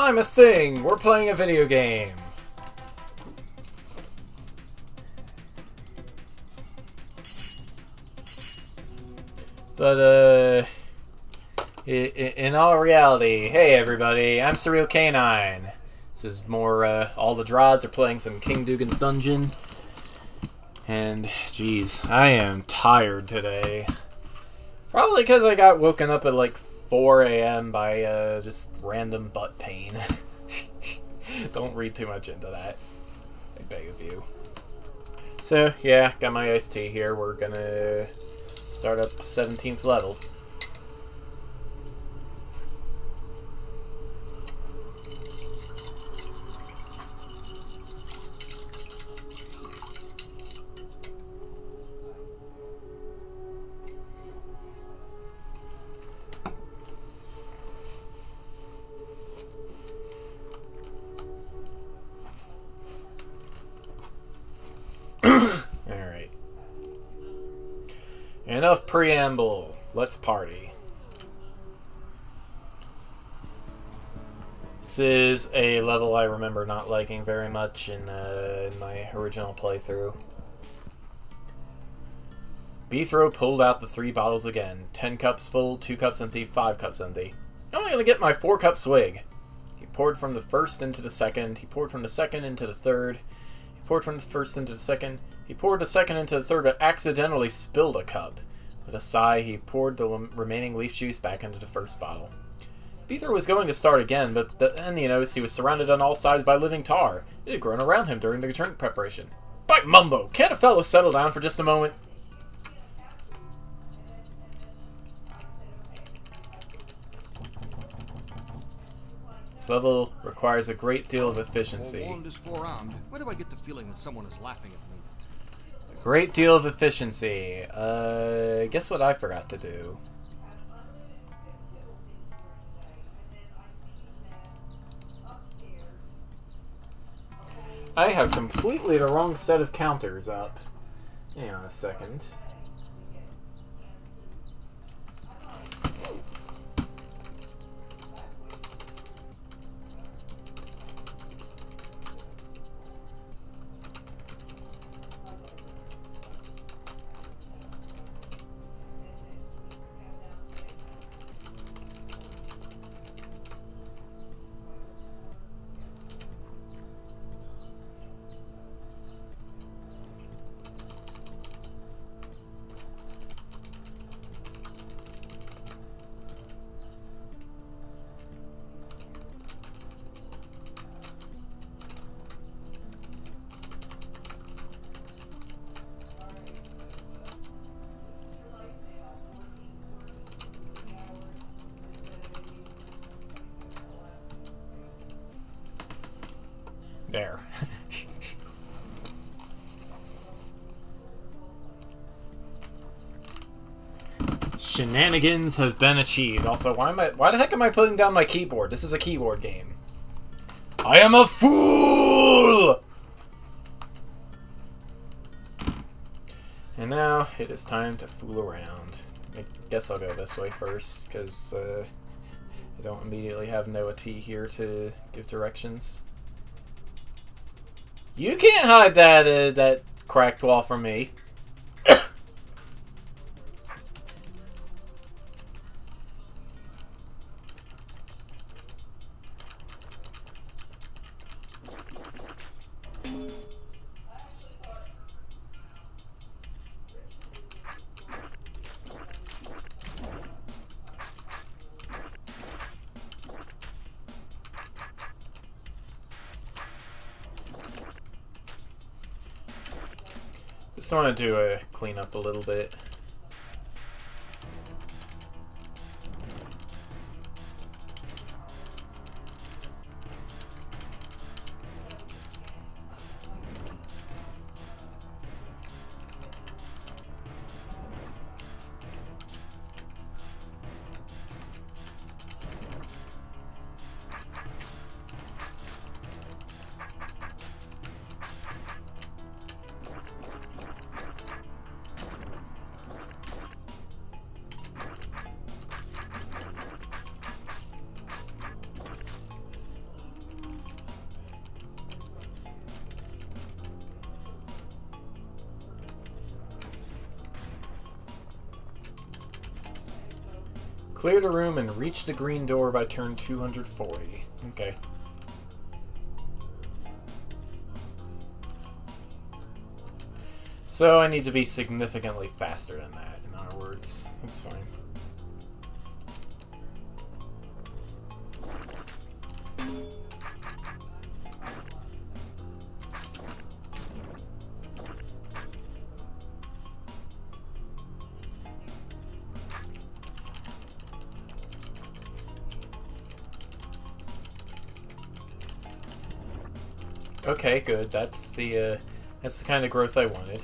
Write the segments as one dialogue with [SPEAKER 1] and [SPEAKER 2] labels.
[SPEAKER 1] I'm a thing. We're playing a video game. But, uh, in all reality, hey everybody, I'm Surreal Canine. This is more, uh, all the Drods are playing some King Dugan's Dungeon. And, geez, I am tired today. Probably because I got woken up at like 4 a.m. by uh, just random butt pain. Don't read too much into that. I beg of you. So, yeah, got my iced tea here. We're gonna start up 17th level. Preamble. Let's party. This is a level I remember not liking very much in, uh, in my original playthrough. Beethro pulled out the three bottles again. Ten cups full, two cups empty, five cups empty. I'm only gonna get my four cup swig. He poured from the first into the second. He poured from the second into the third. He poured from the first into the second. He poured the second into the third, but accidentally spilled a cup. With a sigh, he poured the remaining leaf juice back into the first bottle. Beethro was going to start again, but then he noticed he was surrounded on all sides by living tar. It had grown around him during the drink preparation. By Mumbo! Can't a fellow settle down for just a moment? This level requires a great deal of efficiency.
[SPEAKER 2] Why do I get the feeling that someone is laughing at?
[SPEAKER 1] Great deal of efficiency. Uh, guess what I forgot to do? I have completely the wrong set of counters up. Hang on a second. There. Shenanigans have been achieved. Also, why am I why the heck am I putting down my keyboard? This is a keyboard game. I am a fool! And now it is time to fool around. I guess I'll go this way first, because uh, I don't immediately have Noah T here to give directions. You can't hide that uh, that cracked wall from me. Just want to do a clean up a little bit.
[SPEAKER 3] Clear the room and reach the green door by turn 240. Okay. So I need to be significantly faster than that, in other words. That's fine. Good. That's the uh, that's the kind of growth I wanted.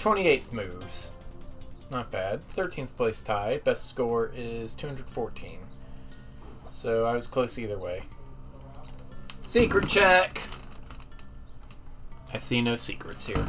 [SPEAKER 3] 228 moves. Not bad. 13th place tie. Best score is 214. So I was close either way. Secret check! I see no secrets here.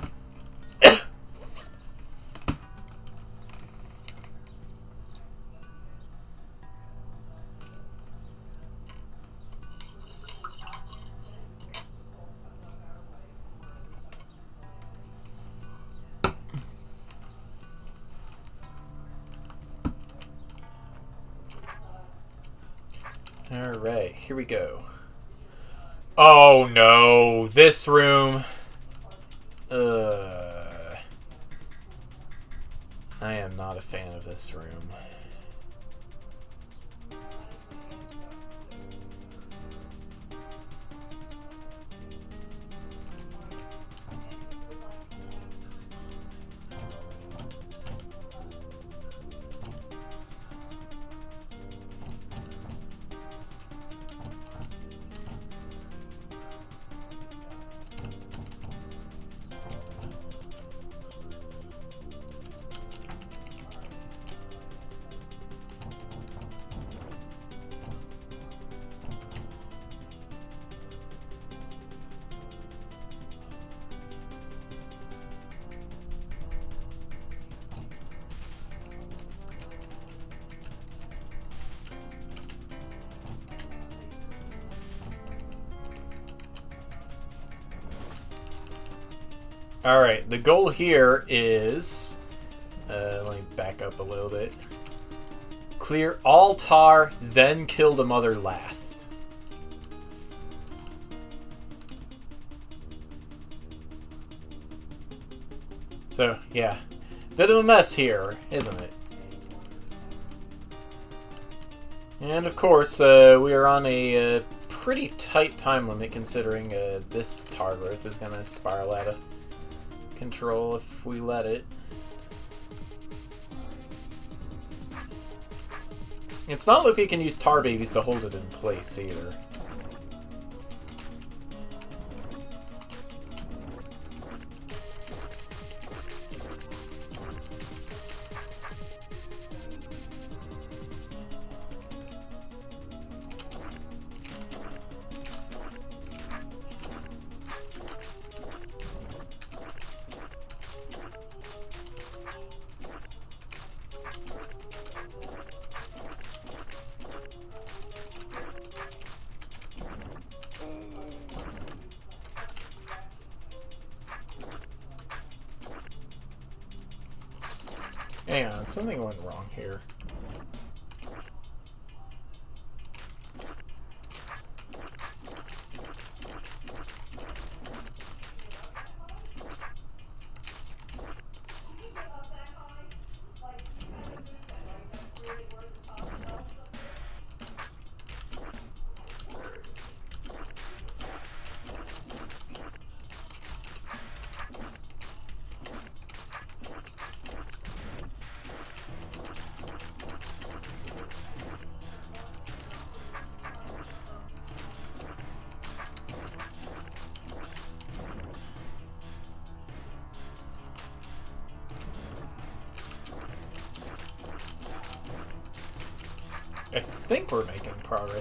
[SPEAKER 3] Here we go. Oh no, this room. Uh, I am not a fan of this room. Alright, the goal here is... Uh, let me back up a little bit. Clear all tar, then kill the mother last. So, yeah. Bit of a mess here, isn't it? And of course, uh, we are on a uh, pretty tight time limit considering uh, this tar growth is going to spiral out of control if we let it. It's not like we can use tar babies to hold it in place either.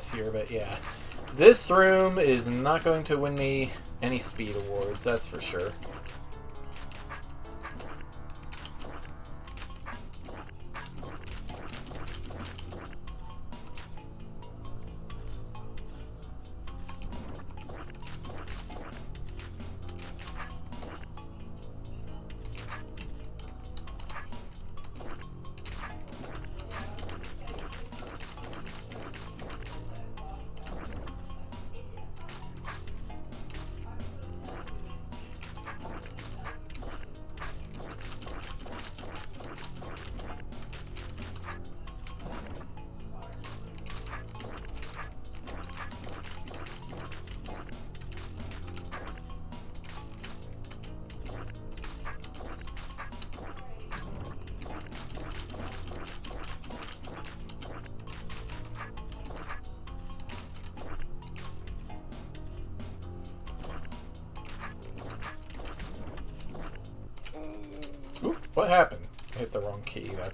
[SPEAKER 3] Progress here, but yeah. This room is not going to win me any speed awards, that's for sure.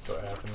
[SPEAKER 3] Wrong key, that's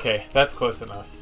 [SPEAKER 3] Okay, that's close enough.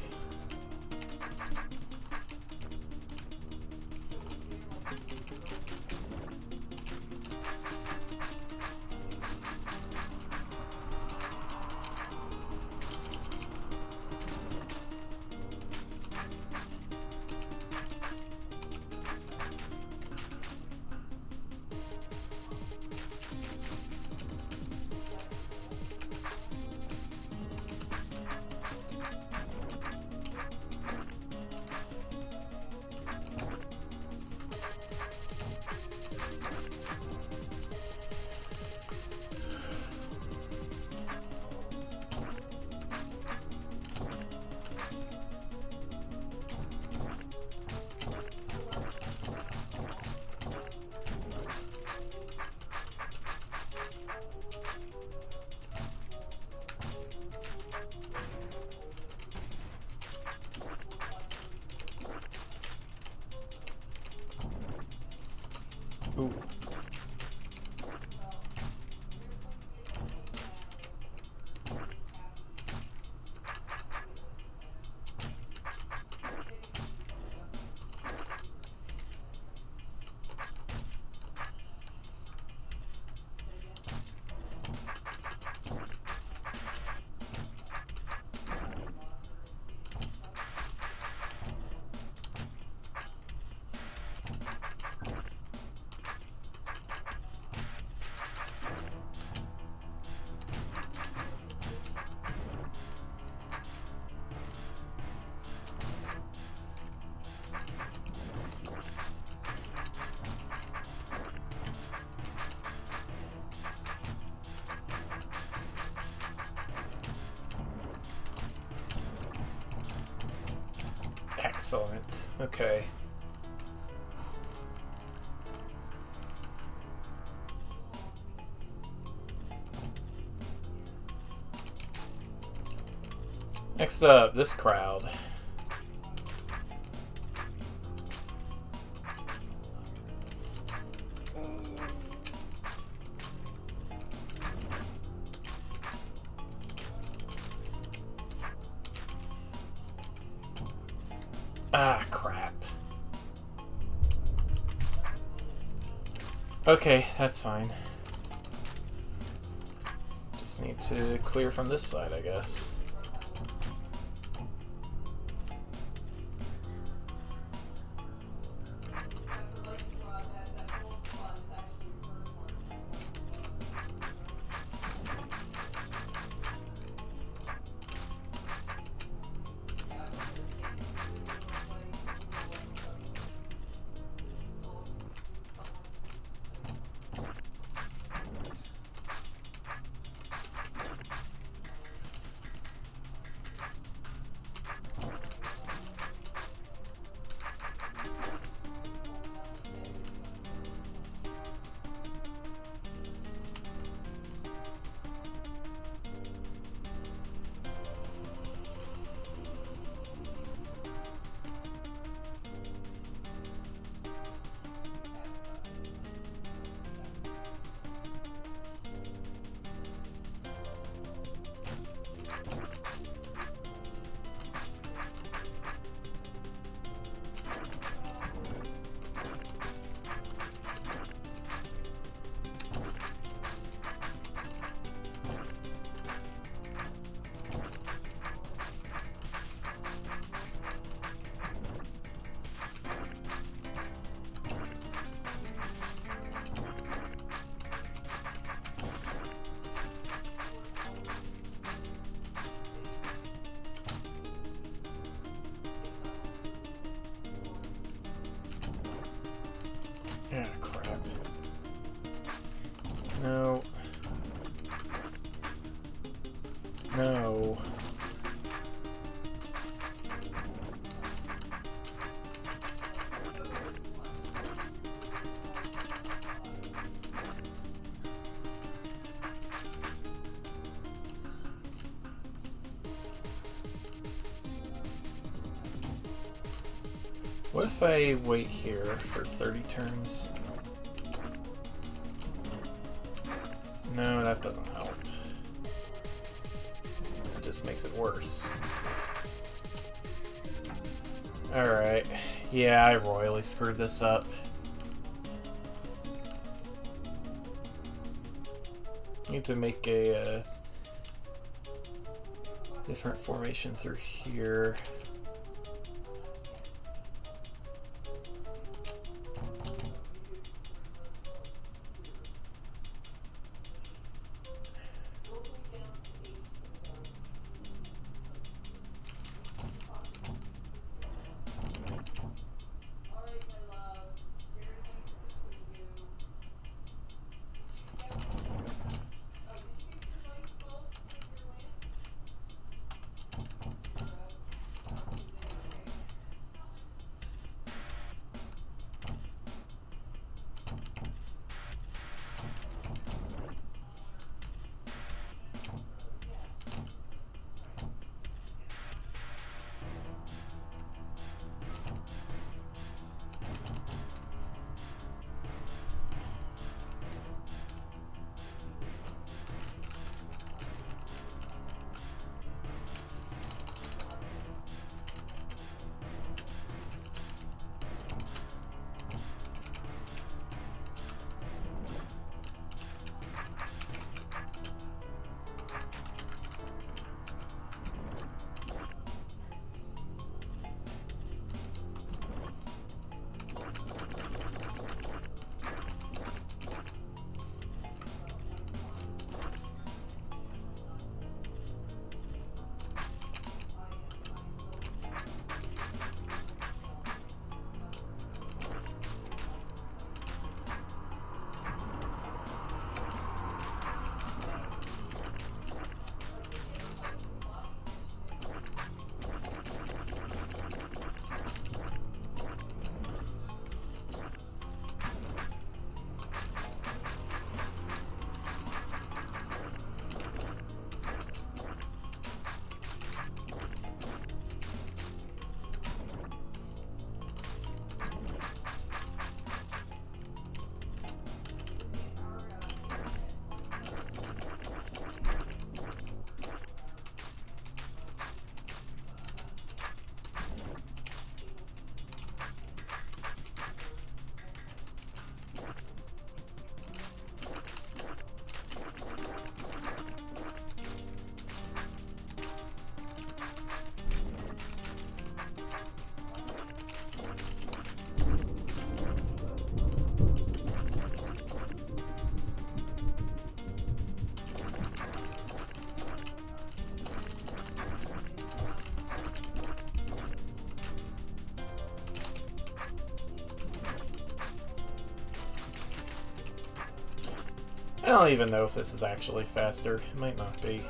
[SPEAKER 3] Okay. Next up, this crowd. Ah, Okay, that's fine. Just need to clear from this side, I guess. If I wait here for 30 turns? No, that doesn't help. It just makes it worse. Alright. Yeah, I royally screwed this up. Need to make a uh, different formation through here. I don't even know if this is actually faster. It might not be.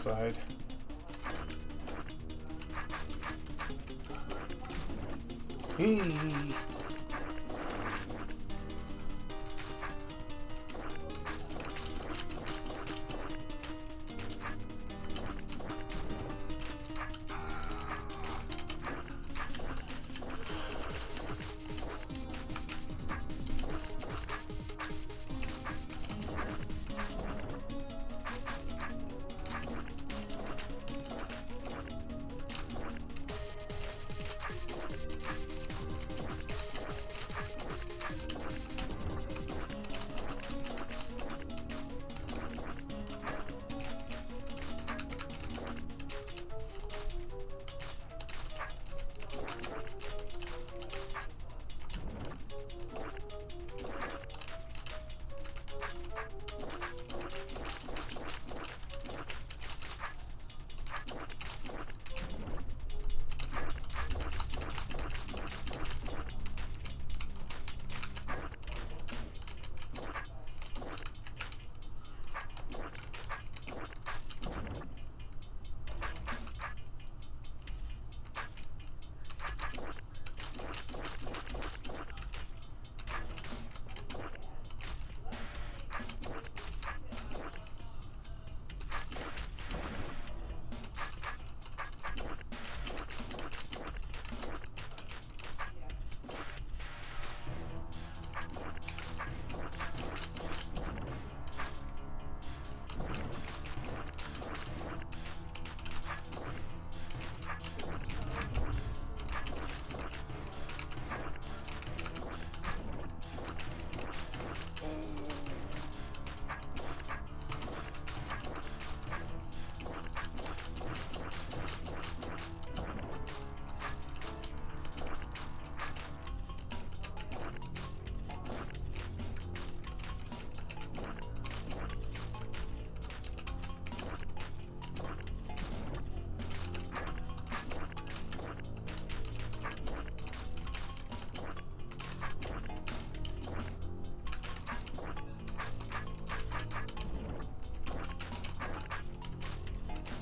[SPEAKER 3] Side.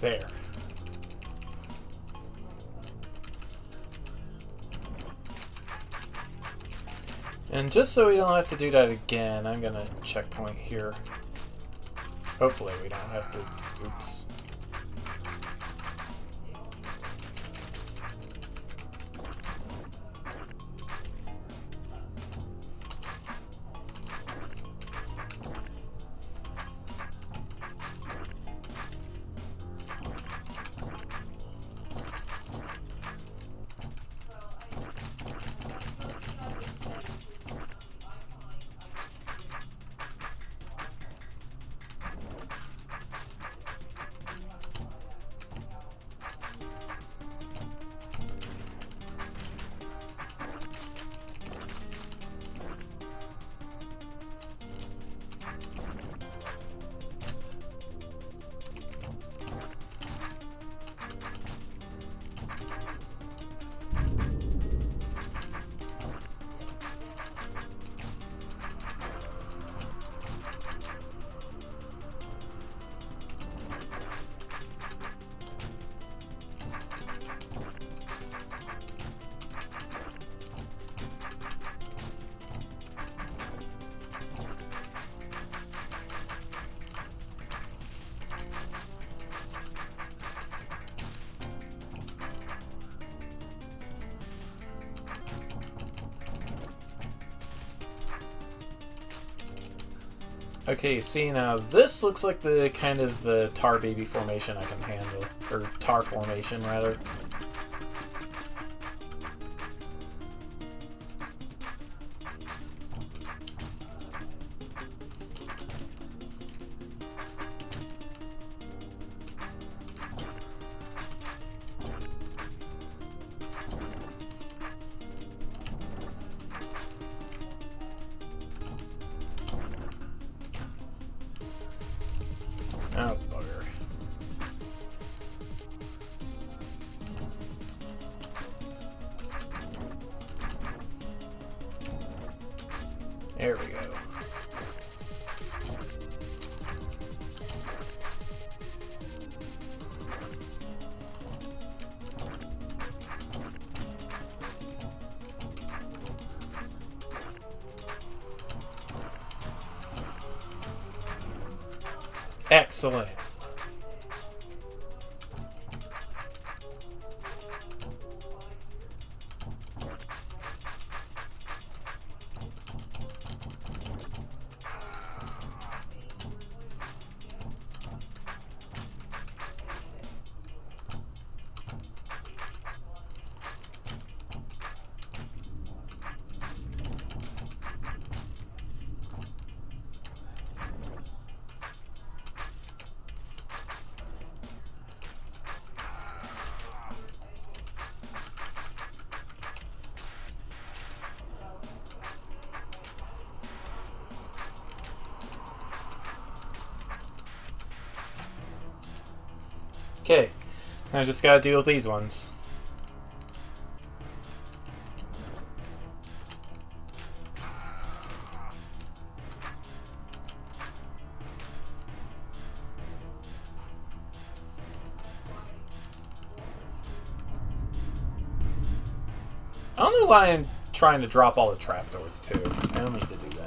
[SPEAKER 3] There. And just so we don't have to do that again, I'm gonna checkpoint here. Hopefully we don't have to... Oops. Okay, see now this looks like the kind of uh, tar baby formation I can handle, or tar formation rather. Excellent. I just gotta deal with these ones. I don't know why I'm trying to drop all the trapdoors too. I don't need to do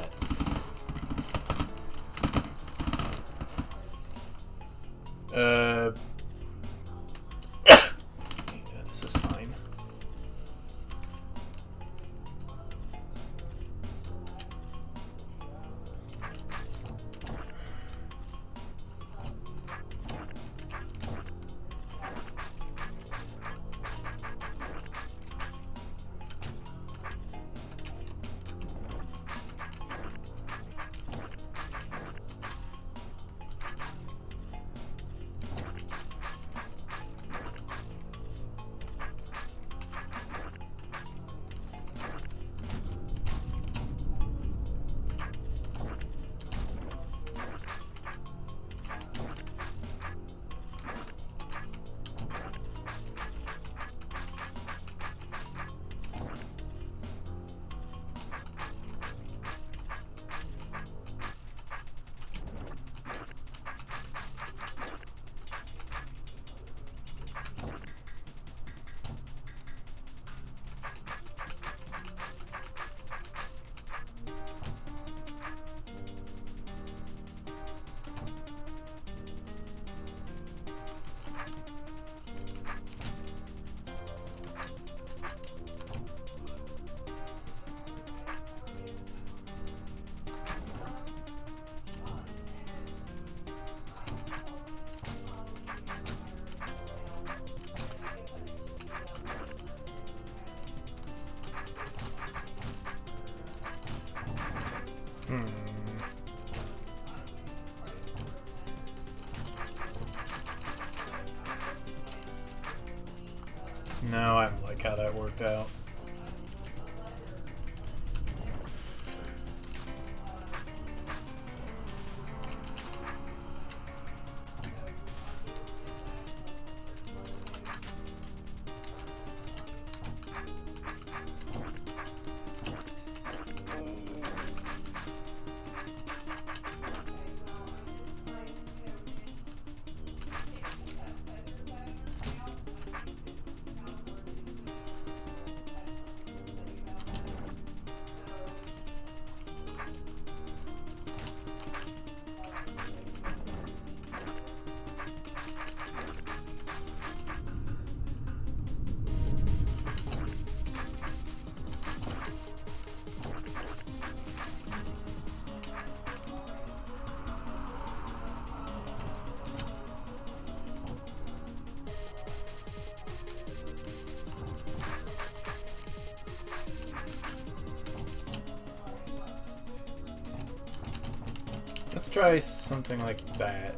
[SPEAKER 3] Let's try something like that.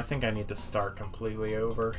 [SPEAKER 1] I think I need to start completely over.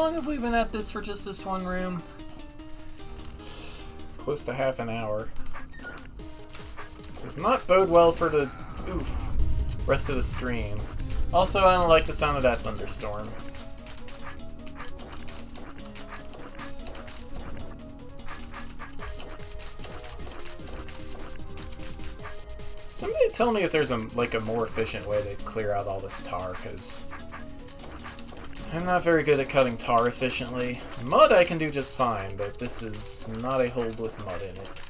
[SPEAKER 1] Long have we been at this for just this one room? Close to half an hour. This does not bode well for the oof rest of the stream. Also, I don't like the sound of that thunderstorm. Somebody tell me if there's a like a more efficient way to clear out all this tar, because I'm not very good at cutting tar efficiently. Mud I can do just fine, but this is not a hold with mud in it.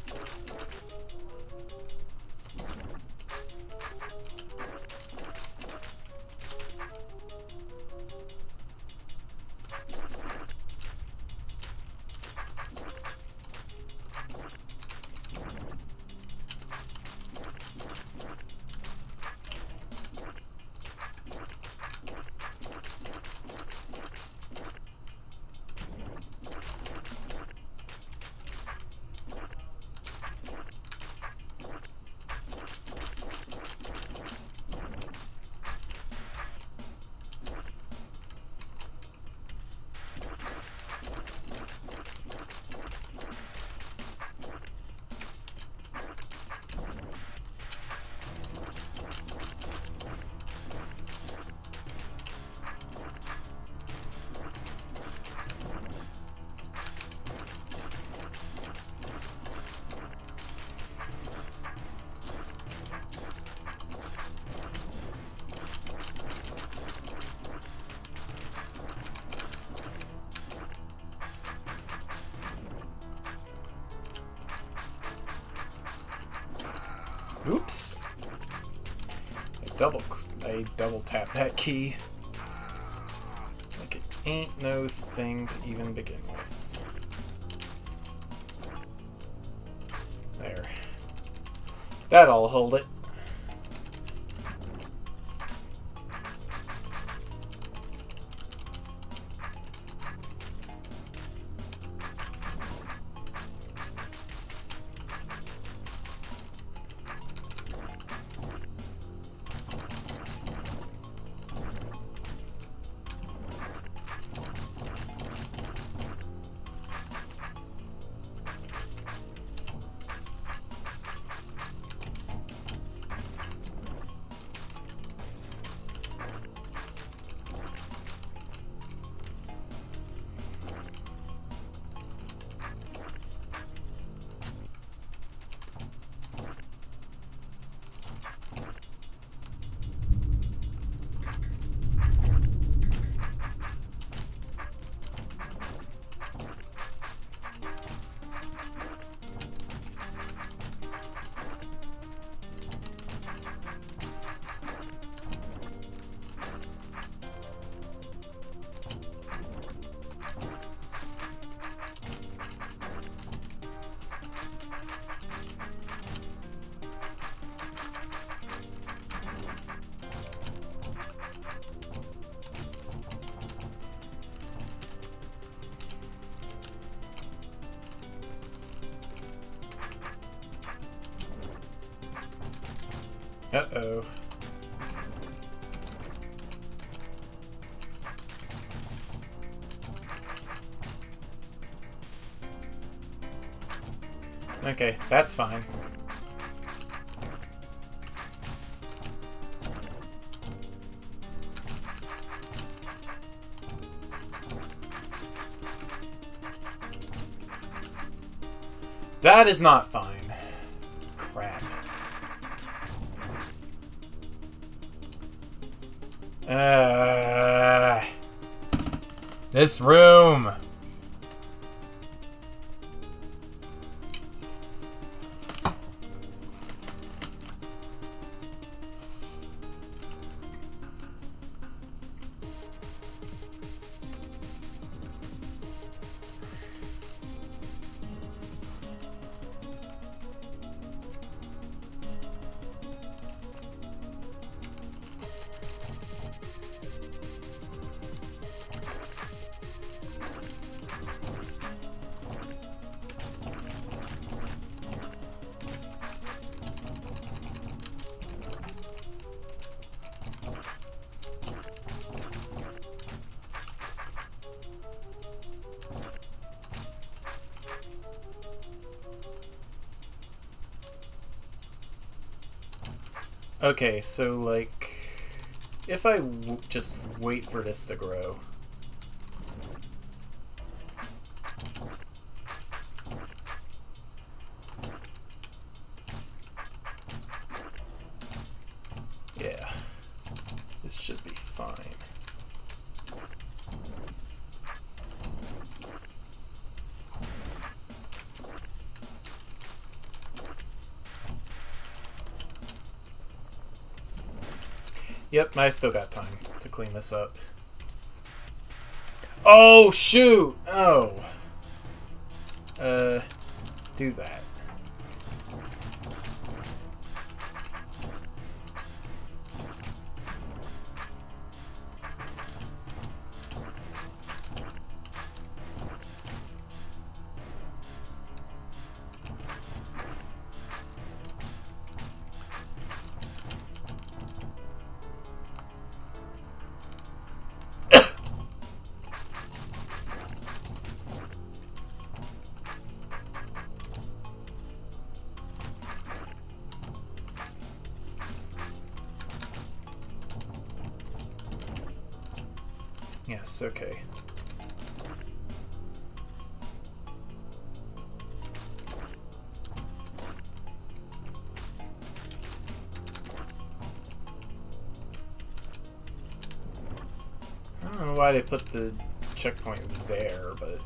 [SPEAKER 1] That key. Like it ain't no thing to even begin with. There. That'll hold it. Uh-oh. Okay, that's fine. That is not fine. This room. Okay, so like, if I just wait for this to grow. Yeah, this should be fine. Yep, I still got time to clean this up. Oh, shoot! Oh. Uh, do that. Okay. I don't know why they put the checkpoint there, but,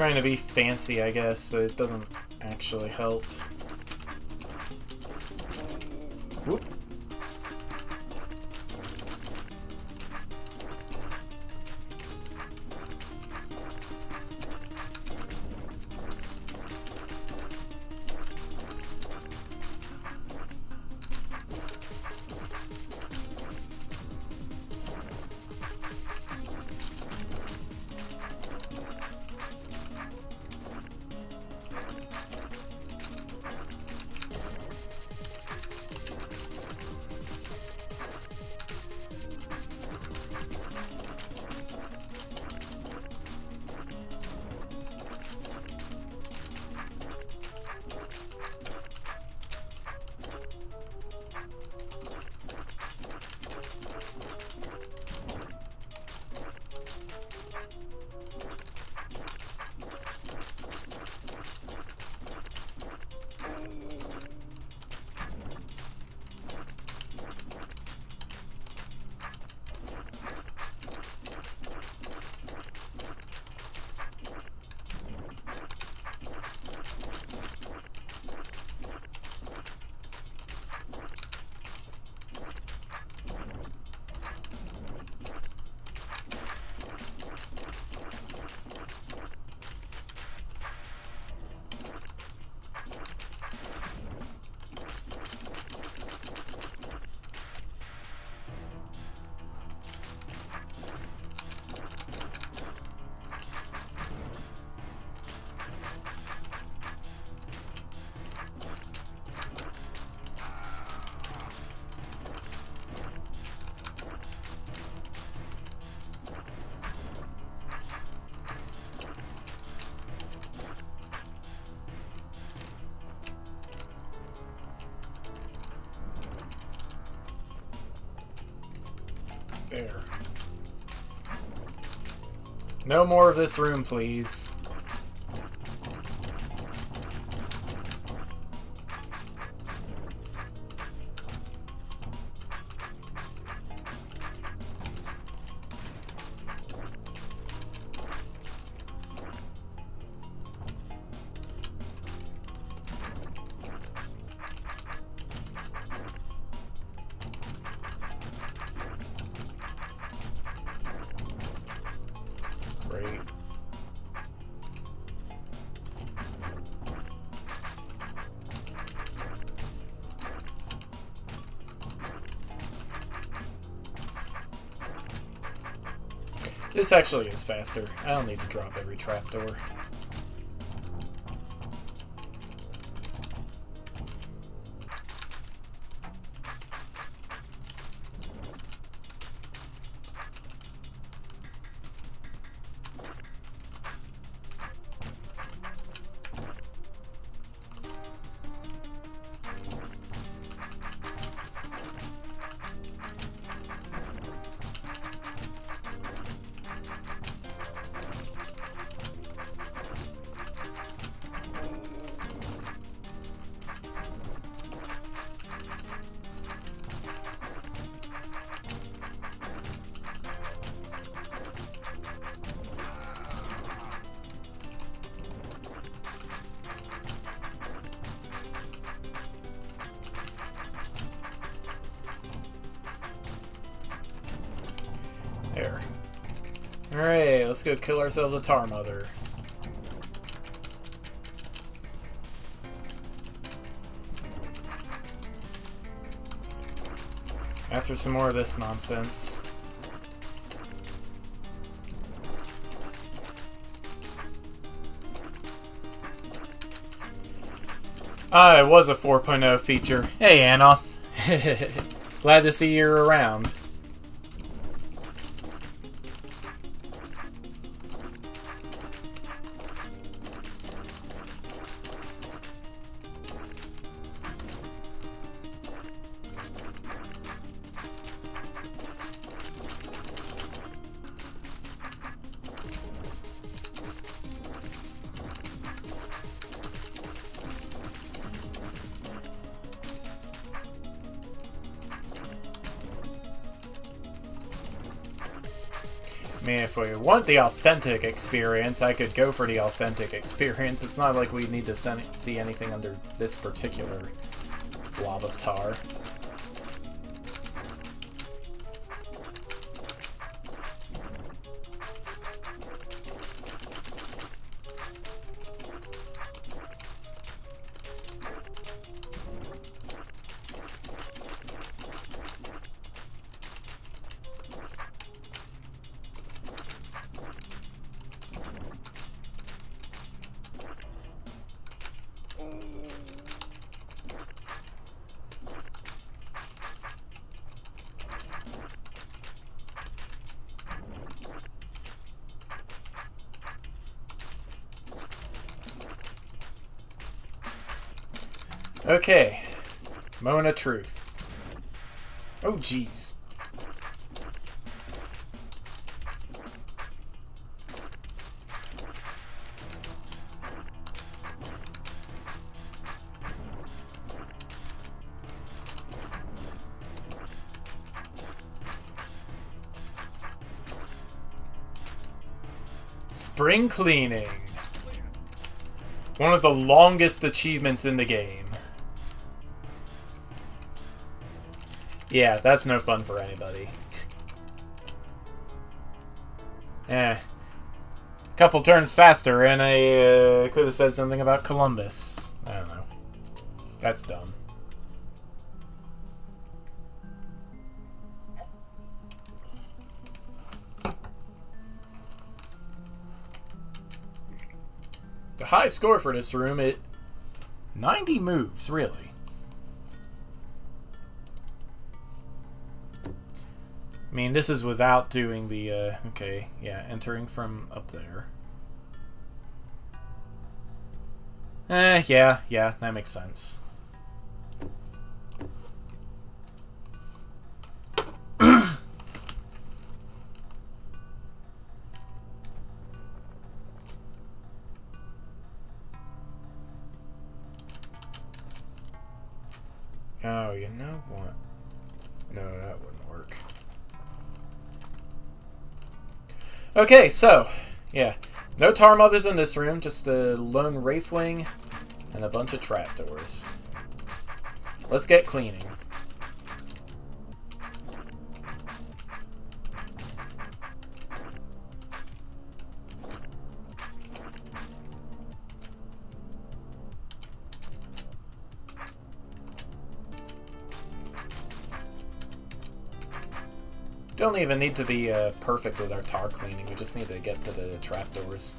[SPEAKER 1] Trying to be fancy, I guess, but it doesn't actually help. No more of this room, please. This actually is faster. I don't need to drop every trapdoor. Kill ourselves a tar mother. After some more of this nonsense. Ah, it was a 4.0 feature. Hey, Anoth. Glad to see you're around. The authentic experience, I could go for the authentic experience. It's not like we need to see anything under this particular blob of tar. Okay. Mona Truth. Oh, jeez. Spring cleaning. One of the longest achievements in the game. Yeah, that's no fun for anybody. eh. Couple turns faster, and I uh, could have said something about Columbus. I don't know. That's dumb. The high score for this room, it 90 moves, really. Mean, this is without doing the, uh, okay, yeah, entering from up there. Eh, yeah, yeah, that makes sense. Okay, so, yeah. No tar mothers in this room, just a lone wraithwing and a bunch of trapdoors. Let's get cleaning. Even need to be uh, perfect with our tar cleaning, we just need to get to the trapdoors.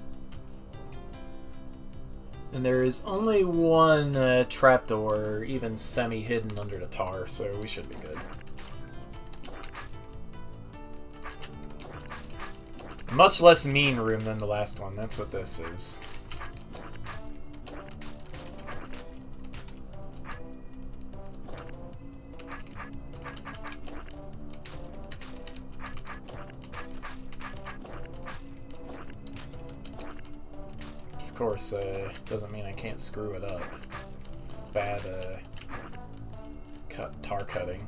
[SPEAKER 1] And there is only one uh, trapdoor, even semi-hidden under the tar, so we should be good. Much less mean room than the last one, that's what this is. Uh, doesn't mean I can't screw it up. It's bad, uh, cut tar cutting.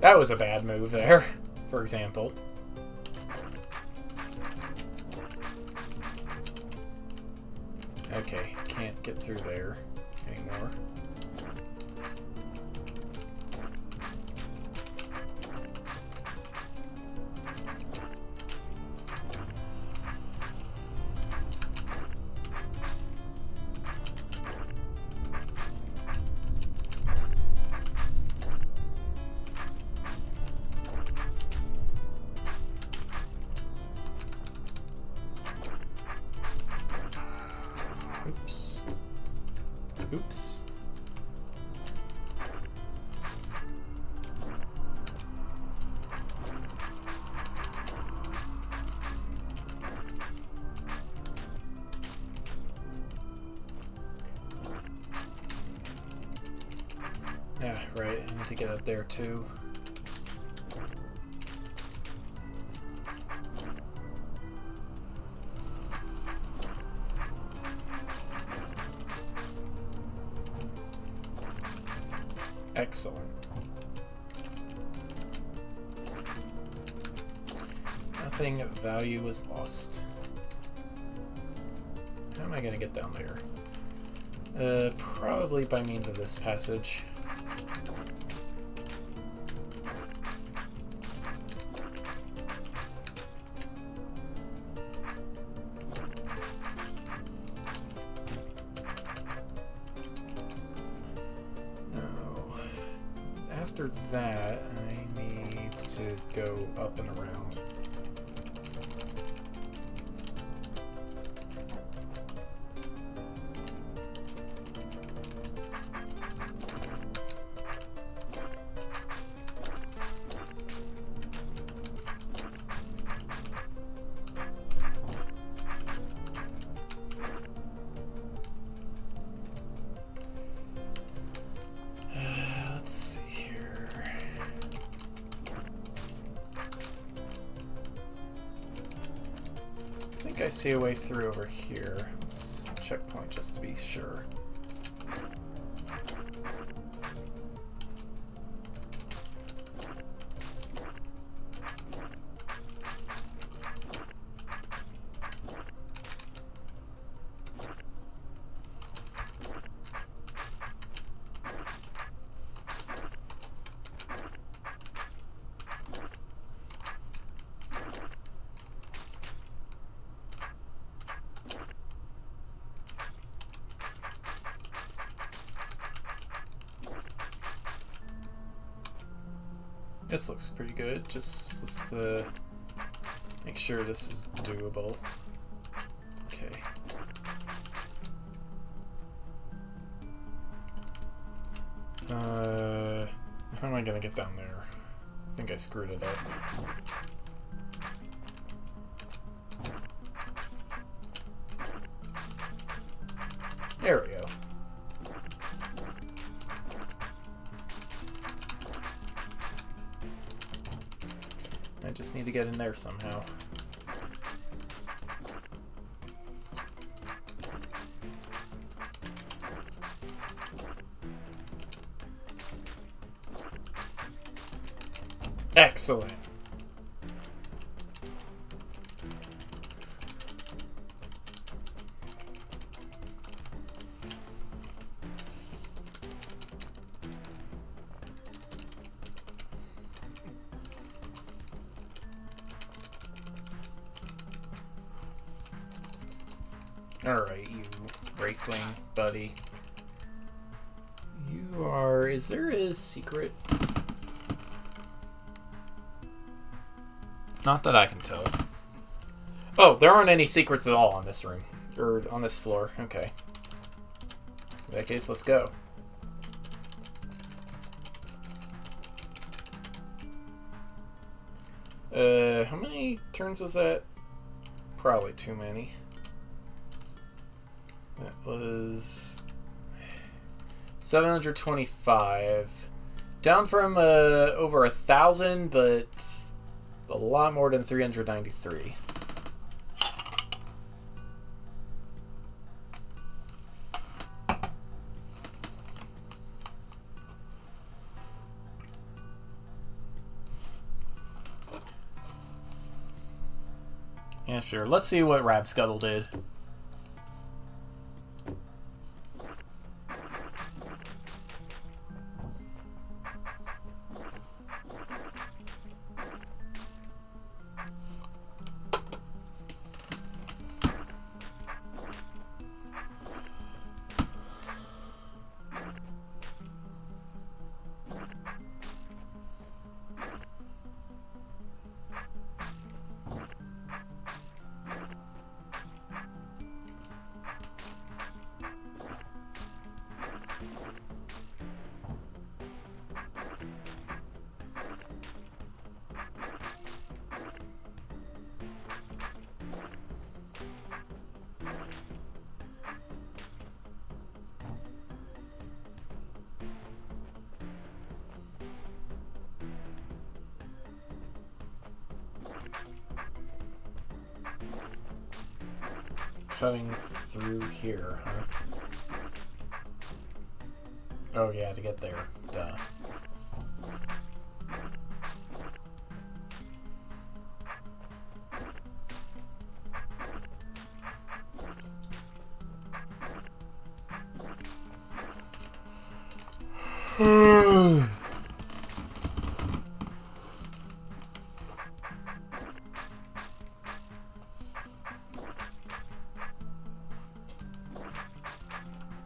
[SPEAKER 1] That was a bad move there, for example. Need to get up there too. Excellent. Nothing of value was lost. How am I gonna get down there? Uh, probably by means of this passage. See a way through over here. This looks pretty good. Just let's uh, make sure this is doable. Okay. Uh, how am I gonna get down there? I think I screwed it up. There somehow. Excellent. Buddy. You are. Is there a secret? Not that I can tell. Oh, there aren't any secrets at all on this room. Or on this floor. Okay. In that case, let's go. Uh, how many turns was that? Probably too many. Was 725. Down from uh, over a thousand, but a lot more than 393. Yeah, sure. Let's see what Rabscuttle did.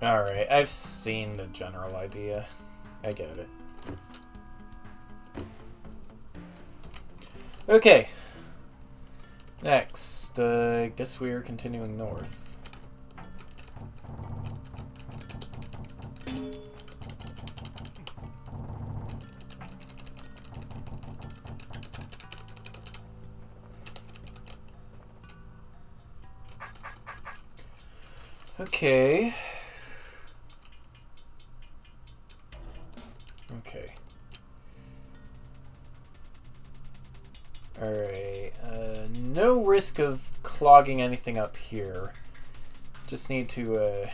[SPEAKER 1] Alright, I've seen the general idea. I get it. Okay. Next, uh, I guess we're continuing north. Risk of clogging anything up here. Just need to, uh...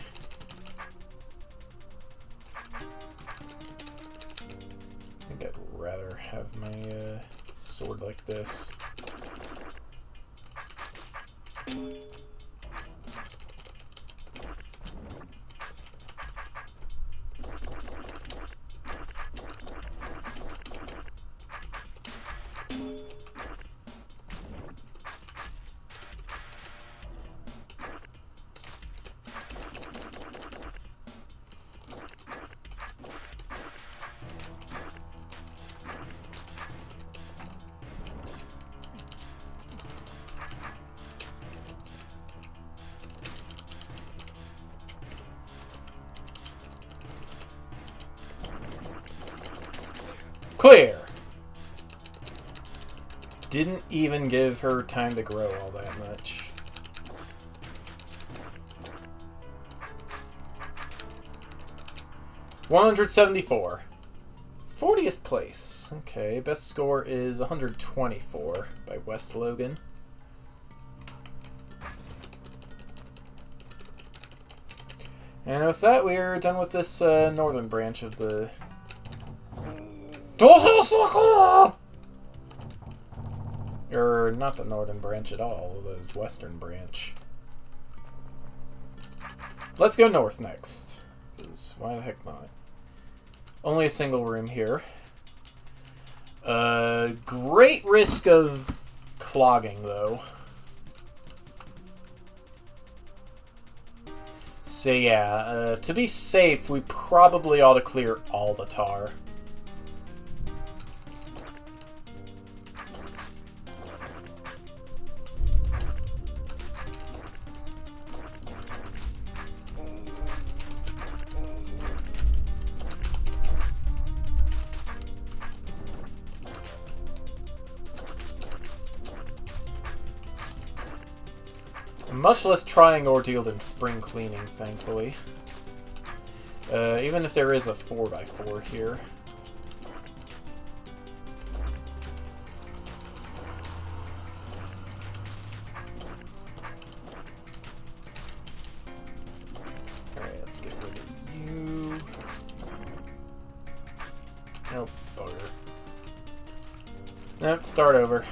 [SPEAKER 1] Clear! Didn't even give her time to grow all that much. One hundred seventy-four. 40th place. Okay, best score is 124 by West Logan. And with that, we are done with this uh, northern branch of the. Or not the northern branch at all, the western branch. Let's go north next. 'cause why the heck not? Only a single room here. Uh, great risk of clogging, though. So yeah, uh, to be safe, we probably ought to clear all the tar. Much less trying ordeal than spring cleaning, thankfully. Uh, even if there is a 4x4 here. Alright, let's get rid of you. Nope. Nope, start over.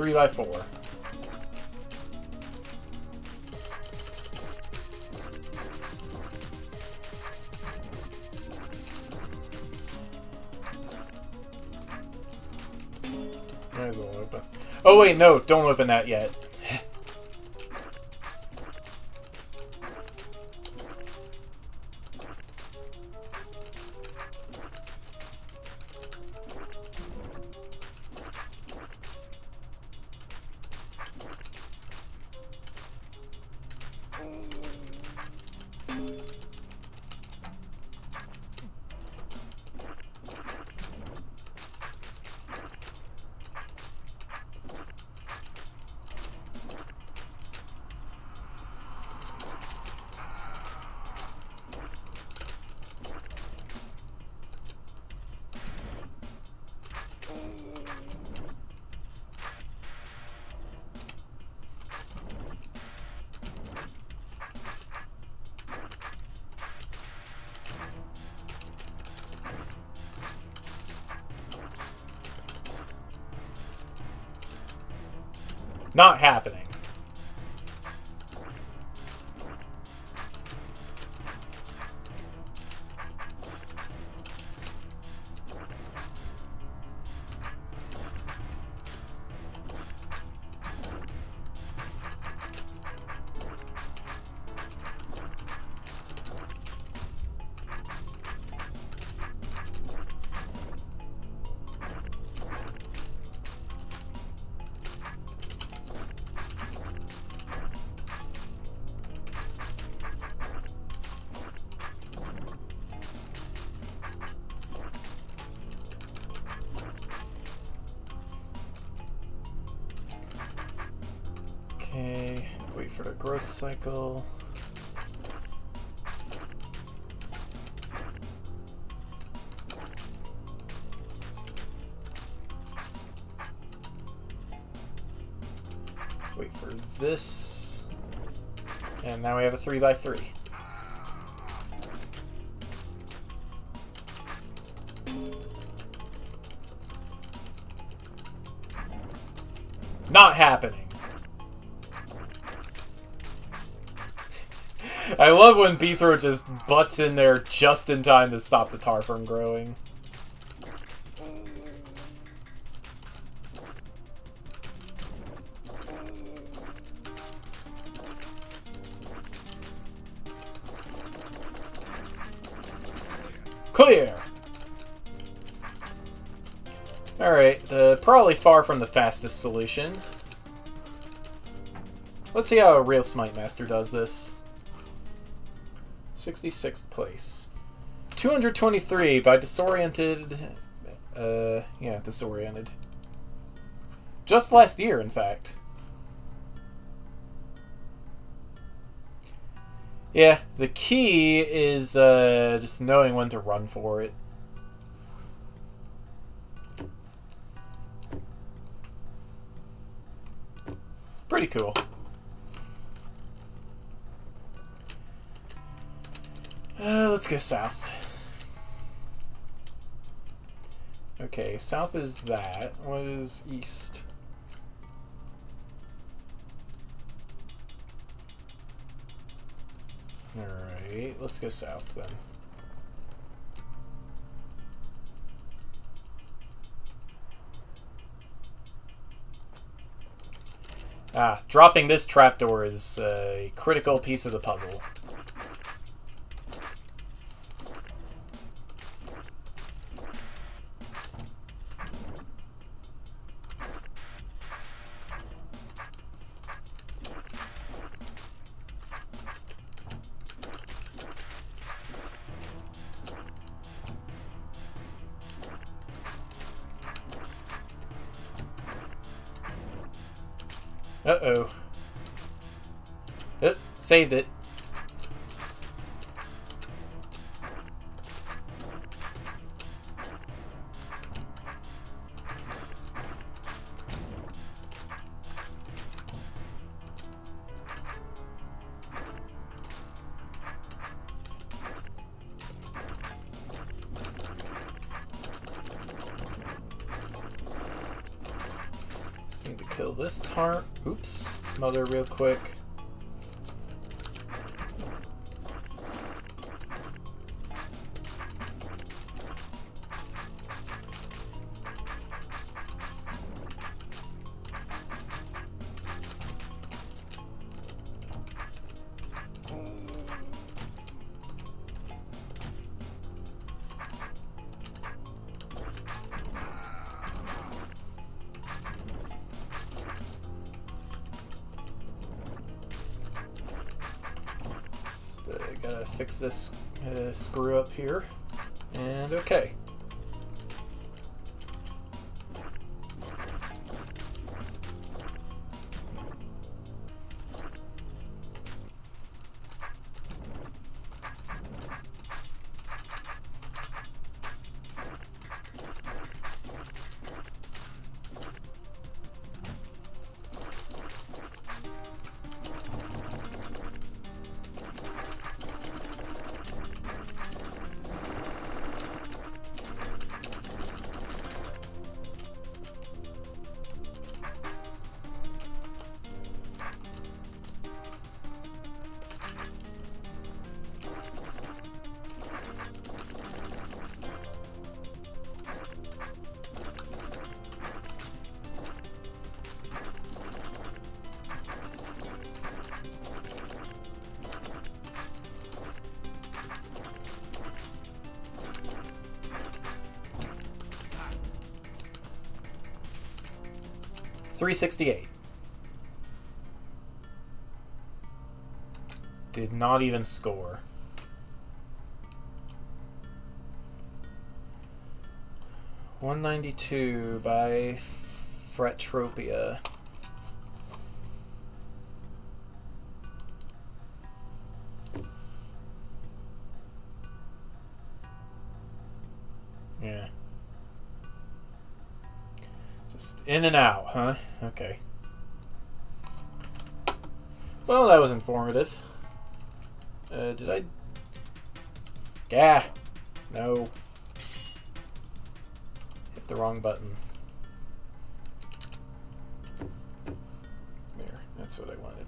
[SPEAKER 1] Three by four. Might as well open. Oh wait, no, don't open that yet. Not happening. Cycle. Wait for this. And now we have a 3 by 3 love when Beethro just butts in there just in time to stop the tar from growing. Clear! Alright, uh, probably far from the fastest solution. Let's see how a real Smitemaster does this. 66th place. 223 by Disoriented... Uh, yeah, Disoriented. Just last year, in fact. Yeah, the key is uh, just knowing when to run for it. Pretty cool. Go south. Okay, south is that. What is east? Alright, let's go south then. Ah, dropping this trapdoor is a critical piece of the puzzle. Saved it. Just need to kill this tart. Oops. Mother real quick. Here. 368. Did not even score. One ninety two by Fretropia. In and out, huh? Okay. Well, that was informative. Uh, did I... Gah! No. Hit the wrong button. There, that's what I wanted.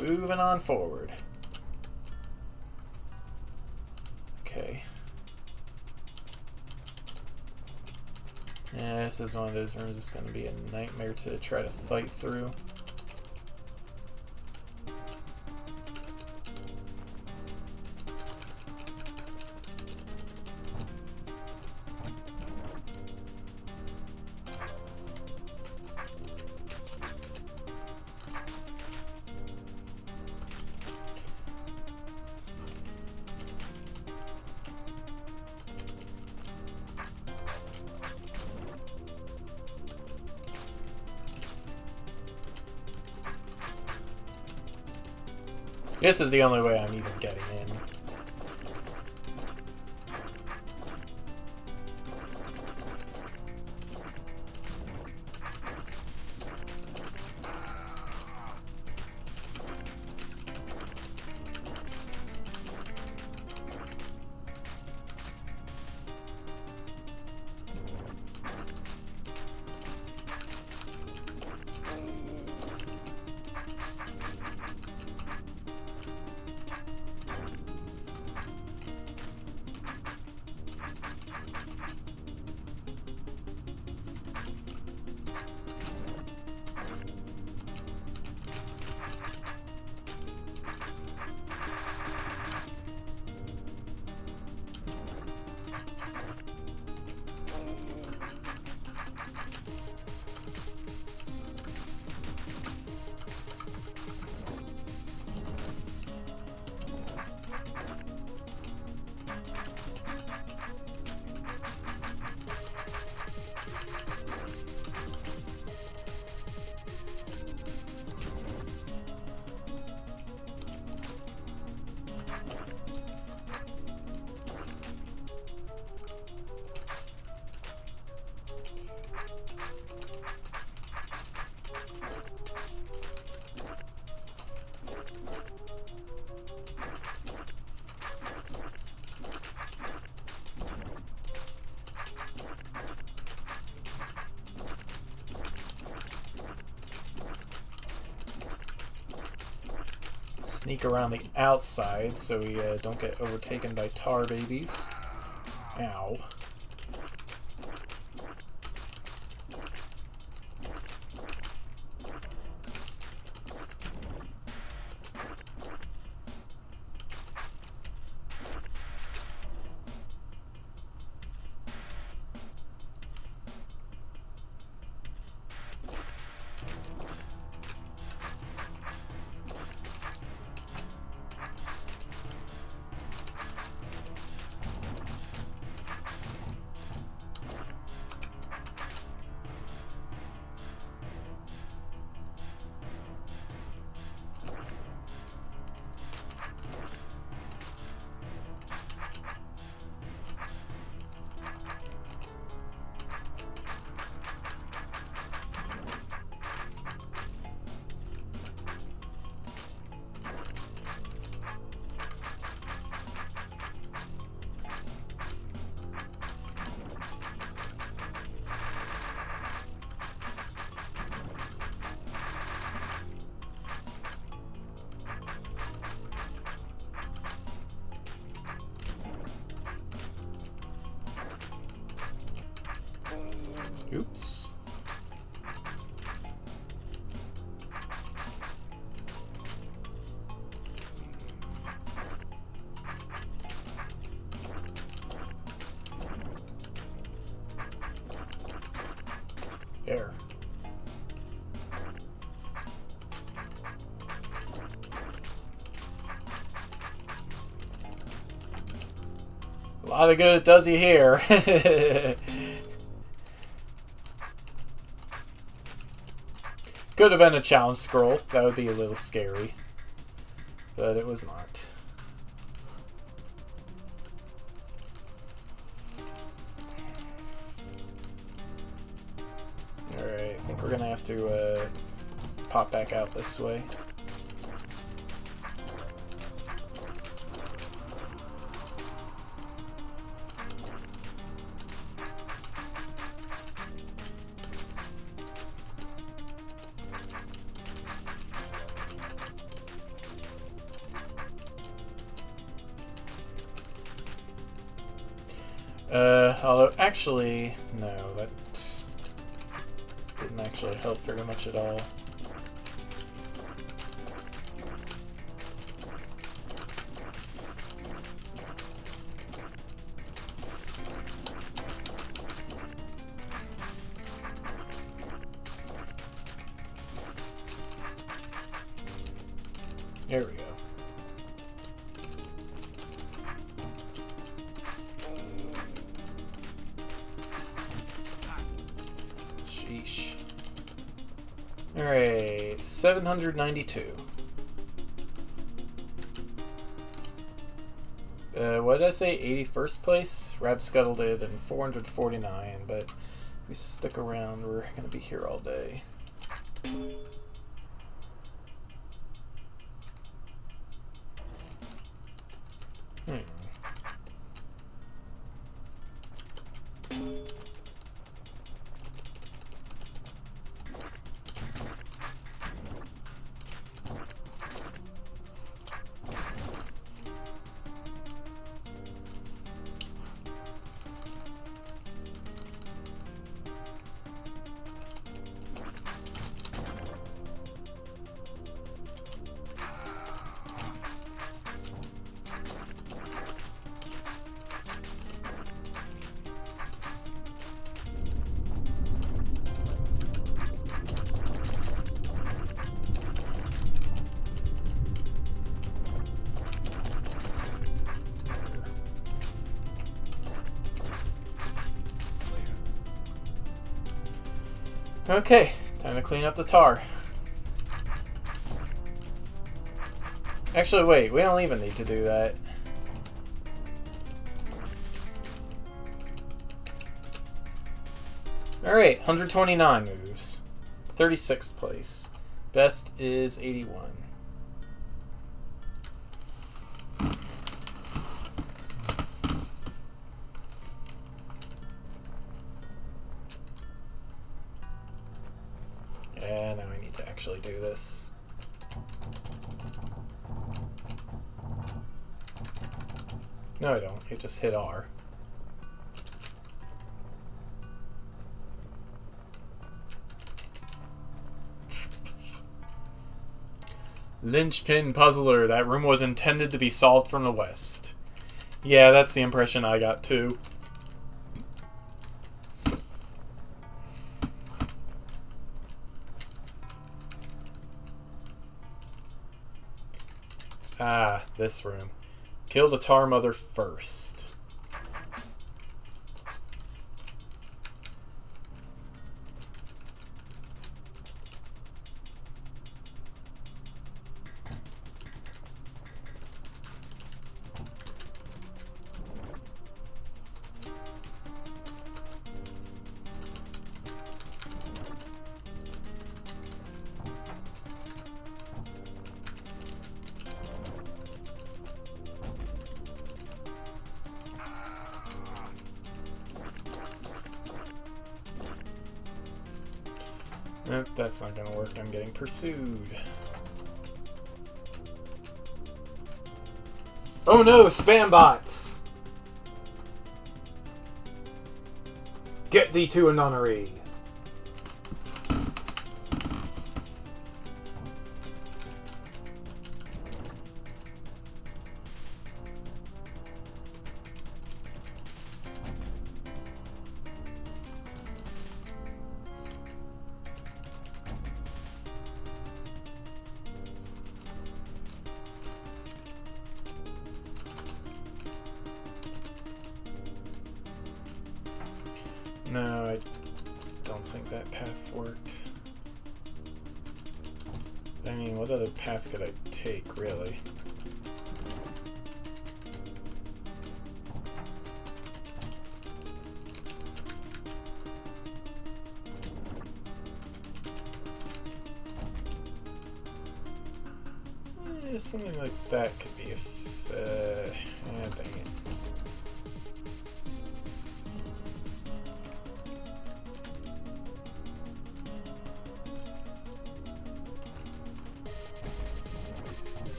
[SPEAKER 1] Moving on forward. This is one of those rooms that's going to be a nightmare to try to fight through. This is the only way I'm even getting Sneak around the outside so we uh, don't get overtaken by tar babies. Ow. Lot of good it does you here. Could have been a challenge scroll. That would be a little scary. But it was not. Alright, I think we're gonna have to uh, pop back out this way. Actually, no, that didn't actually help very much at all. 792. Uh, what did I say? 81st place? Rabscuttled it in 449, but we stick around, we're going to be here all day. Okay, time to clean up the tar. Actually, wait, we don't even need to do that. Alright, 129 moves. 36th place. Best is 81. Hit R. Lynchpin puzzler. That room was intended to be solved from the west. Yeah, that's the impression I got too. Ah, this room. Kill the tar mother first. Pursued. Oh no, spam bots! Get thee to a nunnery!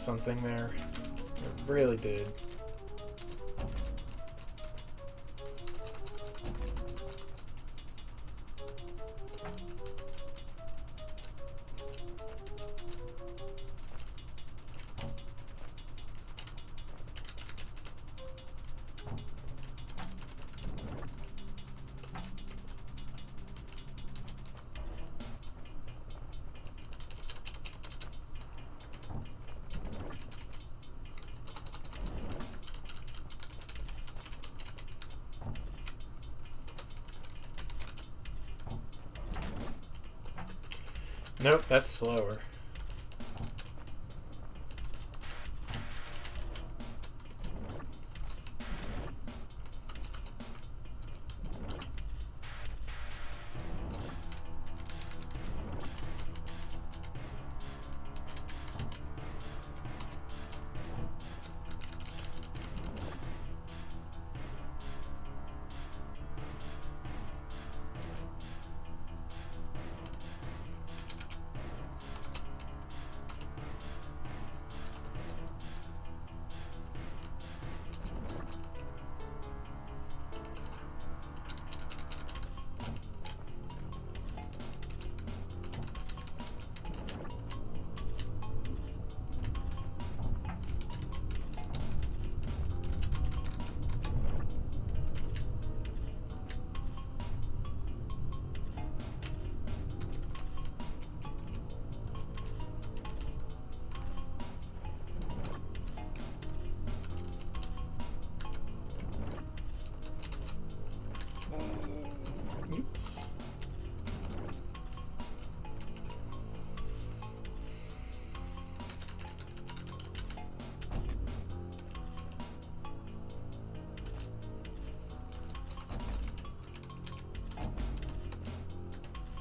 [SPEAKER 1] Something there. It really did. Nope, that's slower.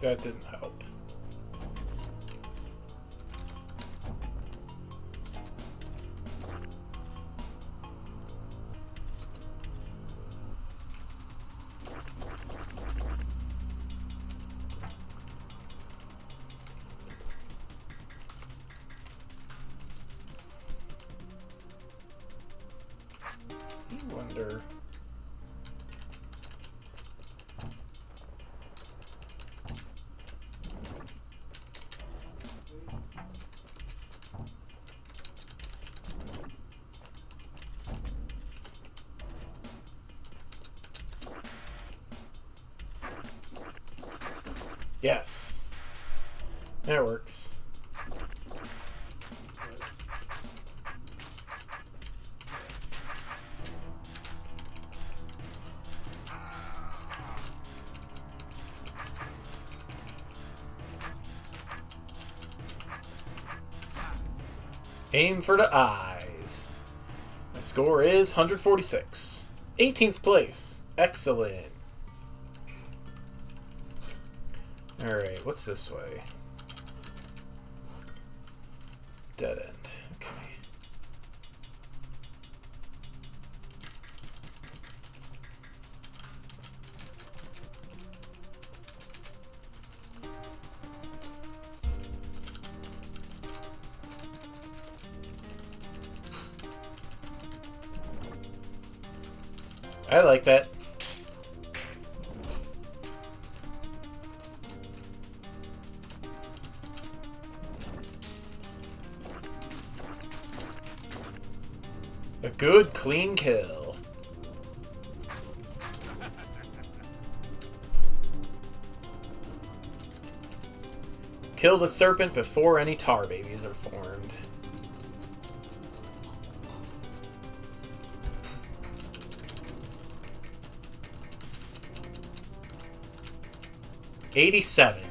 [SPEAKER 1] That didn't Aim for the eyes. My score is 146. 18th place. Excellent. Alright, what's this way? Serpent before any tar babies are formed. Eighty-seven.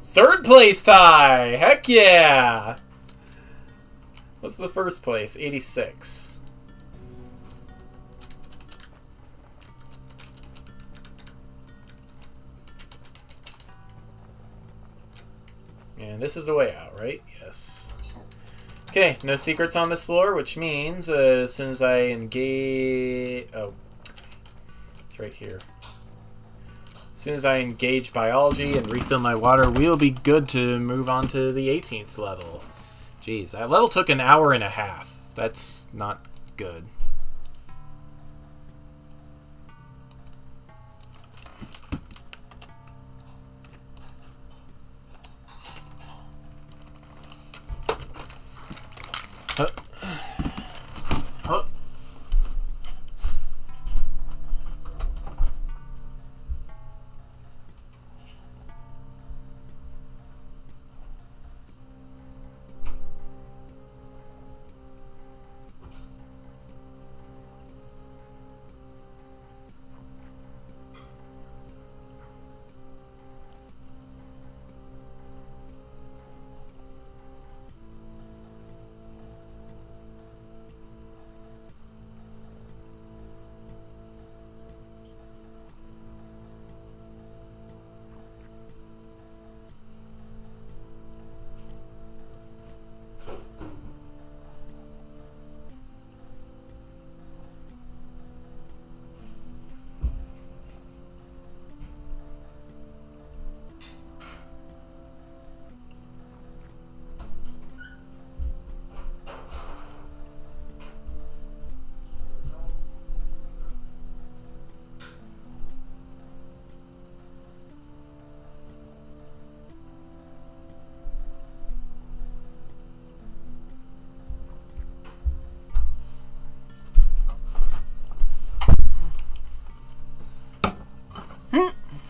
[SPEAKER 1] Third place tie! Heck yeah! What's the first place? 86. Is the way out, right? Yes. Okay, no secrets on this floor, which means uh, as soon as I engage... Oh. It's right here. As soon as I engage biology and refill my water, we'll be good to move on to the 18th level. Jeez, that level took an hour and a half. That's not good.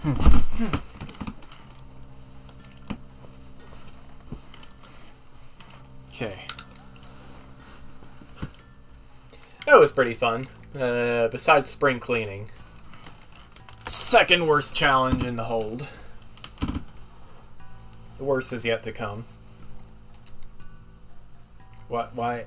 [SPEAKER 1] Okay. That was pretty fun. Uh, besides spring cleaning. Second worst challenge in the hold. The worst is yet to come. What? Why?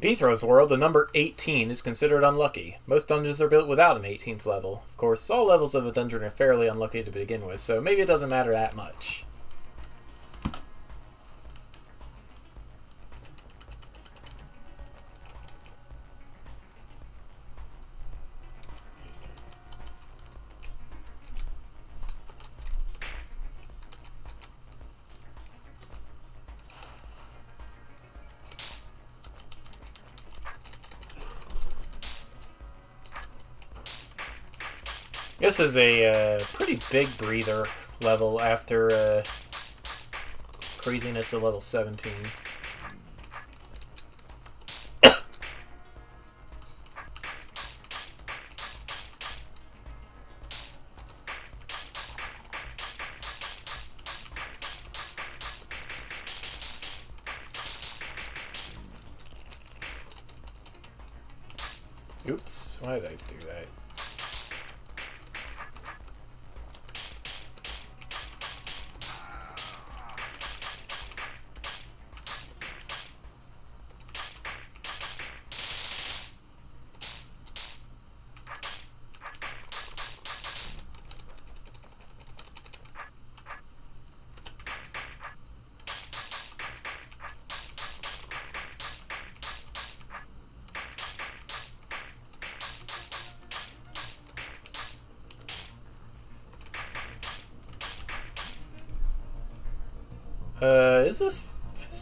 [SPEAKER 1] In Beethro's world, the number 18 is considered unlucky. Most dungeons are built without an 18th level. Of course, all levels of a dungeon are fairly unlucky to begin with, so maybe it doesn't matter that much. This is a uh, pretty big breather level after uh, craziness of level 17. Oops, why did I do that? Uh, is this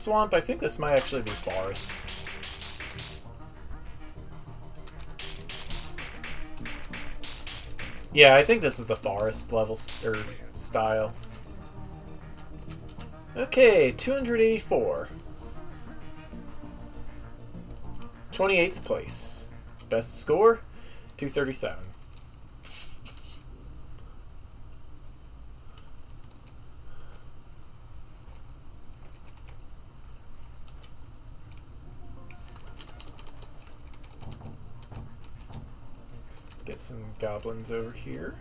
[SPEAKER 1] swamp? I think this might actually be forest. Yeah, I think this is the forest level or style. Okay, 284. 28th place. Best score, 237. Let's get some goblins over here.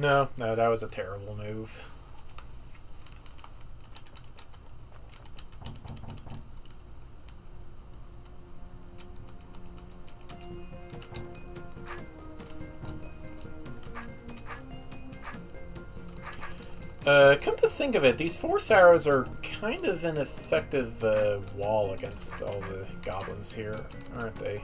[SPEAKER 1] No, no, that was a terrible move. Uh, come to think of it, these force arrows are kind of an effective uh, wall against all the goblins here, aren't they?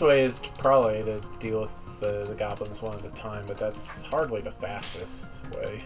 [SPEAKER 1] Best way is probably to deal with the, the goblins one at a time, but that's hardly the fastest way.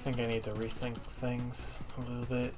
[SPEAKER 1] Think I need to rethink things a little bit.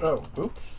[SPEAKER 1] Oh, oops.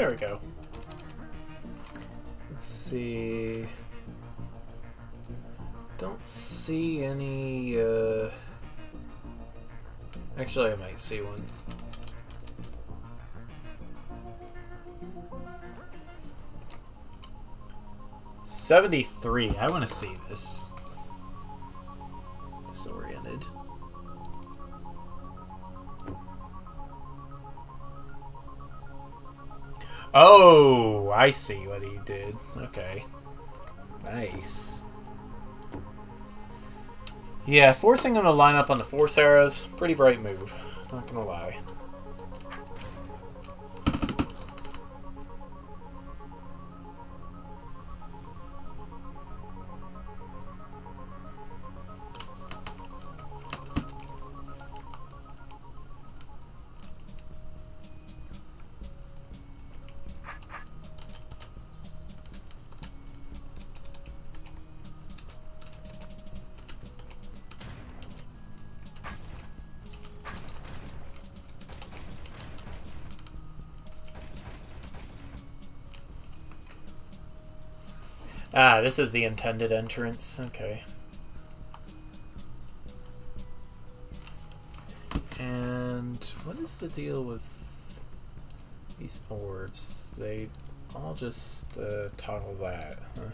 [SPEAKER 1] There we go. Let's see. Don't see any, uh... Actually, I might see one. Seventy-three. I want to see this. I see what he did. Okay. Nice. Yeah, forcing him to line up on the force arrows, pretty bright move. Ah, this is the intended entrance. Okay. And what is the deal with these orbs? They all just uh, toggle that. Huh?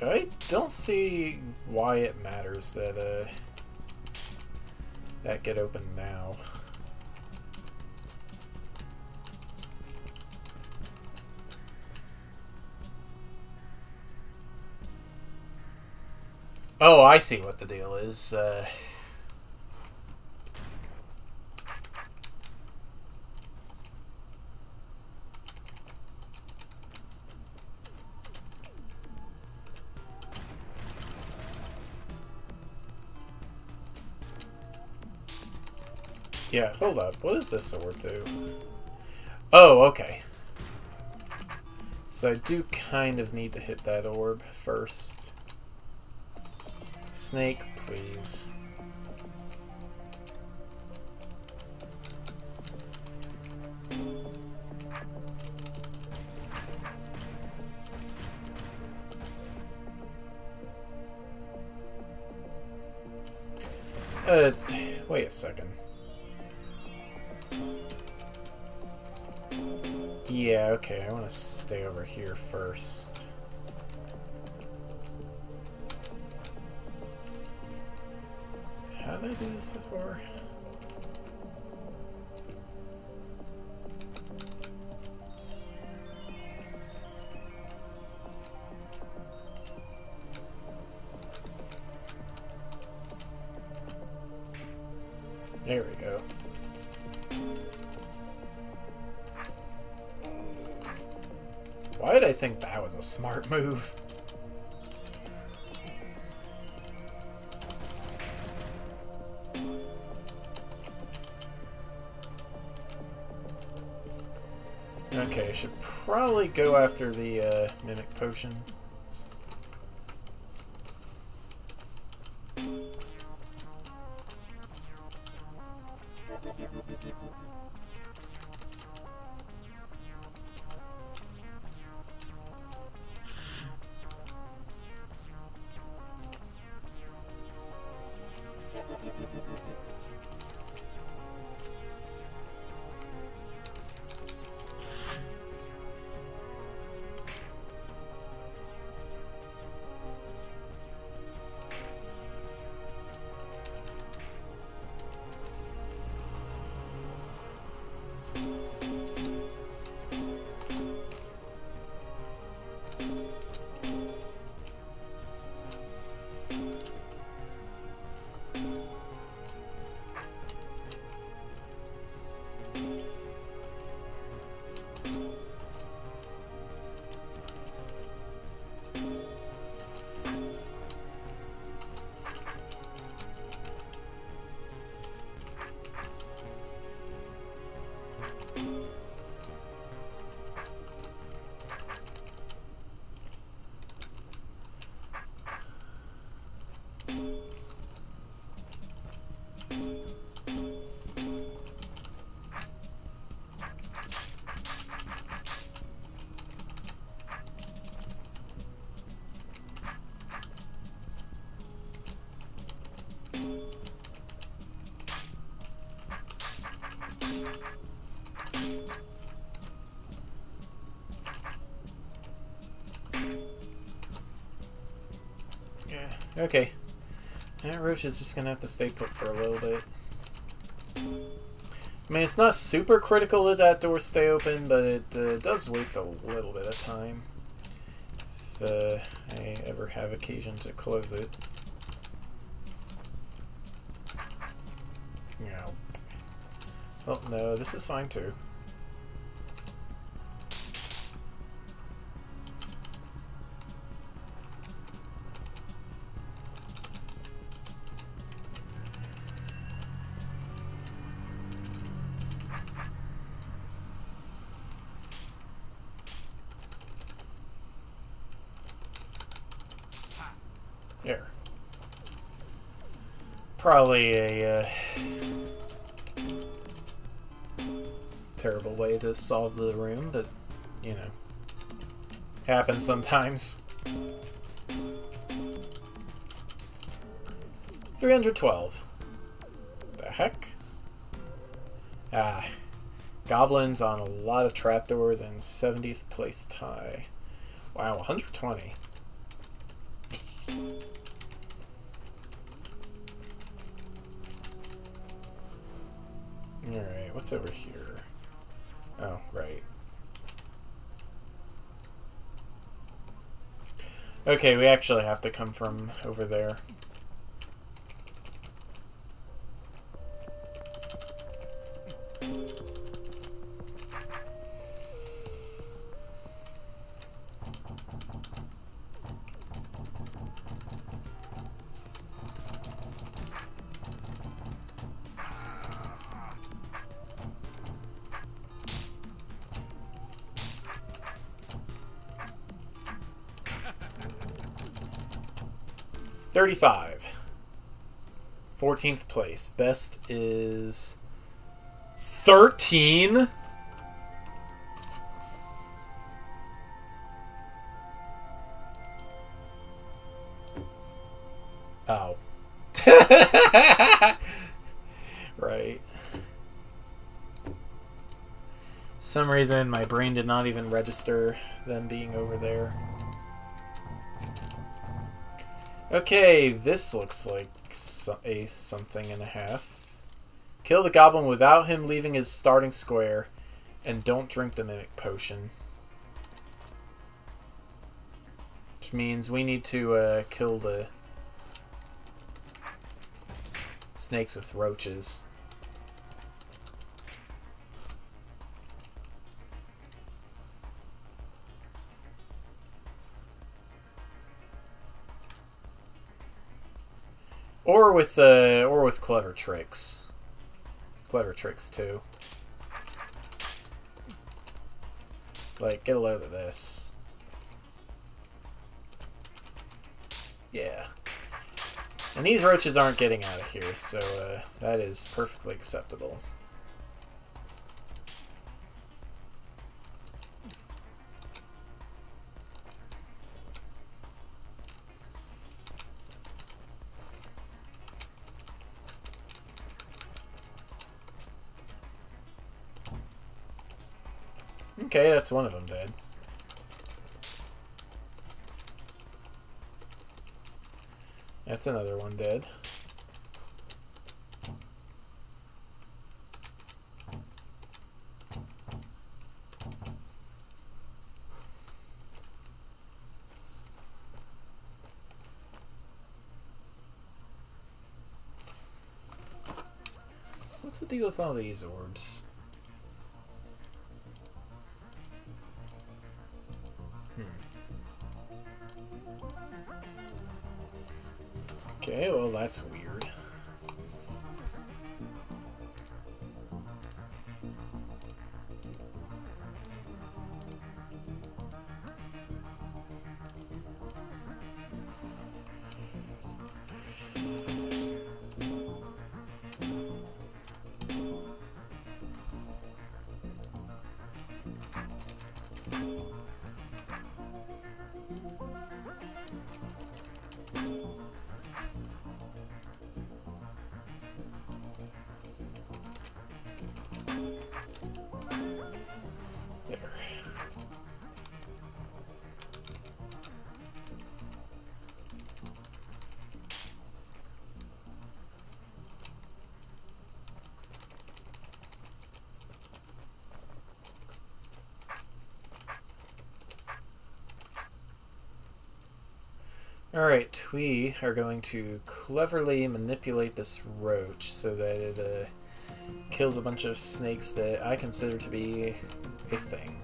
[SPEAKER 1] I don't see why it matters that uh, that get open now. Oh, I see what the deal is. Uh, hold up. What does this sword do? Oh, okay. So I do kind of need to hit that orb first. Snake, please. Uh, wait a second. Yeah, okay, I want to stay over here first. How did I do this before? A smart move? Okay, I should probably go after the uh, Mimic Potion. Okay. That Roach is just gonna have to stay put for a little bit. I mean, it's not super critical that that door stay open, but it uh, does waste a little bit of time if uh, I ever have occasion to close it. Yeah. Oh, no, this is fine too. Probably a uh, terrible way to solve the room, but you know, happens sometimes. 312. The heck? Ah. Goblins on a lot of trapdoors and 70th place tie. Wow, 120. Over here? Oh, right. Okay, we actually have to come from over there. 35. 14th place. Best is 13? Oh. right. Some reason my brain did not even register them being over there. Okay, this looks like a something and a half. Kill the goblin without him leaving his starting square, and don't drink the mimic potion. Which means we need to uh, kill the snakes with roaches. Or with uh, or with clever tricks. Clever tricks too. Like get a load of this. Yeah. And these roaches aren't getting out of here, so uh, that is perfectly acceptable. Okay, that's one of them dead. That's another one dead. What's the deal with all these orbs? Alright, we are going to cleverly manipulate this roach so that it uh, kills a bunch of snakes that I consider to be a thing.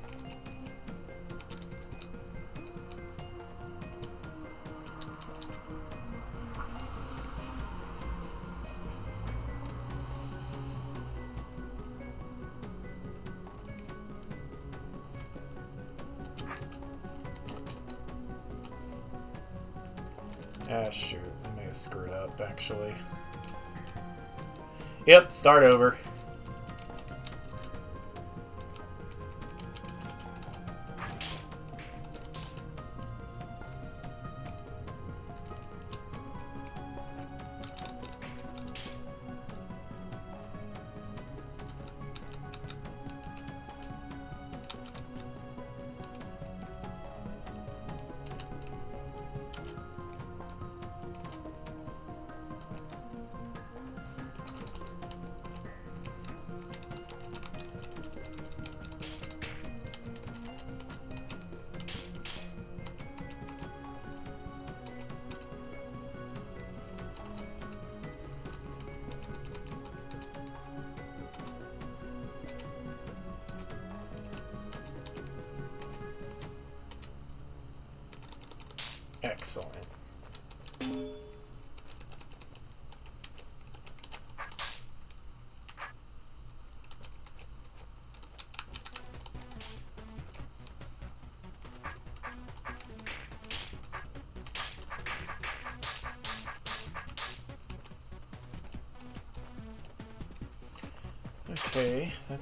[SPEAKER 1] Yep, start over.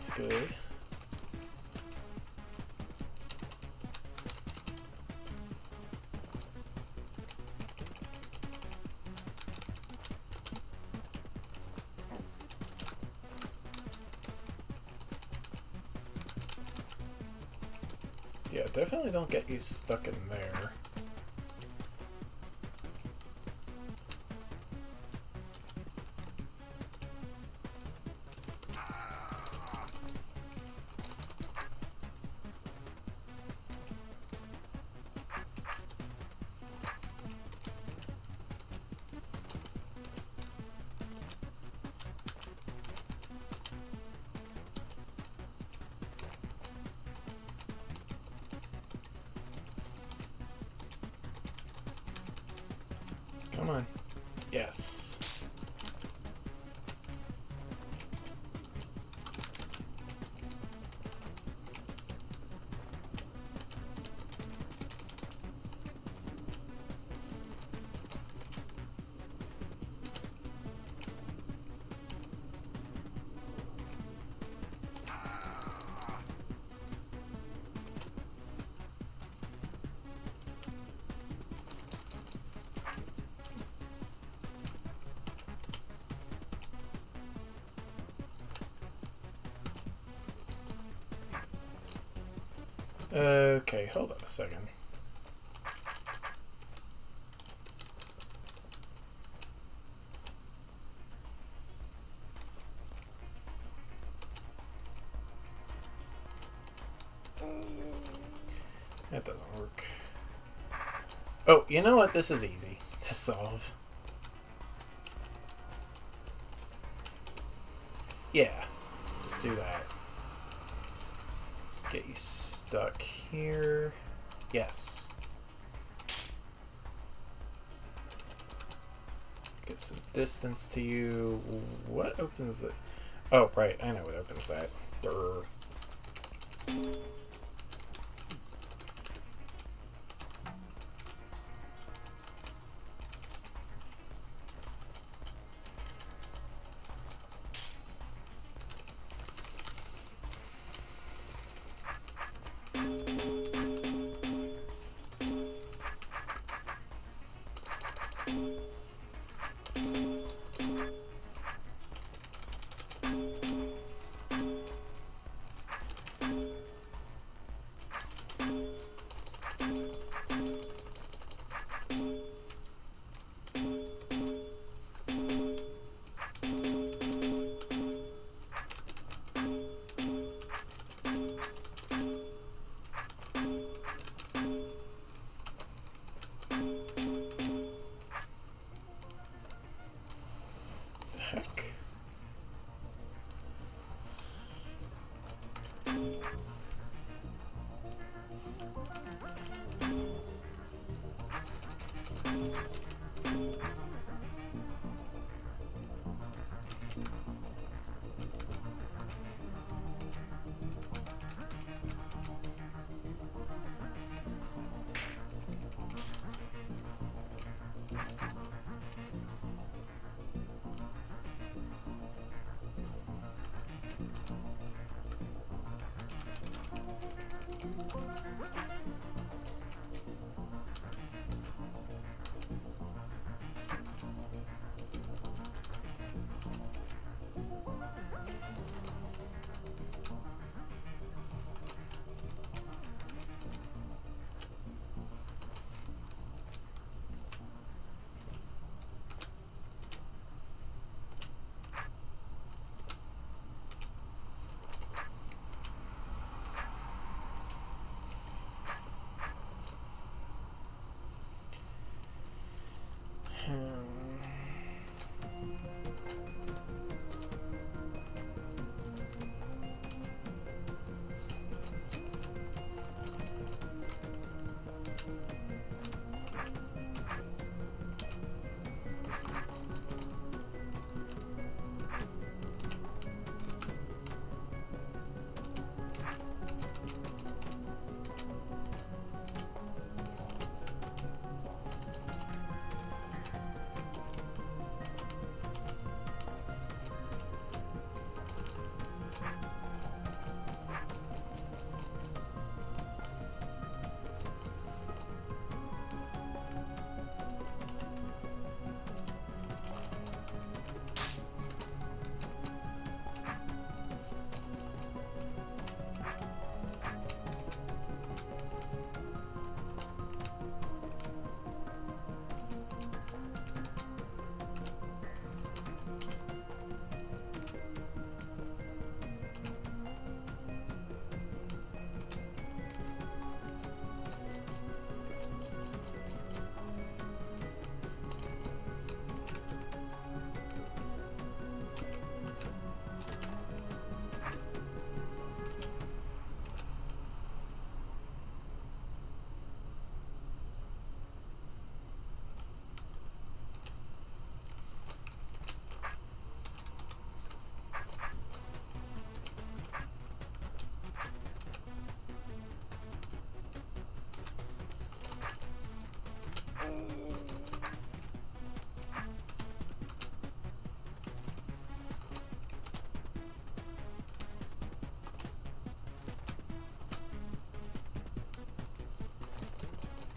[SPEAKER 1] That's good. Yeah, definitely don't get you stuck in there. Hold on a second. That doesn't work. Oh, you know what? This is easy to solve. Yeah, just do that. Get you stuck here. Yes. Get some distance to you. What opens it? Oh, right. I know what opens that. Durr. Hmm.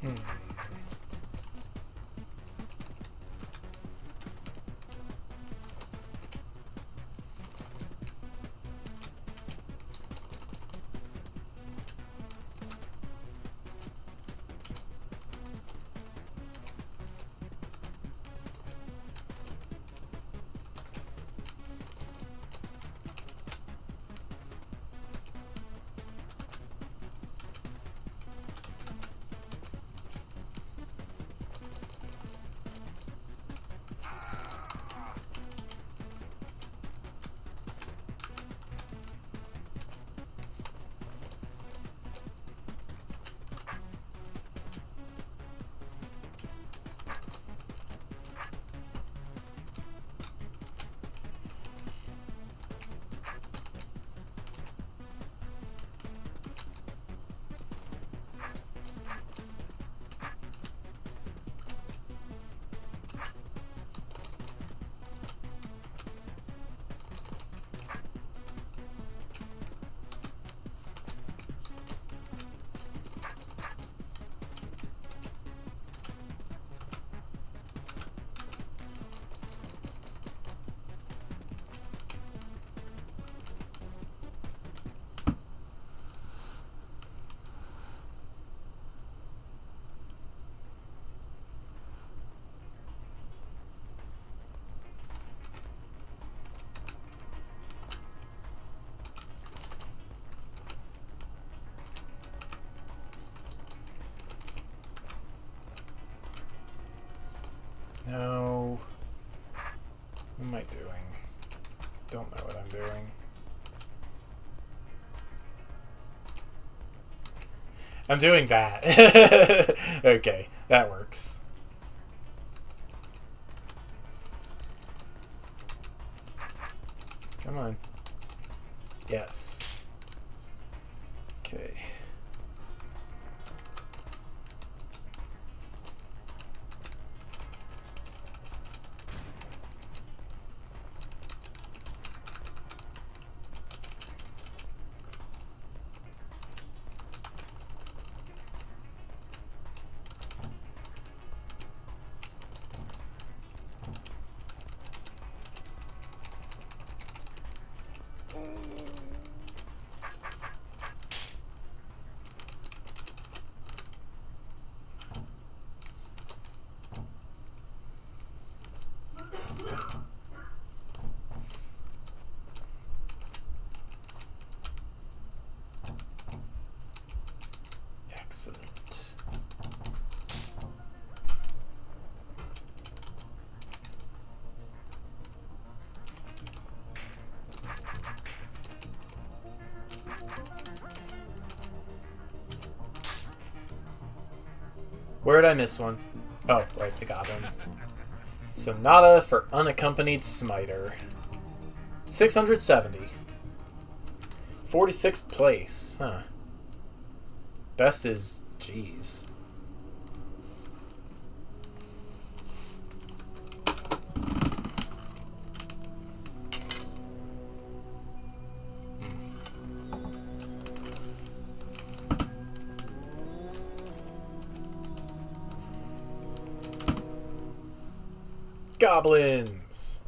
[SPEAKER 1] Mm. Am I doing? Don't know what I'm doing. I'm doing that. okay, that works. Come on. Yes. Okay. Excellent. Where did I miss one? Oh, right, the goblin. Sonata for unaccompanied smiter. 670. 46th place. Huh. Best is G's. Goblins!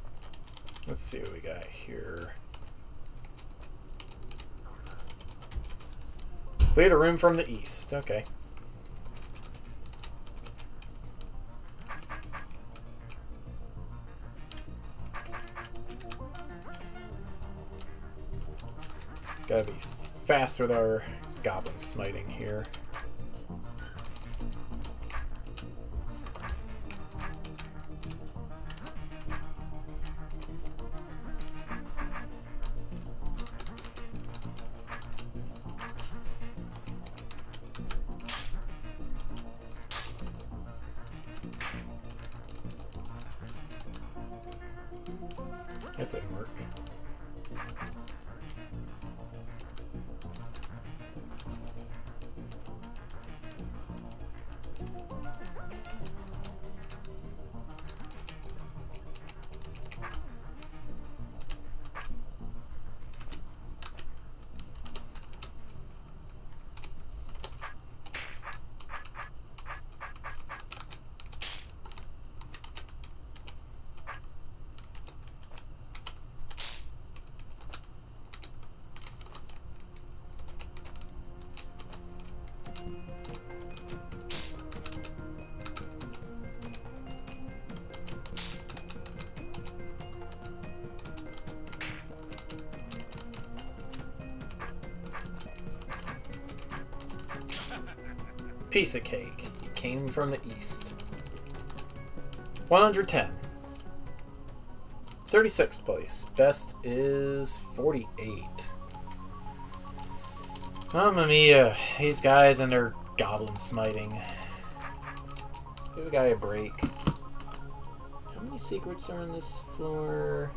[SPEAKER 1] Let's see what we got here. Cleared a room from the east. Okay. Gotta be fast with our goblin smiting here. Piece of cake. He came from the east. 110. 36th place. Best is 48. Mamma mia. These guys and their goblin smiting. Give a guy a break. How many secrets are on this floor?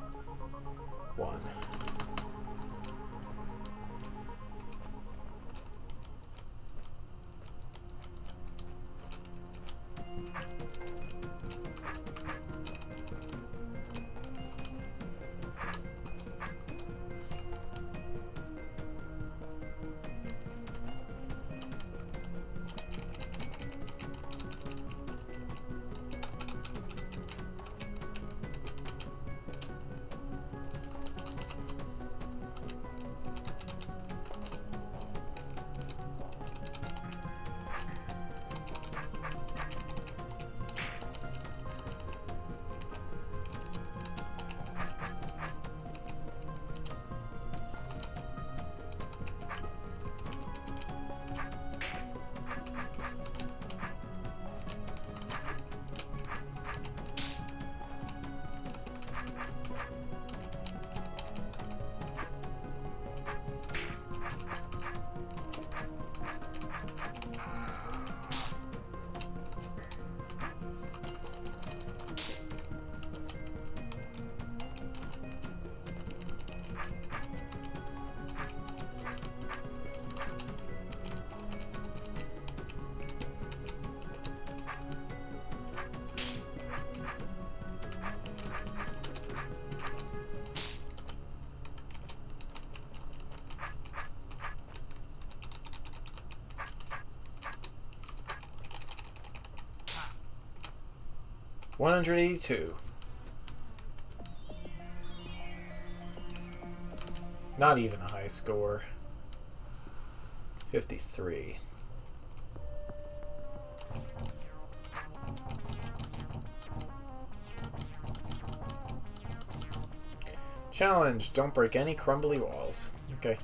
[SPEAKER 1] 182. Not even a high score. 53. Challenge, don't break any crumbly walls. Okay.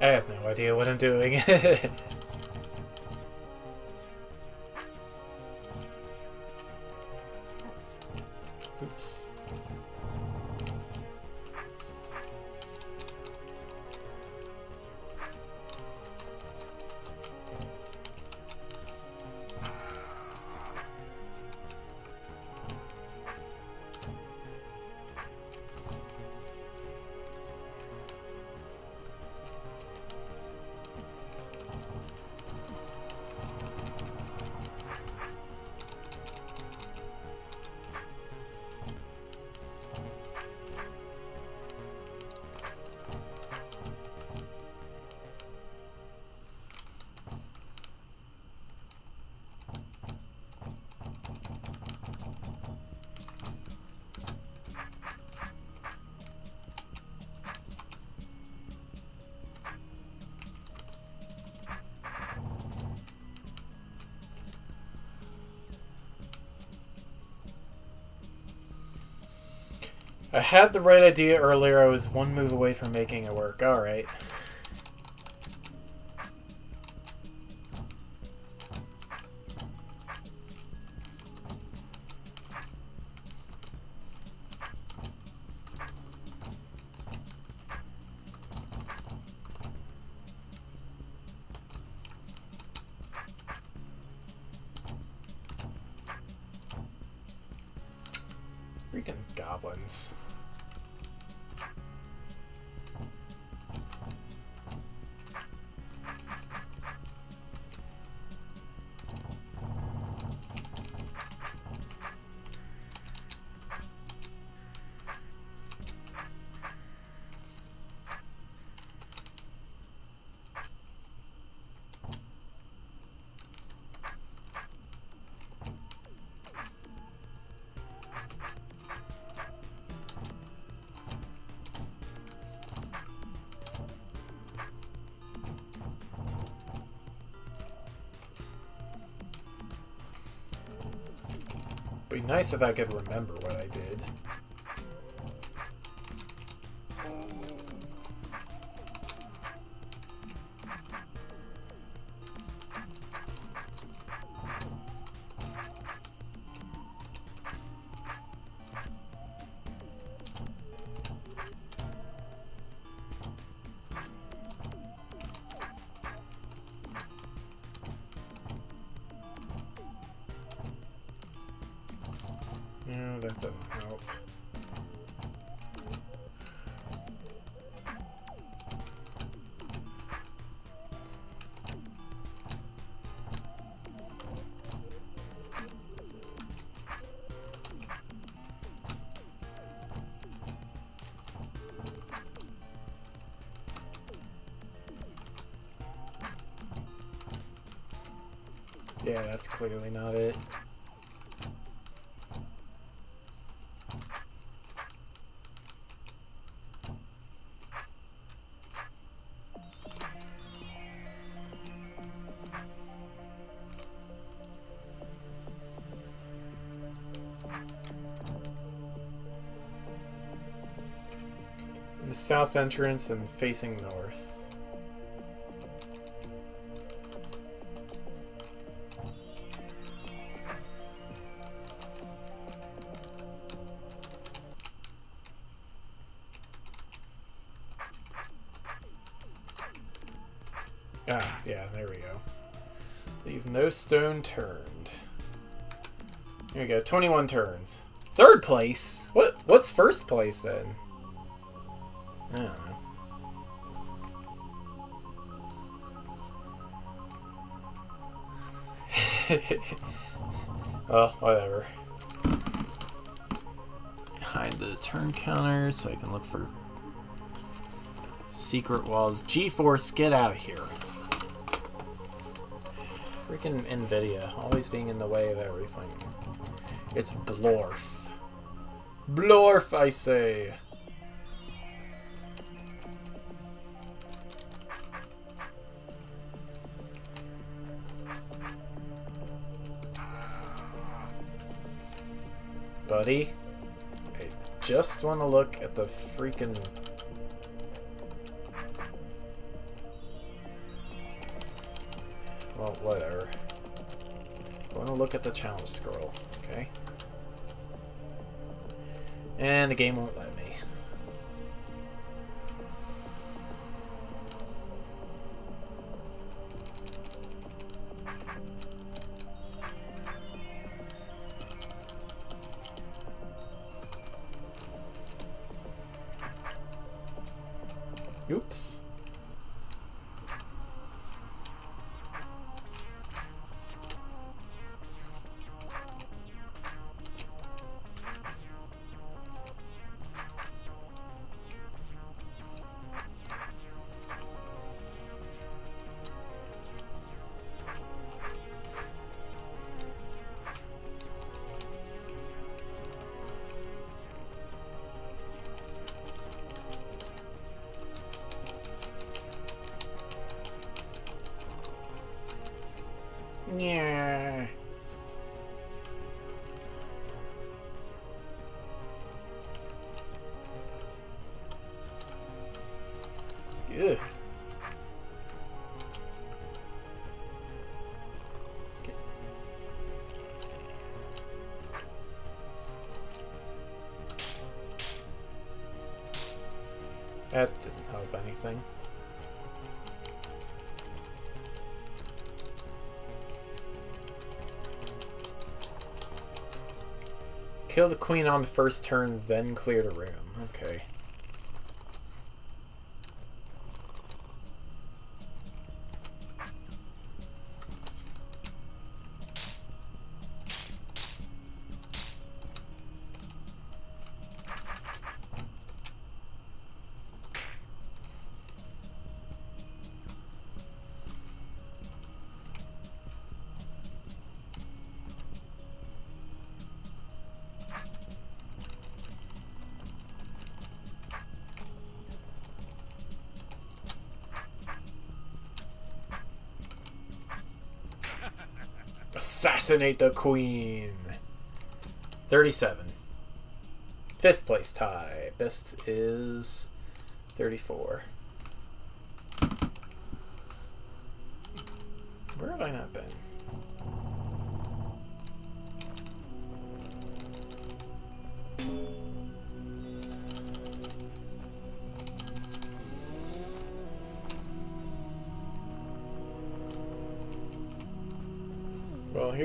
[SPEAKER 1] I have no idea what I'm doing. I had the right idea earlier. I was one move away from making it work. Alright. Freaking nice if I could remember what I did. That's clearly not it. the south entrance and facing north. Stone turned. Here we go, 21 turns. Third place? What? What's first place then? I don't know. well, whatever. Hide the turn counter so I can look for secret walls. GeForce, get out of here. Freaking NVIDIA, always being in the way of everything. It's Blorf. Blorf, I say. Buddy, I just want to look at the freaking... challenge scroll, okay? And the game won't That didn't help anything. Kill the queen on the first turn, then clear the room. Okay. Assassinate the queen. 37. Fifth place tie. Best is 34.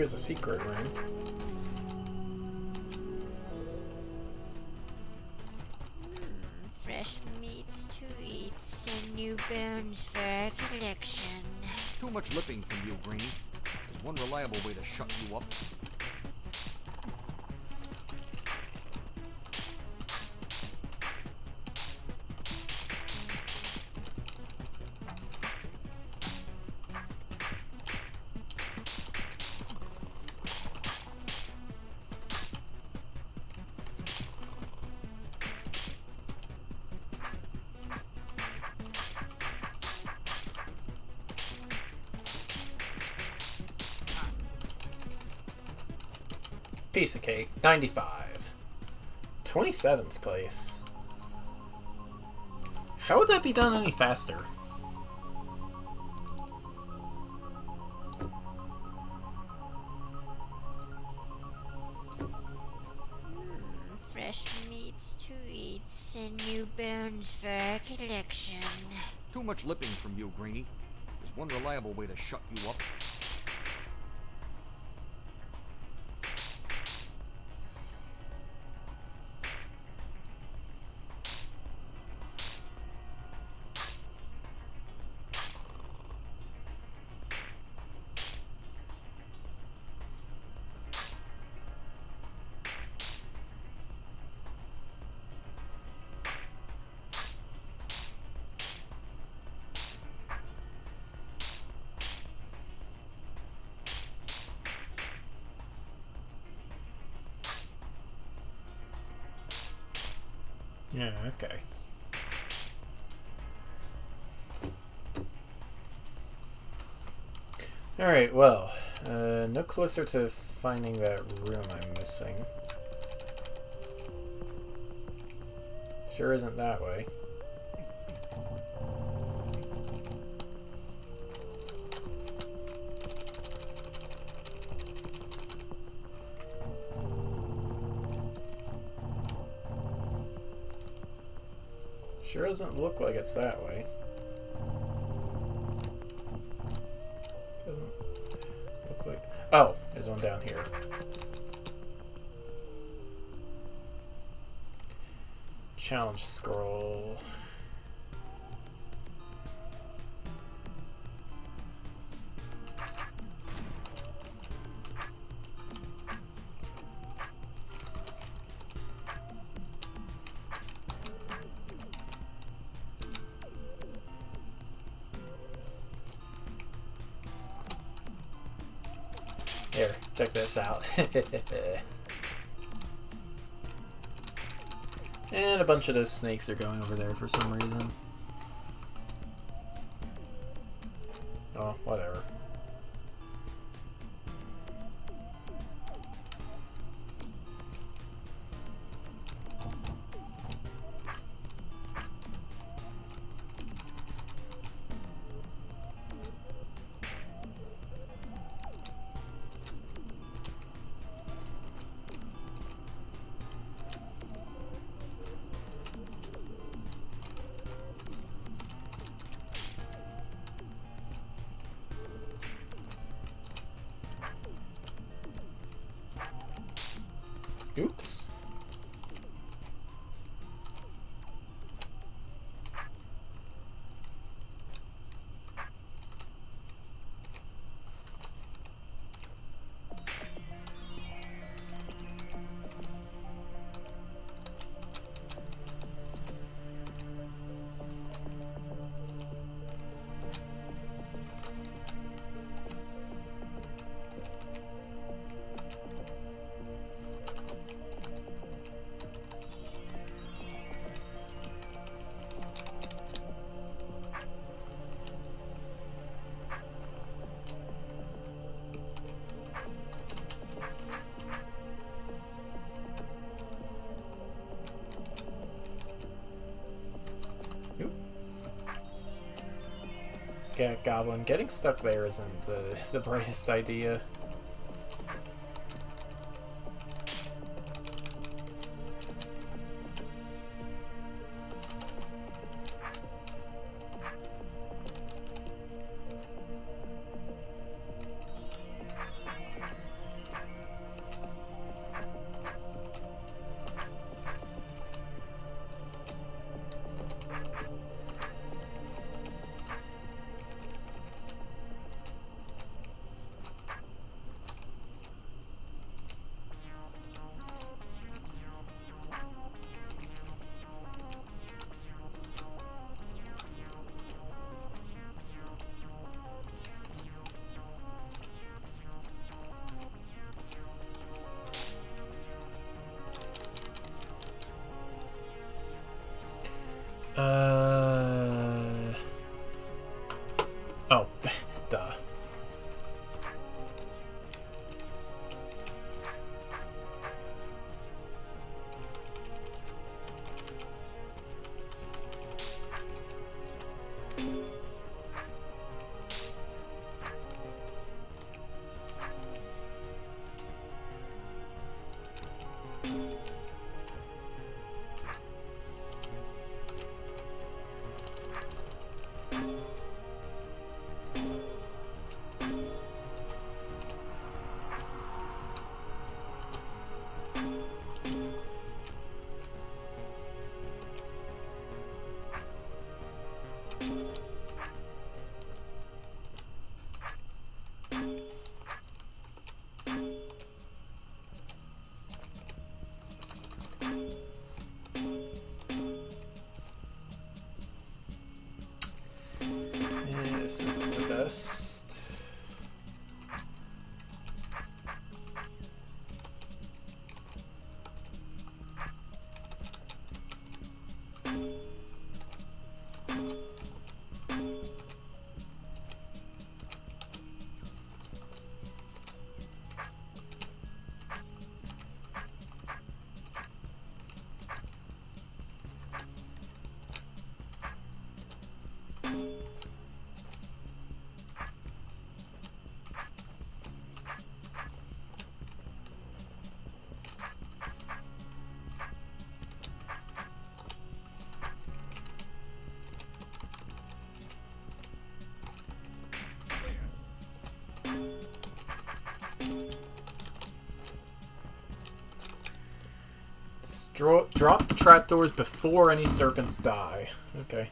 [SPEAKER 1] Here's a secret room.
[SPEAKER 4] Fresh meats to eat and new bones for our collection.
[SPEAKER 2] Too much lipping from you, Greenie. There's one reliable way to shut you up.
[SPEAKER 1] Piece of cake. 95. 27th place. How would that be done any faster?
[SPEAKER 4] Fresh meats to eat and new bones for our collection.
[SPEAKER 2] Too much lipping from you, Greenie. There's one reliable way to shut you up.
[SPEAKER 1] Yeah, okay. Alright, well, uh, no closer to finding that room I'm missing. Sure isn't that way. Look like it's that way. Doesn't look like. Oh, there's one down here. Challenge scroll. This out. and a bunch of those snakes are going over there for some reason. Getting stuck there isn't uh, the brightest idea. Drop, the trapdoors before any serpents die. Okay.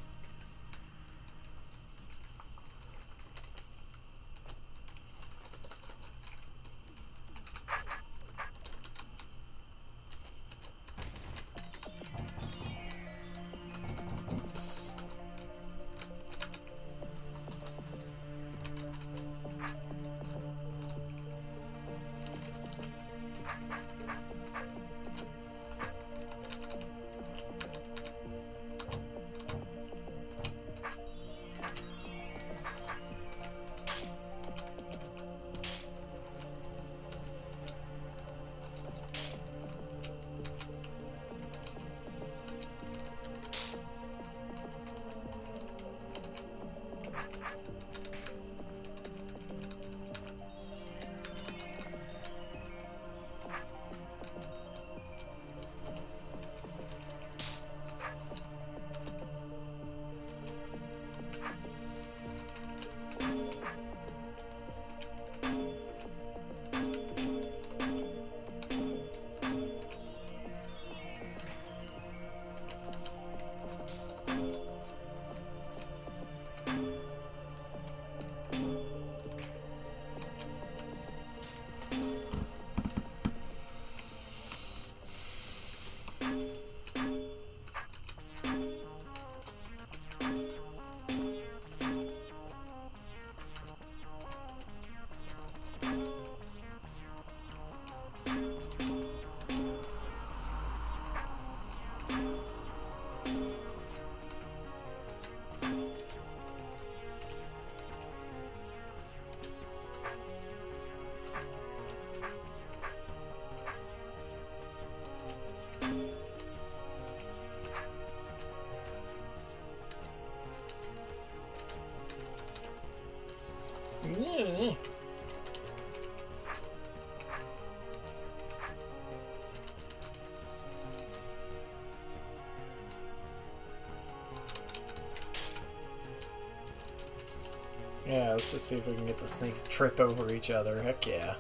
[SPEAKER 1] See if we can get the snakes to trip over each other. Heck yeah.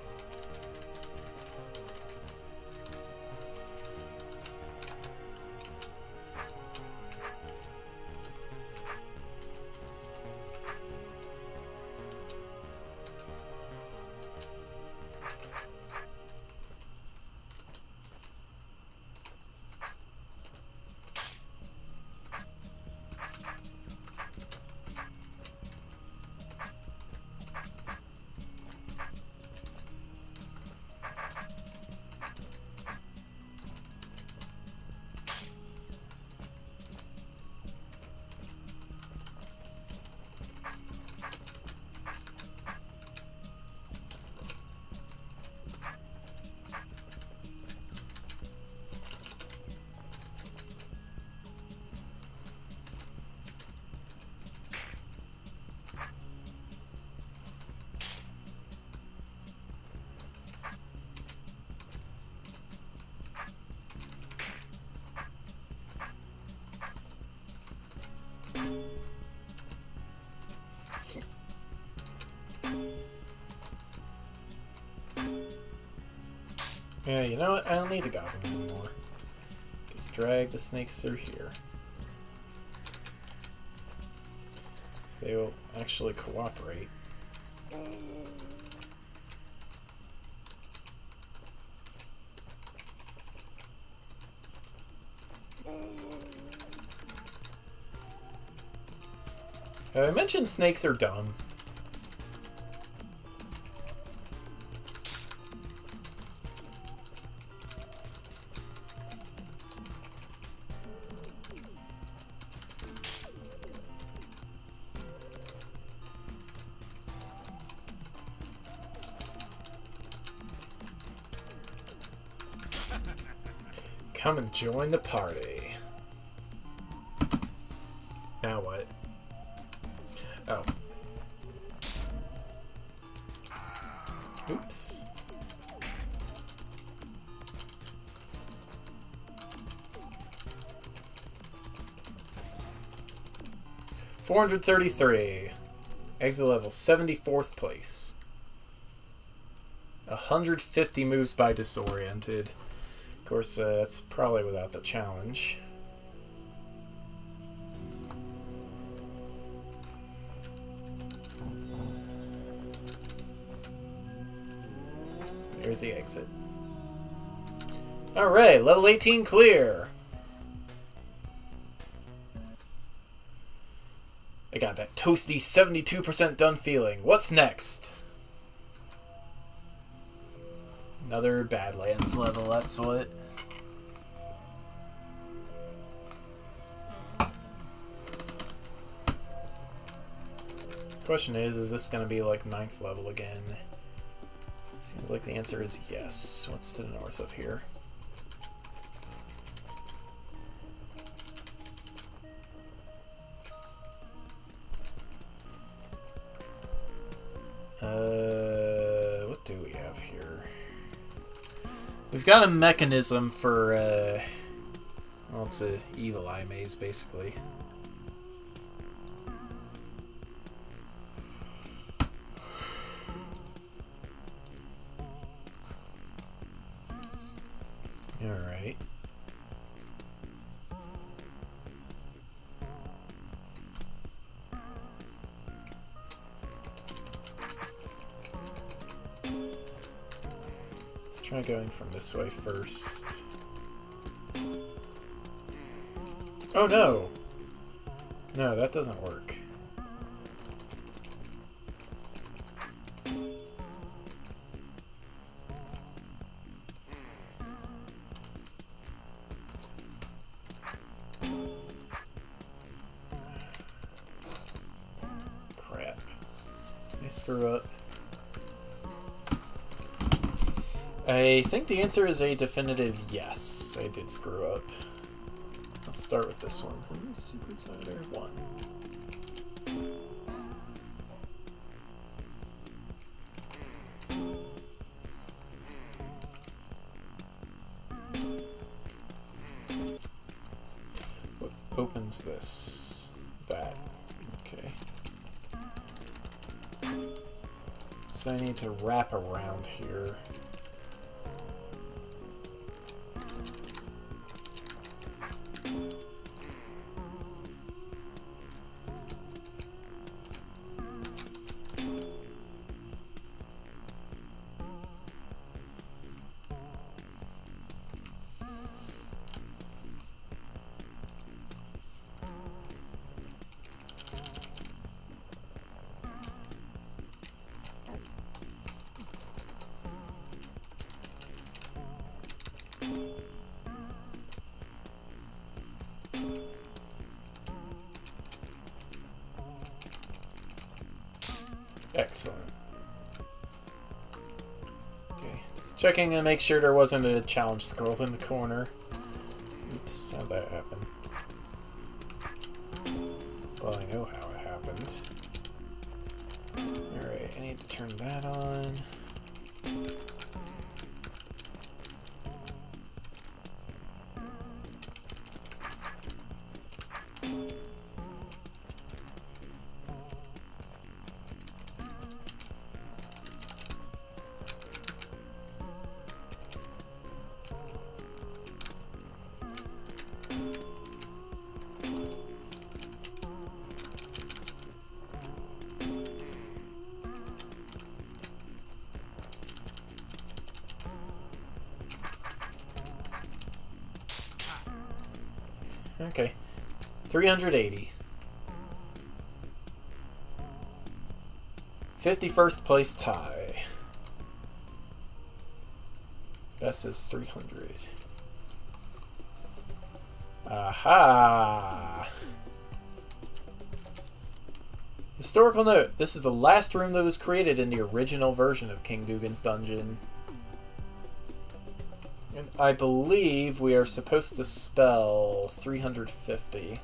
[SPEAKER 1] Yeah, you know what? I don't need the goblin anymore. Just drag the snakes through here. They will actually cooperate. Have I mentioned snakes are dumb? Come and join the party. Now what? Oh. Oops. Four hundred thirty-three. Exit level seventy-fourth place. hundred fifty moves by disoriented. Of course, uh, that's probably without the challenge. There's the exit. Alright, level 18 clear. I got that toasty 72% done feeling. What's next? Another Badlands level, that's what. Question is, is this going to be like ninth level again? Seems like the answer is yes. What's to the north of here? We've got a mechanism for, uh, well, it's a evil eye maze, basically. From this way first. Oh no! No, that doesn't work. Think the answer is a definitive yes. I did screw up. Let's start with this one. Secret Cider 1. What opens this? That. Okay. So I need to wrap around here. Excellent. Uh, okay, just checking to make sure there wasn't a challenge scroll in the corner. 380. 51st place tie. Best is 300. Aha! Historical note. This is the last room that was created in the original version of King Dugan's Dungeon. And I believe we are supposed to spell 350.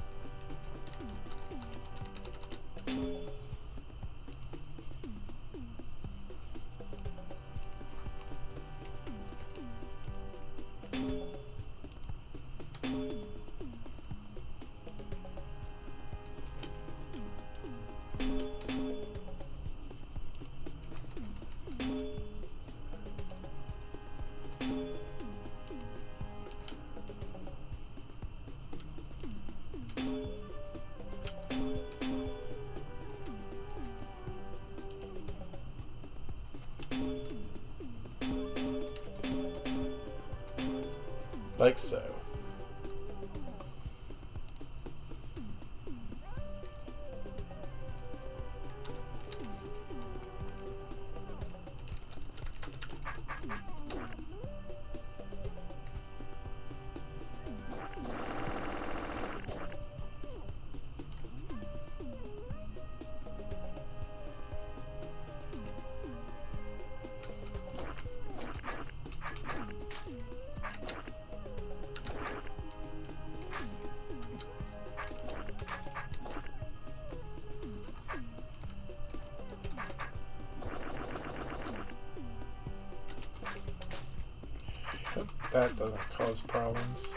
[SPEAKER 1] That doesn't cause problems.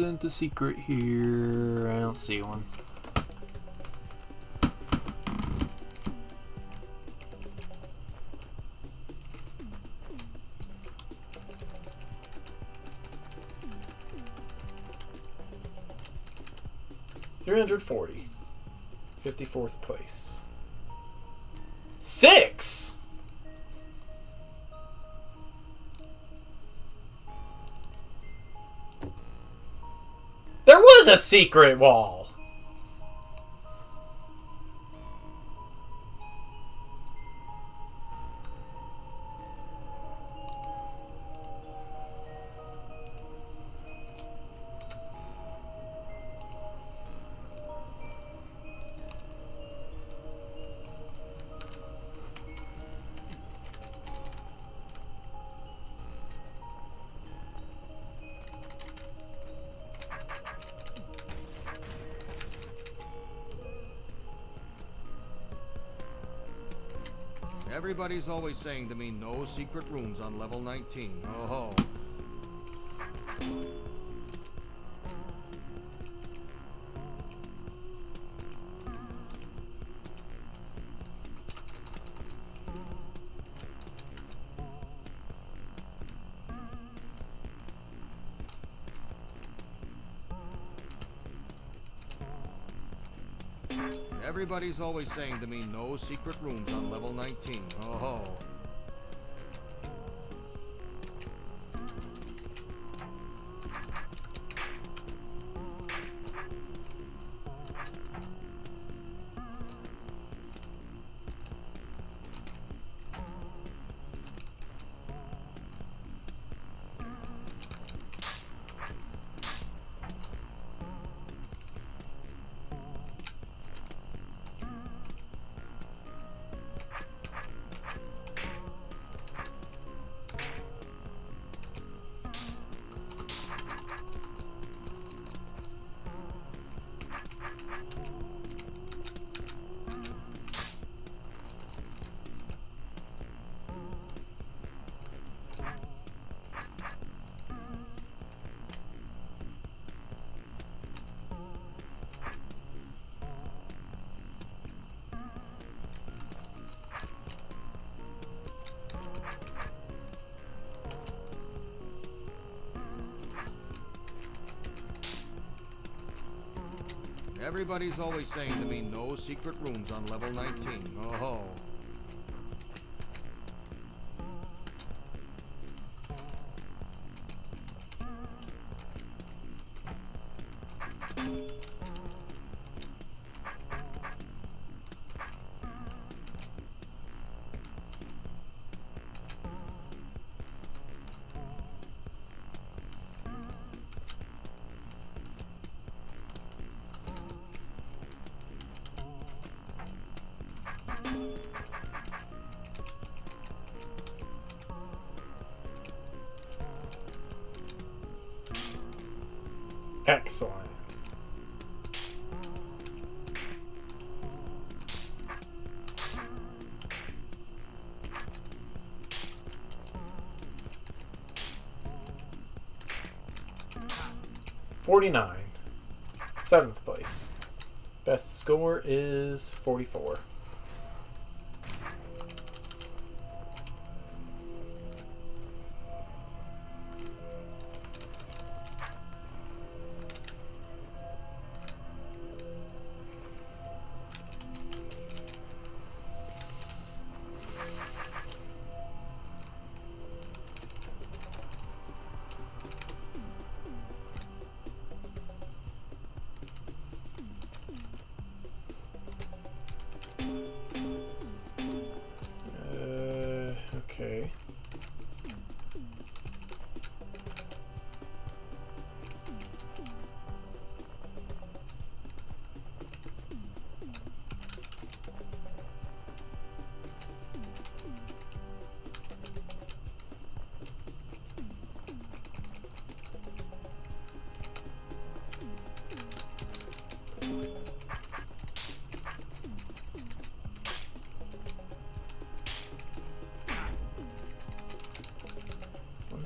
[SPEAKER 1] Isn't secret here. I don't see one. Three hundred forty. Fifty fourth place. Six. Was a secret wall.
[SPEAKER 2] Everybody's always saying to me, no secret rooms on level 19. Oh Everybody's always saying to me, no secret rooms on level 19. Oh Everybody's always saying to me, no secret rooms on level 19. Oh
[SPEAKER 1] 49. Seventh place. Best score is 44.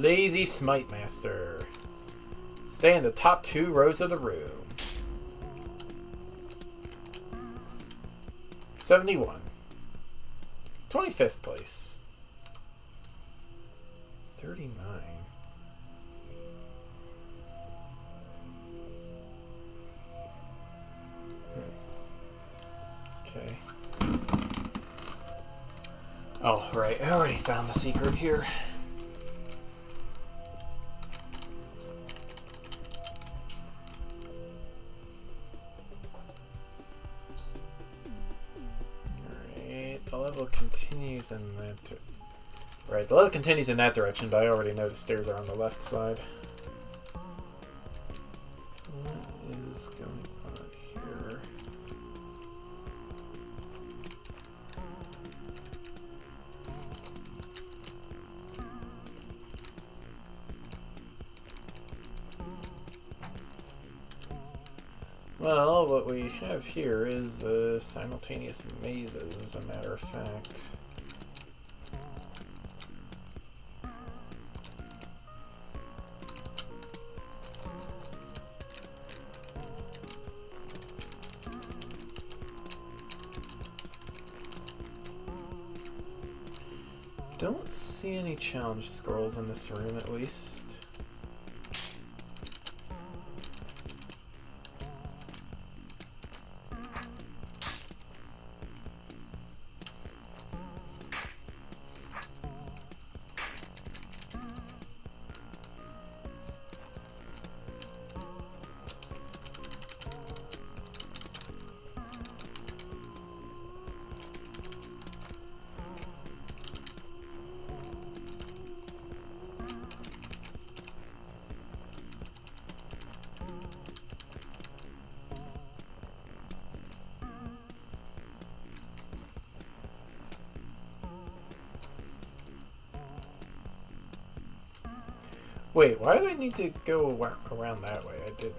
[SPEAKER 1] Lazy Smitemaster. Stay in the top two rows of the room. 71. 25th place. 39. Hmm. Okay. Oh, right. I already found the secret here. The level continues in that direction, but I already know the stairs are on the left side. What is going on here? Well, what we have here is uh, simultaneous mazes, as a matter of fact. Challenge scrolls in this room, at least. Wait, why did I need to go around that way? I didn't.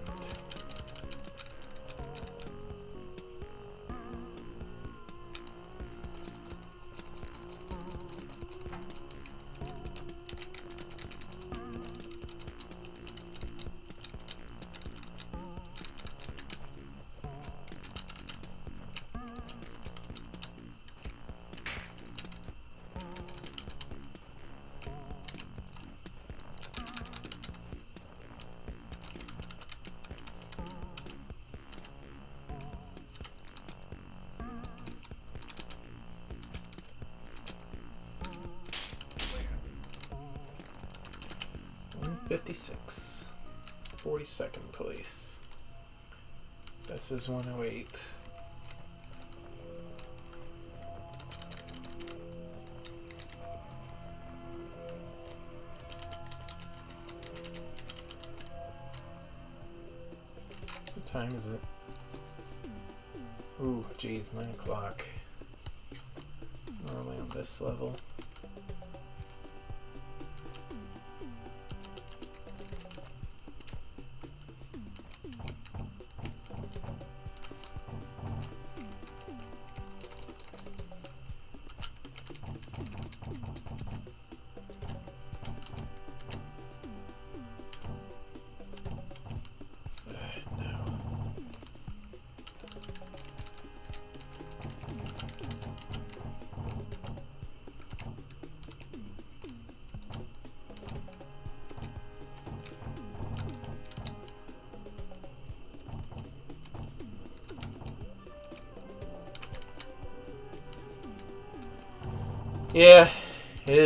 [SPEAKER 1] 56. 42nd place. This is 108. What time is it? Ooh, geez, 9 o'clock. Normally on this level.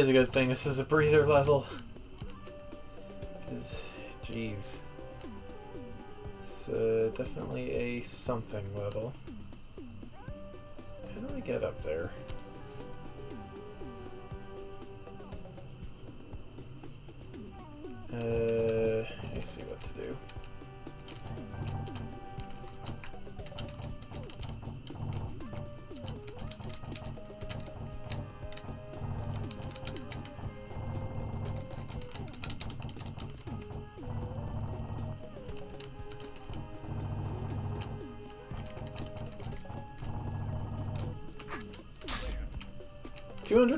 [SPEAKER 1] Is a good thing this is a breather level. Because, jeez. It's uh, definitely a something level. How do I get up there? Uh, I see what to do.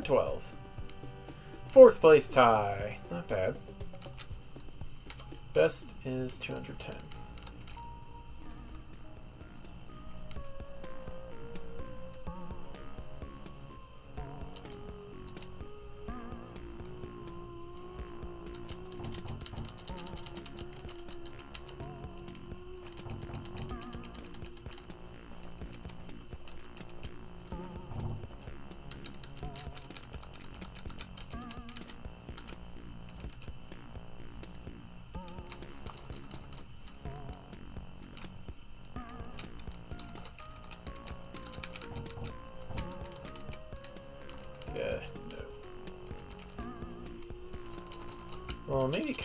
[SPEAKER 1] 12. Fourth place tie. Not bad. Best is 210.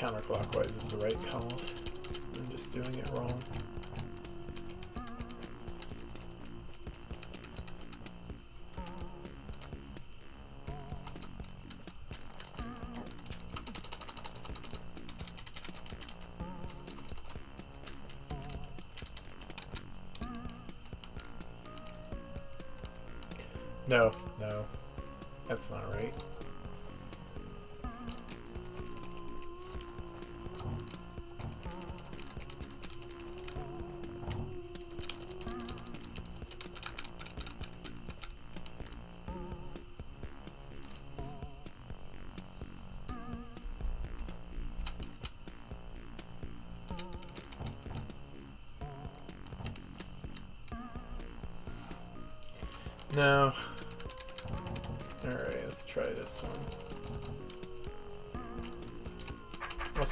[SPEAKER 1] Counterclockwise is the right call. I'm just doing it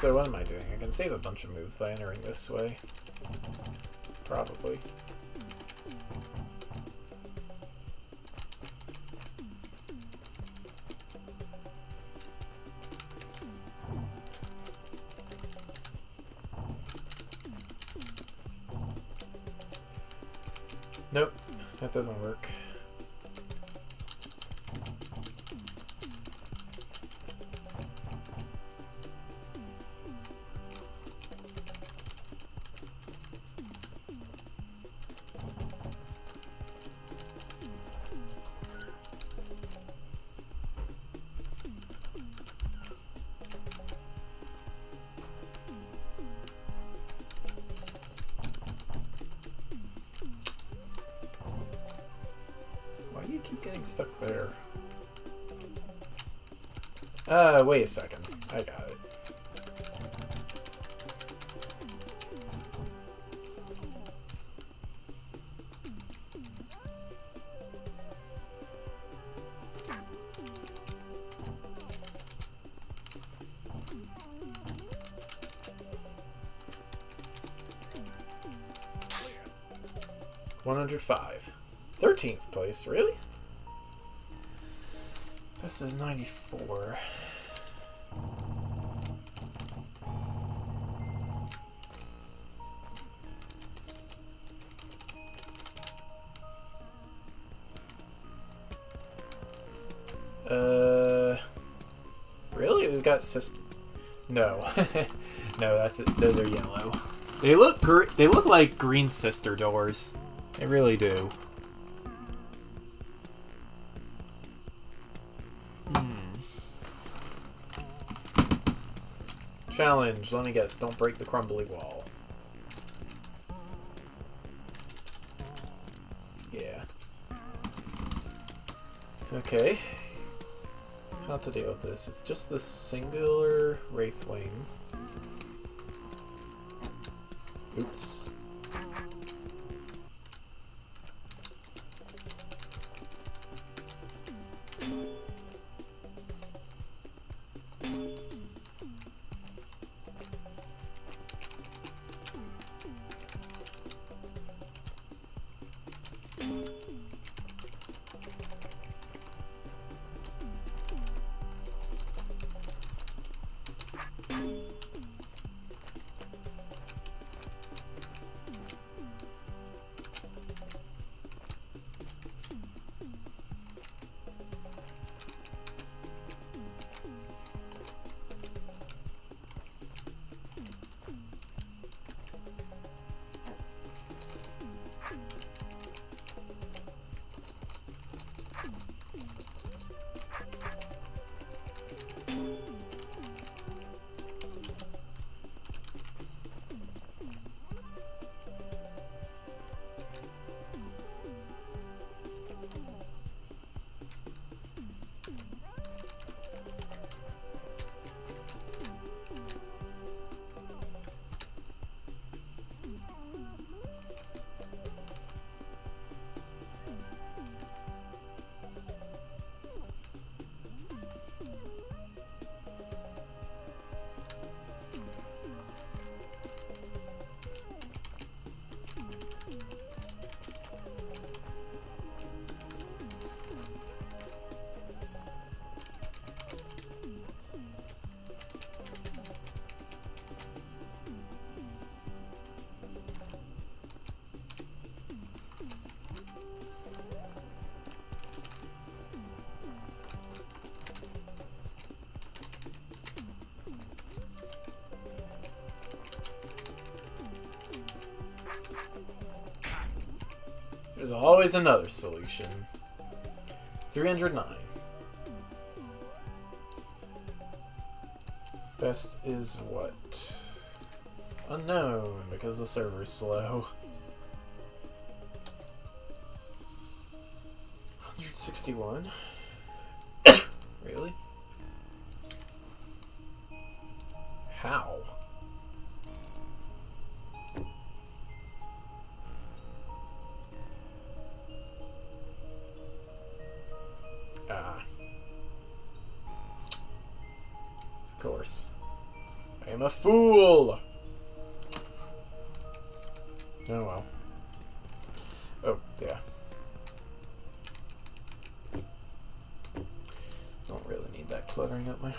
[SPEAKER 1] Also, what am I doing? I can save a bunch of moves by entering this way. stuck there. Uh, wait a second. I got it. One hundred five. Thirteenth place, really? This is 94. Uh, really? We've got sis. No, no, that's it. Those are yellow. They look gr- they look like green sister doors. They really do. Challenge. Let me guess. Don't break the crumbly wall. Yeah. Okay. How to deal with this? It's just the singular Wraithwing. There's always another solution. 309. Best is what? Unknown, because the server's slow.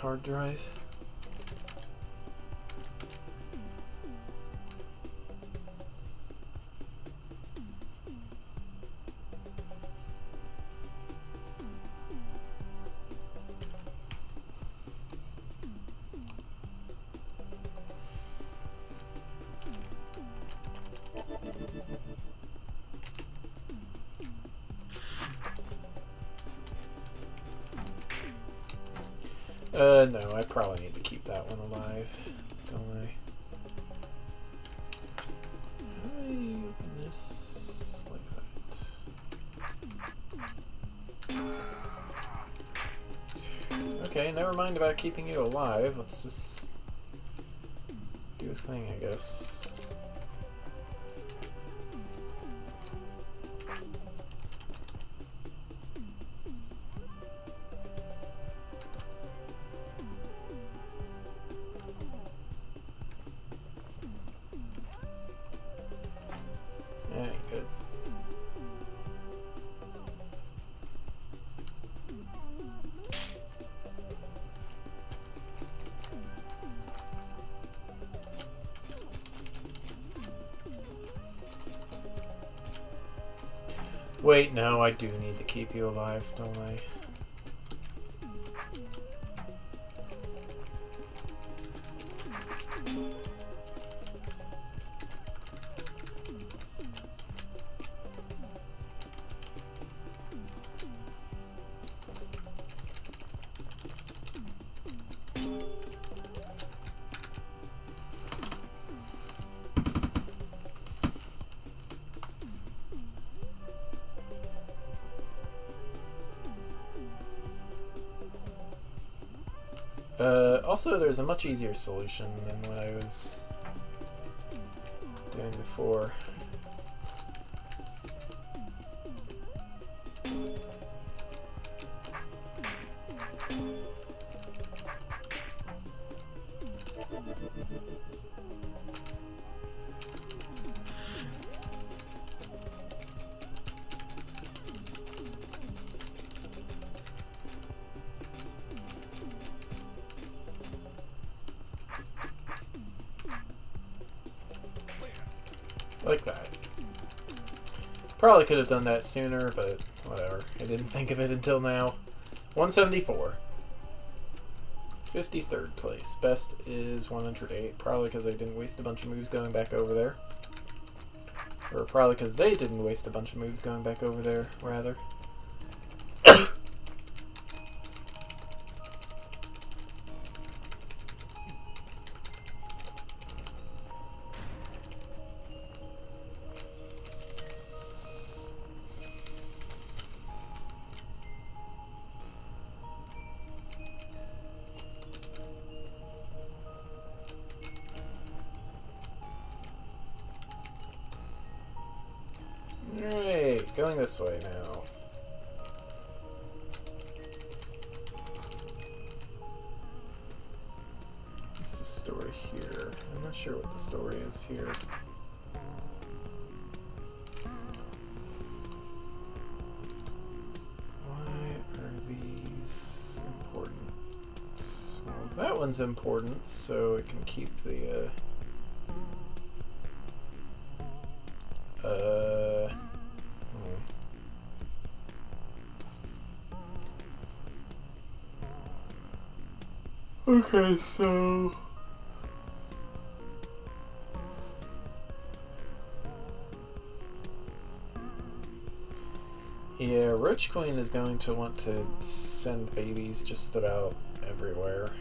[SPEAKER 1] Hard drive. Probably need to keep that one alive, don't I? I open this like that? Okay, never mind about keeping you alive. Let's just do a thing, I guess. Wait, no, I do need to keep you alive, don't I? Also, there's a much easier solution than what I was doing before. Probably could have done that sooner, but whatever. I didn't think of it until now. 174. 53rd place. Best is 108. Probably because I didn't waste a bunch of moves going back over there. Or probably because they didn't waste a bunch of moves going back over there, rather. This way now. What's the story here? I'm not sure what the story is here. Why are these important? Well, that one's important, so it can keep the, uh... Okay, so... Yeah, Roach Queen is going to want to send babies just about everywhere.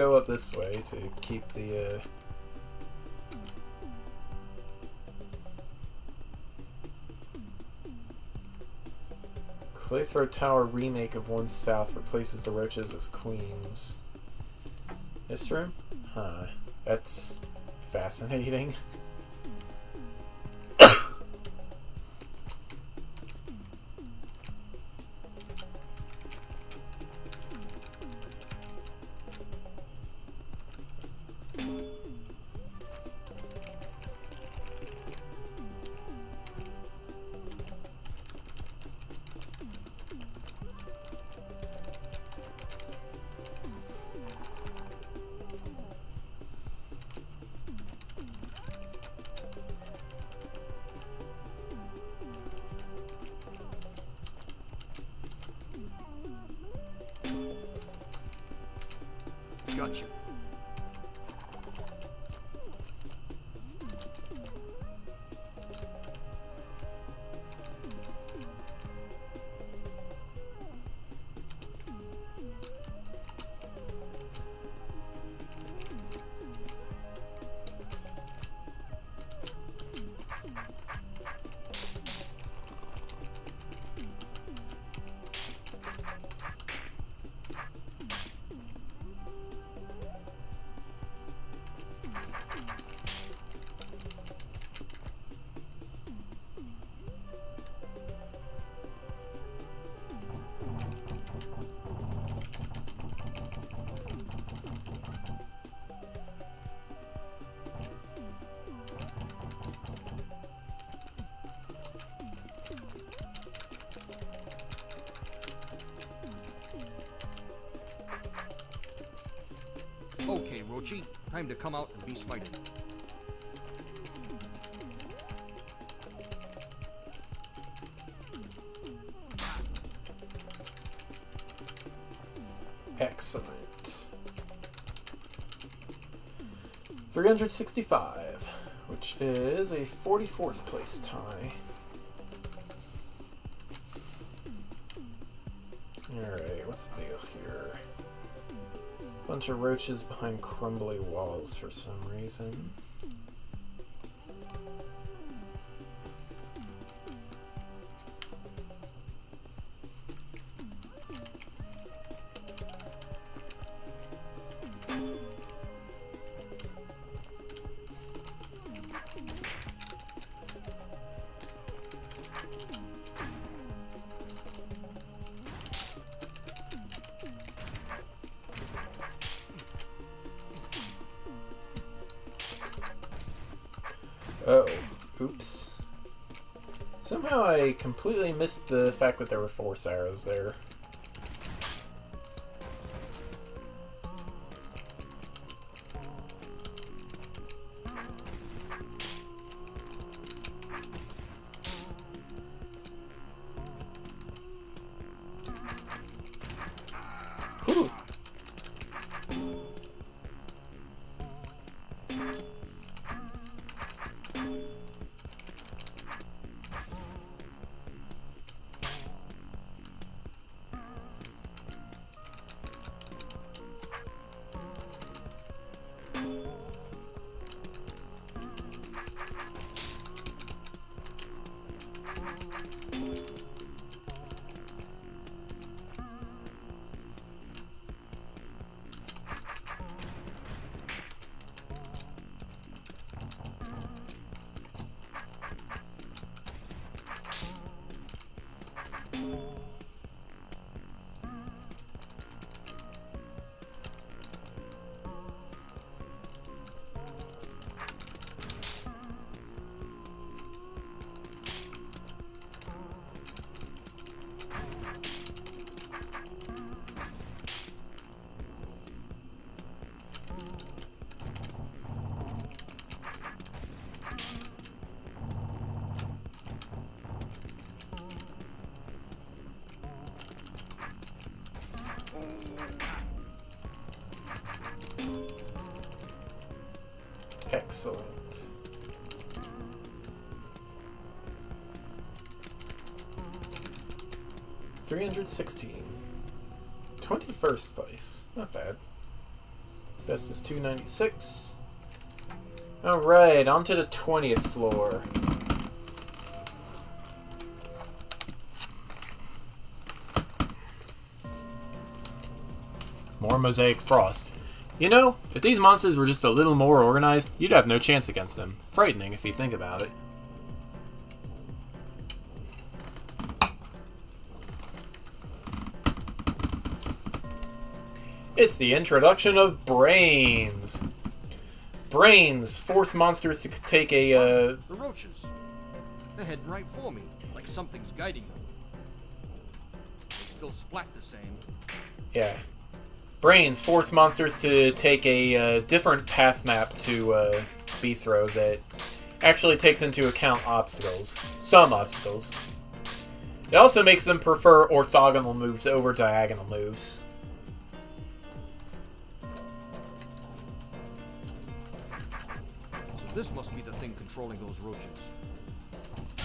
[SPEAKER 1] Go up this way to keep the, uh... Claythrow Tower remake of One South replaces the roaches of queens. This room? Huh. That's fascinating.
[SPEAKER 2] Roachy, time to come out and be smited.
[SPEAKER 1] Excellent. 365, which is a 44th place tie. Bunch of roaches behind crumbly walls for some reason. Completely missed the fact that there were force arrows there. 316. 21st place. Not bad. Best is 296. Alright, on to the 20th floor. More Mosaic Frost. You know, if these monsters were just a little more organized, you'd have no chance against them. Frightening if you think about it. It's the introduction of Brains. Brains force monsters to take a, uh,
[SPEAKER 2] The roaches. They're heading right for me, like something's guiding them. They still splat the same.
[SPEAKER 1] yeah. Brains force monsters to take a uh, different path map to uh, Beethro that actually takes into account obstacles. Some obstacles. It also makes them prefer orthogonal moves over diagonal moves.
[SPEAKER 2] Controlling those roaches.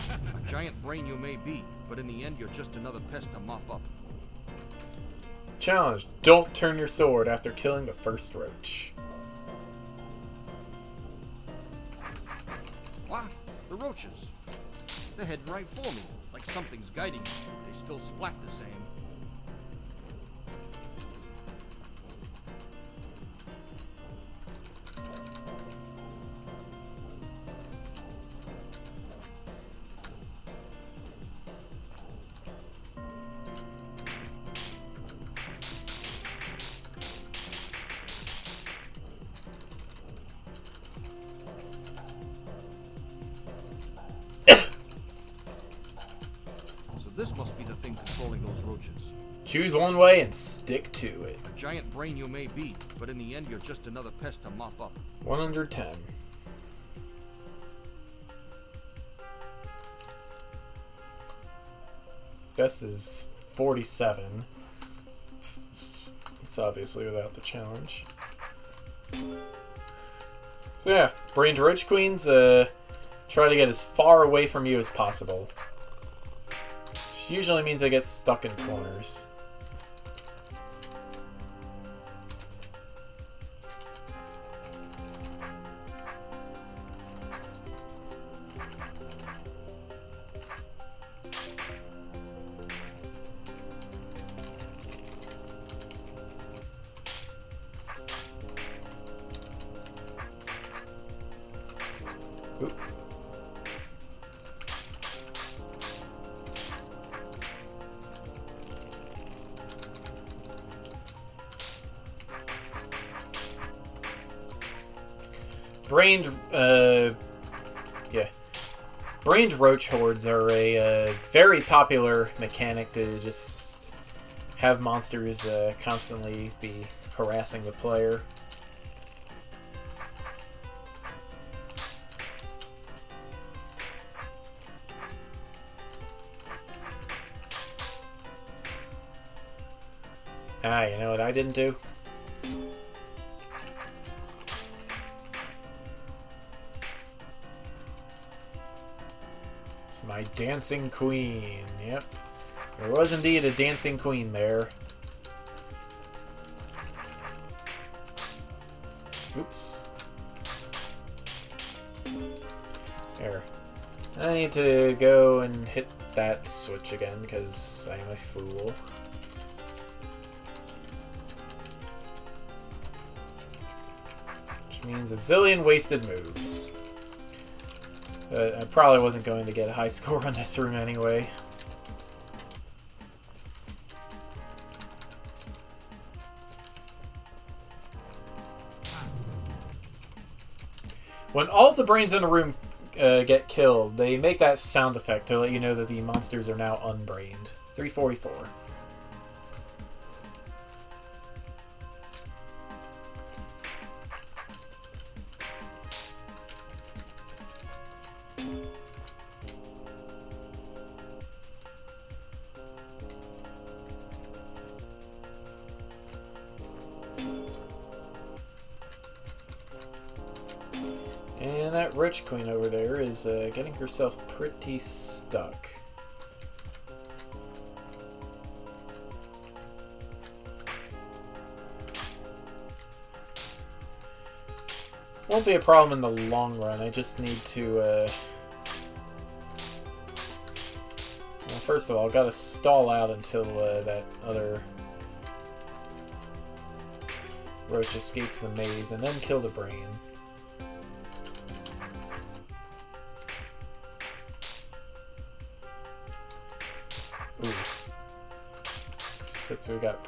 [SPEAKER 2] A giant brain you may be, but in the end you're just another pest to mop up.
[SPEAKER 1] Challenge. Don't turn your sword after killing the first roach. Choose one way and stick to it.
[SPEAKER 2] A giant brain you may be, but in the end you're just another pest to mop up.
[SPEAKER 1] 110. Best is 47. It's obviously without the challenge. So yeah, Brained Roach Queens, uh, try to get as far away from you as possible. Which usually means they get stuck in corners. Roach hordes are a uh, very popular mechanic to just have monsters uh, constantly be harassing the player. Ah, you know what I didn't do? Dancing queen. Yep. There was indeed a dancing queen there. Oops. There. I need to go and hit that switch again because I am a fool. Which means a zillion wasted moves. But I probably wasn't going to get a high score on this room anyway. When all the brains in a room uh, get killed, they make that sound effect to let you know that the monsters are now unbrained. 344. Uh, getting herself pretty stuck. Won't be a problem in the long run, I just need to, uh... Well, first of all, gotta stall out until uh, that other roach escapes the maze, and then kill the brain.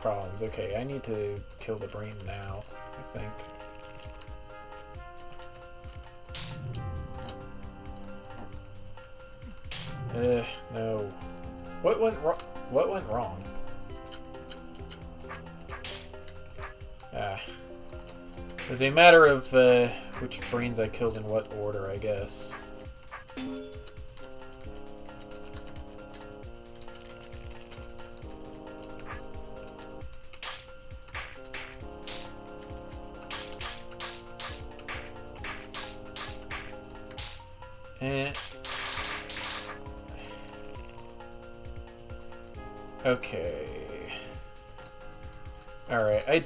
[SPEAKER 1] Problems. Okay, I need to kill the brain now, I think. Uh, no. What went wrong? What went wrong? Ah. It was a matter of uh, which brains I killed in what order, I guess.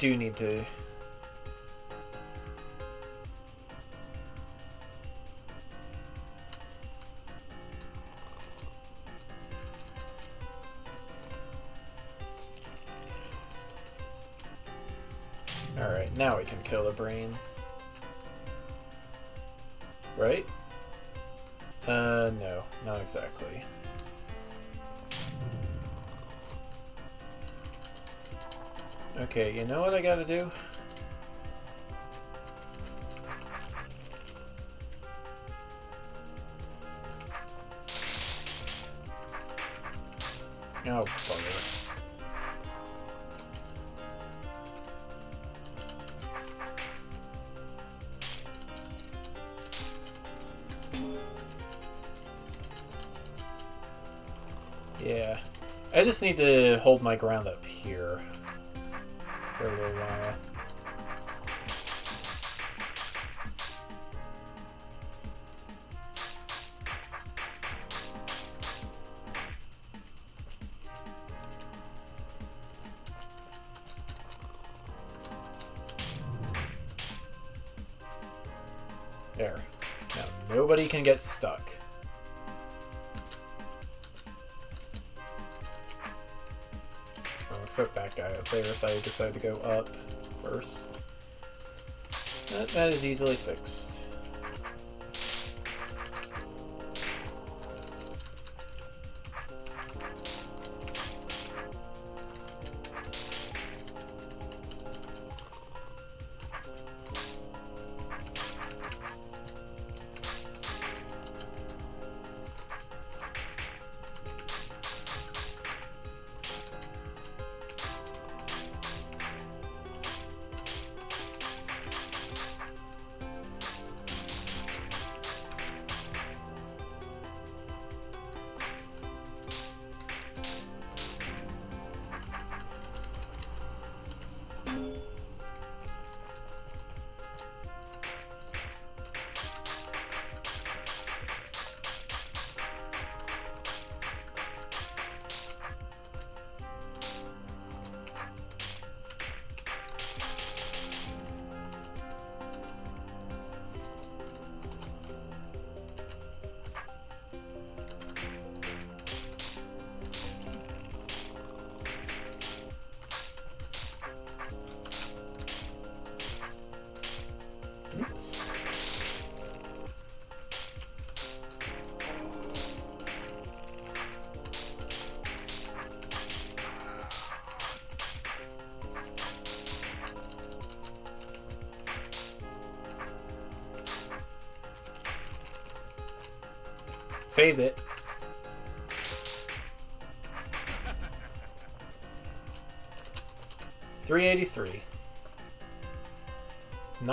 [SPEAKER 1] Do need to... hold my ground up here for a little while. There. Now nobody can get stuck. That guy up there if I decide to go up first. That, that is easily fixed.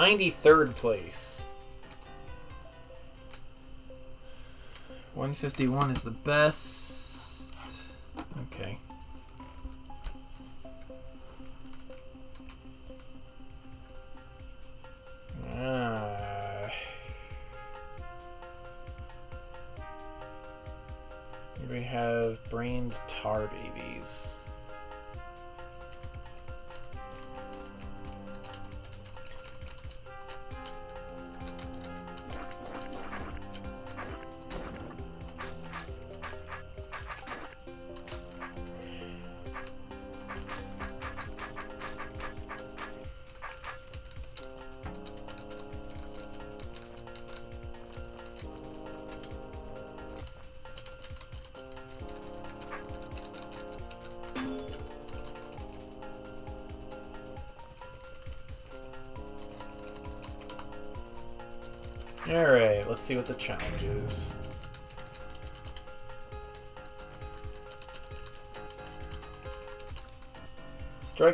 [SPEAKER 1] 93rd place. 151 is the best.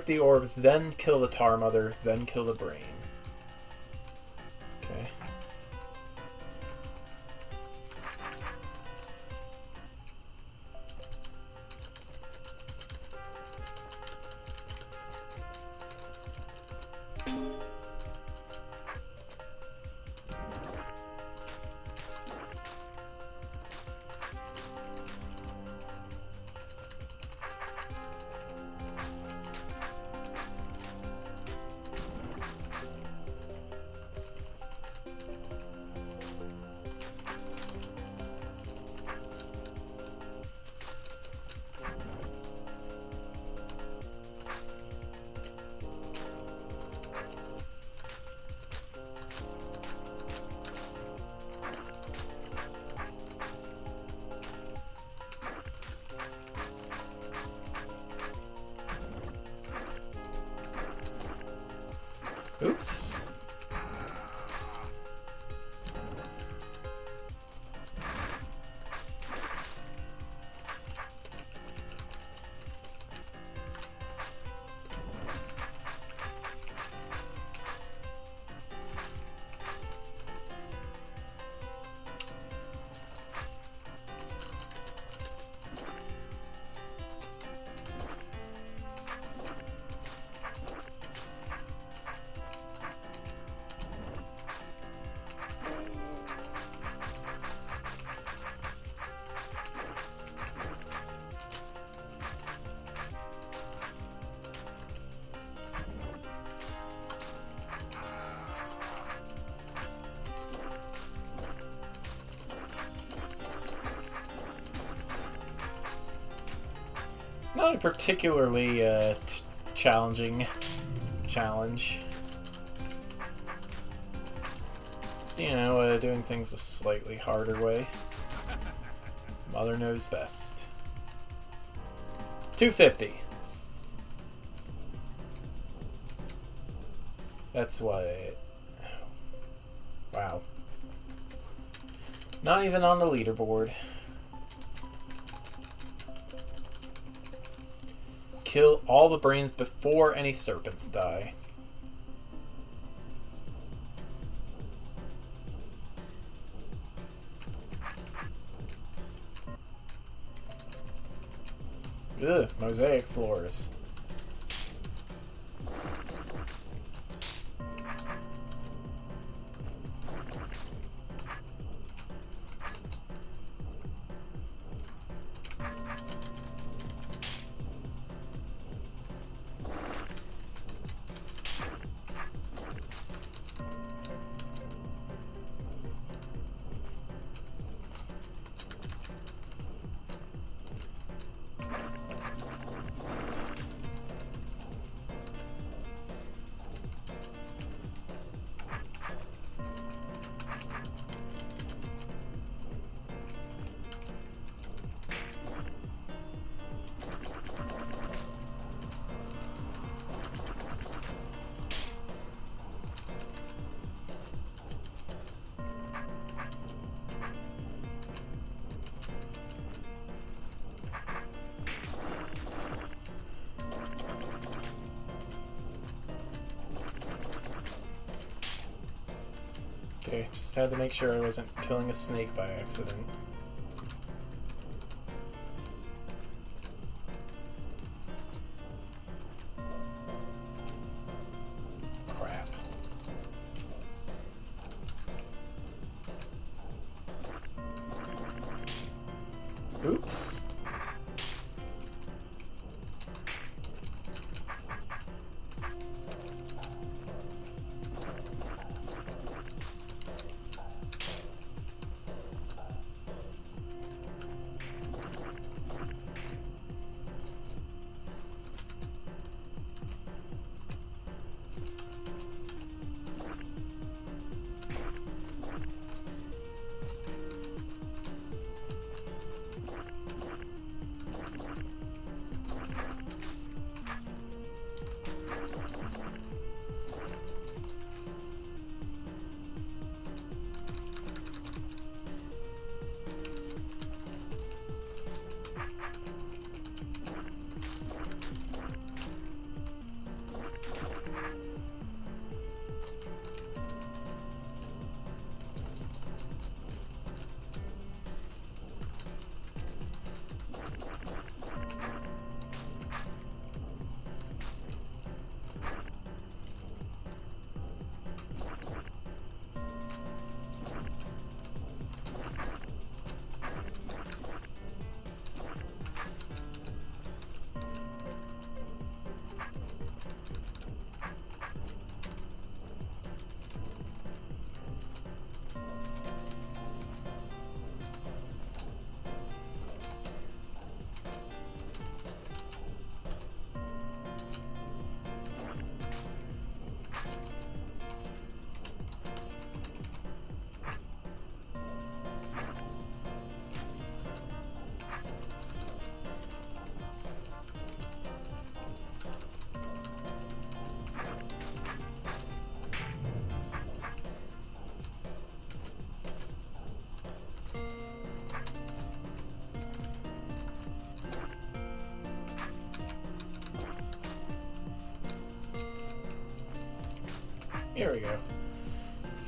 [SPEAKER 1] The orb, then kill the tar mother, then kill the brain. Okay. Particularly uh, challenging challenge. Just, you know, uh, doing things a slightly harder way. Mother knows best. 250. That's what. Wow. Not even on the leaderboard. Kill all the brains before any serpents die. Ugh, mosaic floors. Just had to make sure I wasn't killing a snake by accident.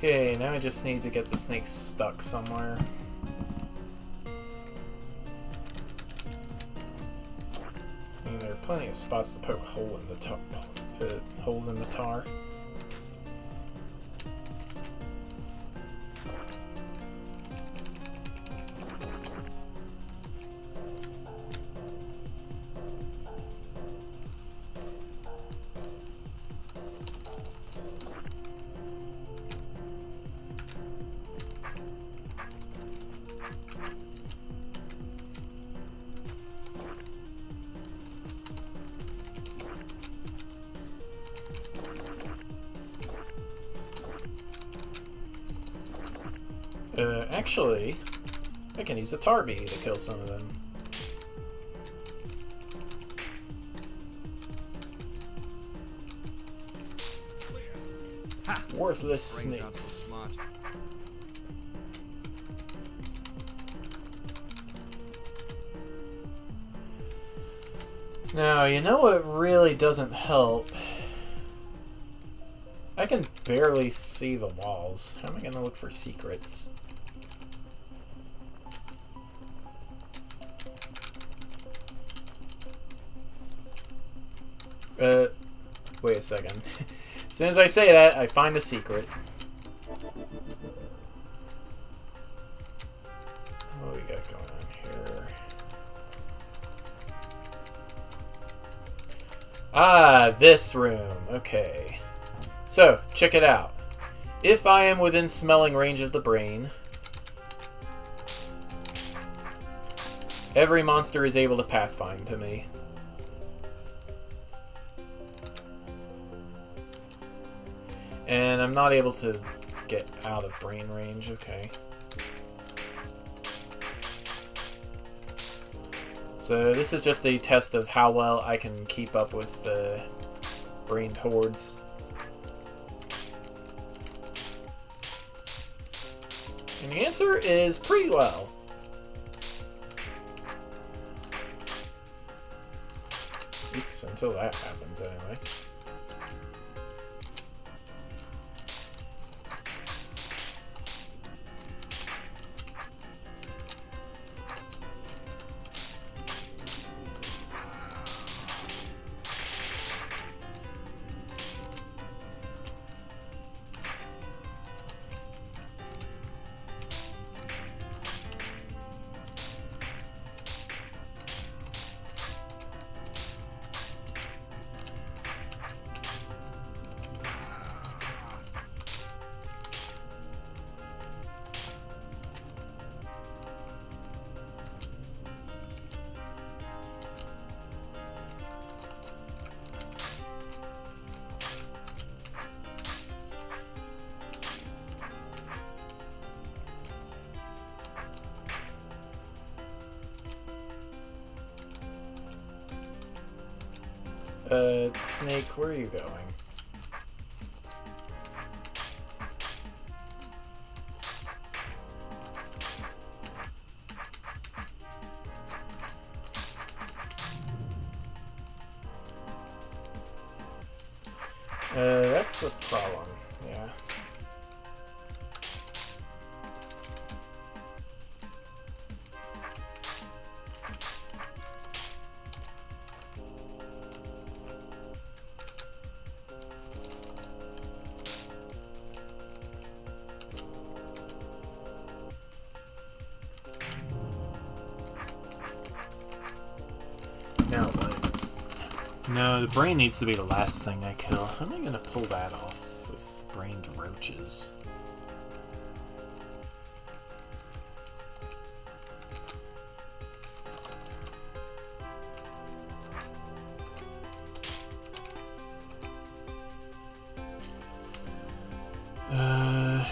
[SPEAKER 1] Okay, now I just need to get the snake stuck somewhere. I mean, there are plenty of spots to poke hole in the uh, holes in the tar. Use a tar baby to kill some of them. Worthless
[SPEAKER 2] Brains
[SPEAKER 1] snakes. Now, you know what really doesn't help? I can barely see the walls. How am I going to look for secrets? Uh, wait a second. as soon as I say that, I find a secret. What do we got going on here? Ah, this room. Okay. So, check it out. If I am within smelling range of the brain, every monster is able to pathfind to me. And I'm not able to get out of brain range. Okay. So this is just a test of how well I can keep up with the brained hordes. And the answer is pretty well. Oops, until that happens anyway. Brain needs to be the last thing I kill. How am I gonna pull that off with brained roaches? Uh,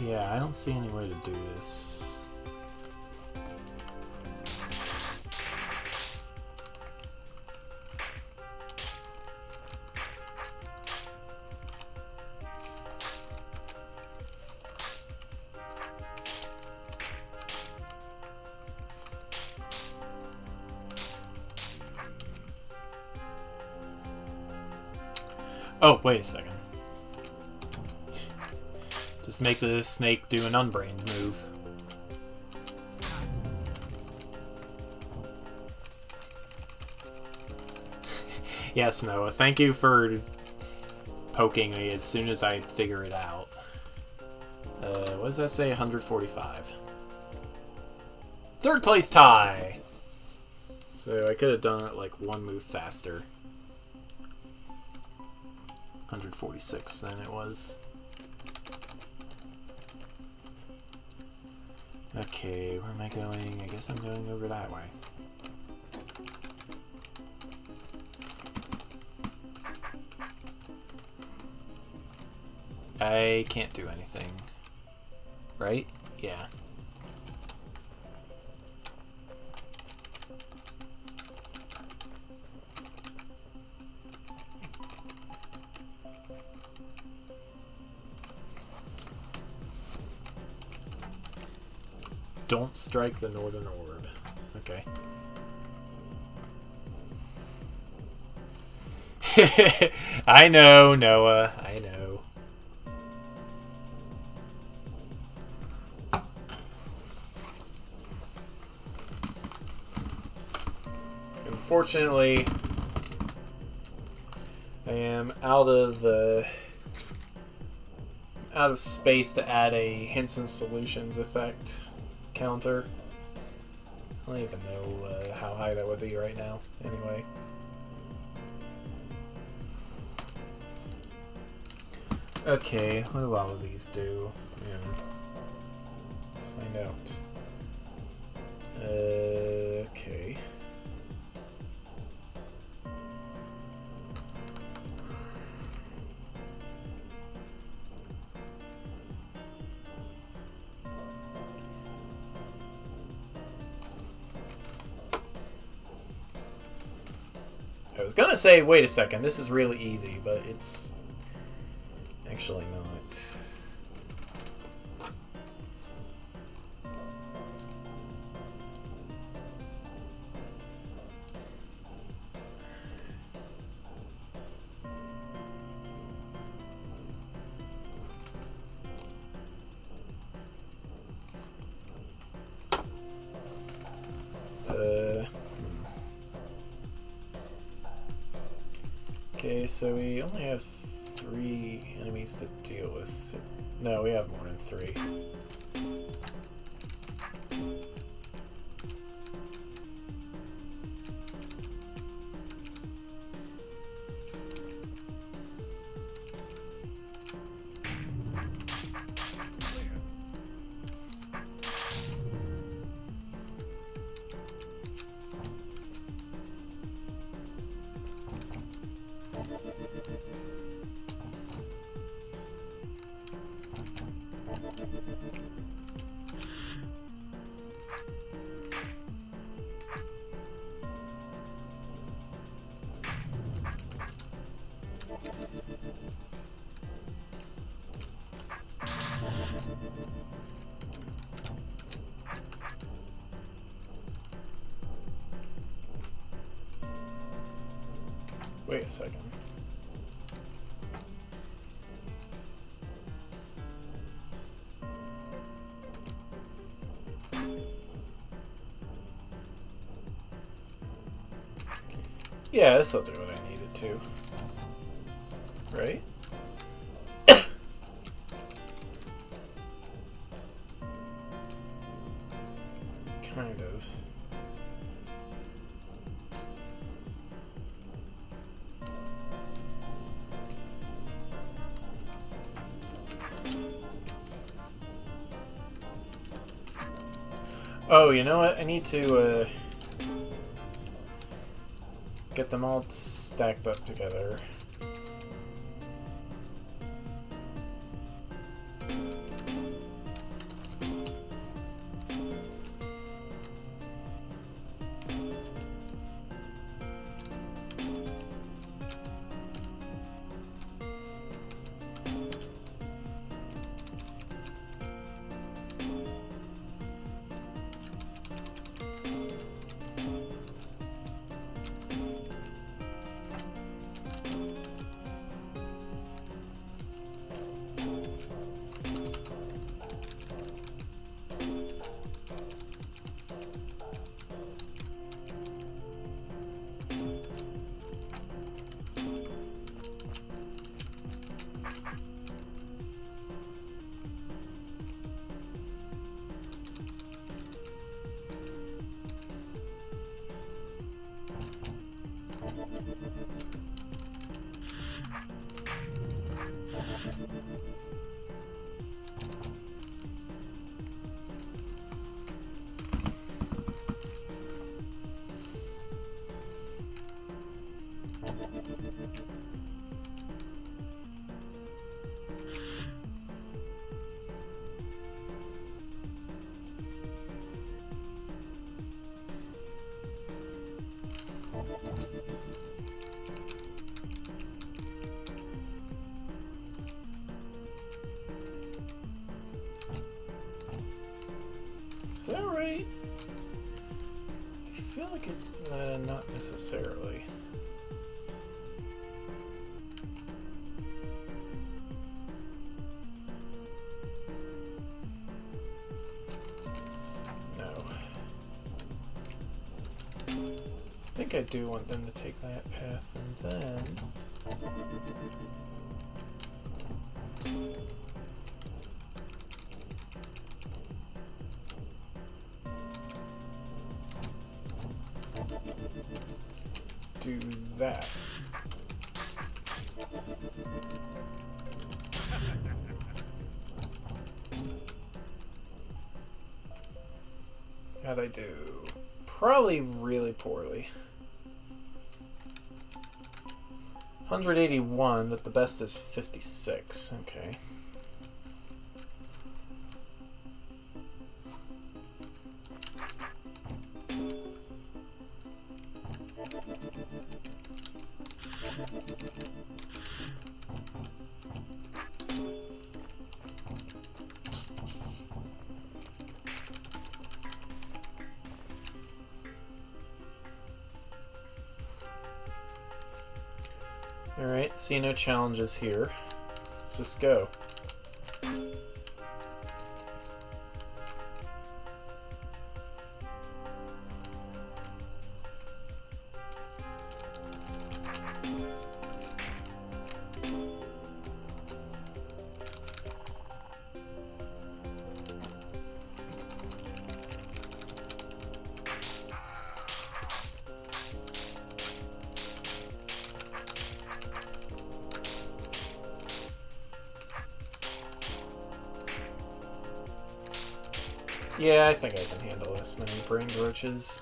[SPEAKER 1] yeah, I don't see any way to do this. Wait a second. Just make the snake do an unbrained move. yes, Noah, thank you for poking me as soon as I figure it out. Uh, what does that say? 145. Third place tie! So I could have done it like one move faster. 146 then it was. Okay, where am I going? I guess I'm going over that way. I can't do anything. Right? Yeah. Strike the northern orb. Okay. I know, Noah. I know. Unfortunately, I am out of the out of space to add a Henson Solutions effect counter. I don't even know uh, how high that would be right now. Anyway. Okay, what do all of these do? Yeah. Say, wait a second, this is really easy, but it's Yeah, this'll do what I needed to. Right? kind of. Oh, you know what? I need to uh, get them all stacked up together. Want them to take that path, and then. Do that. How'd I do? Probably really poorly. 181, but the best is 56. Okay. See no challenges here. Let's just go.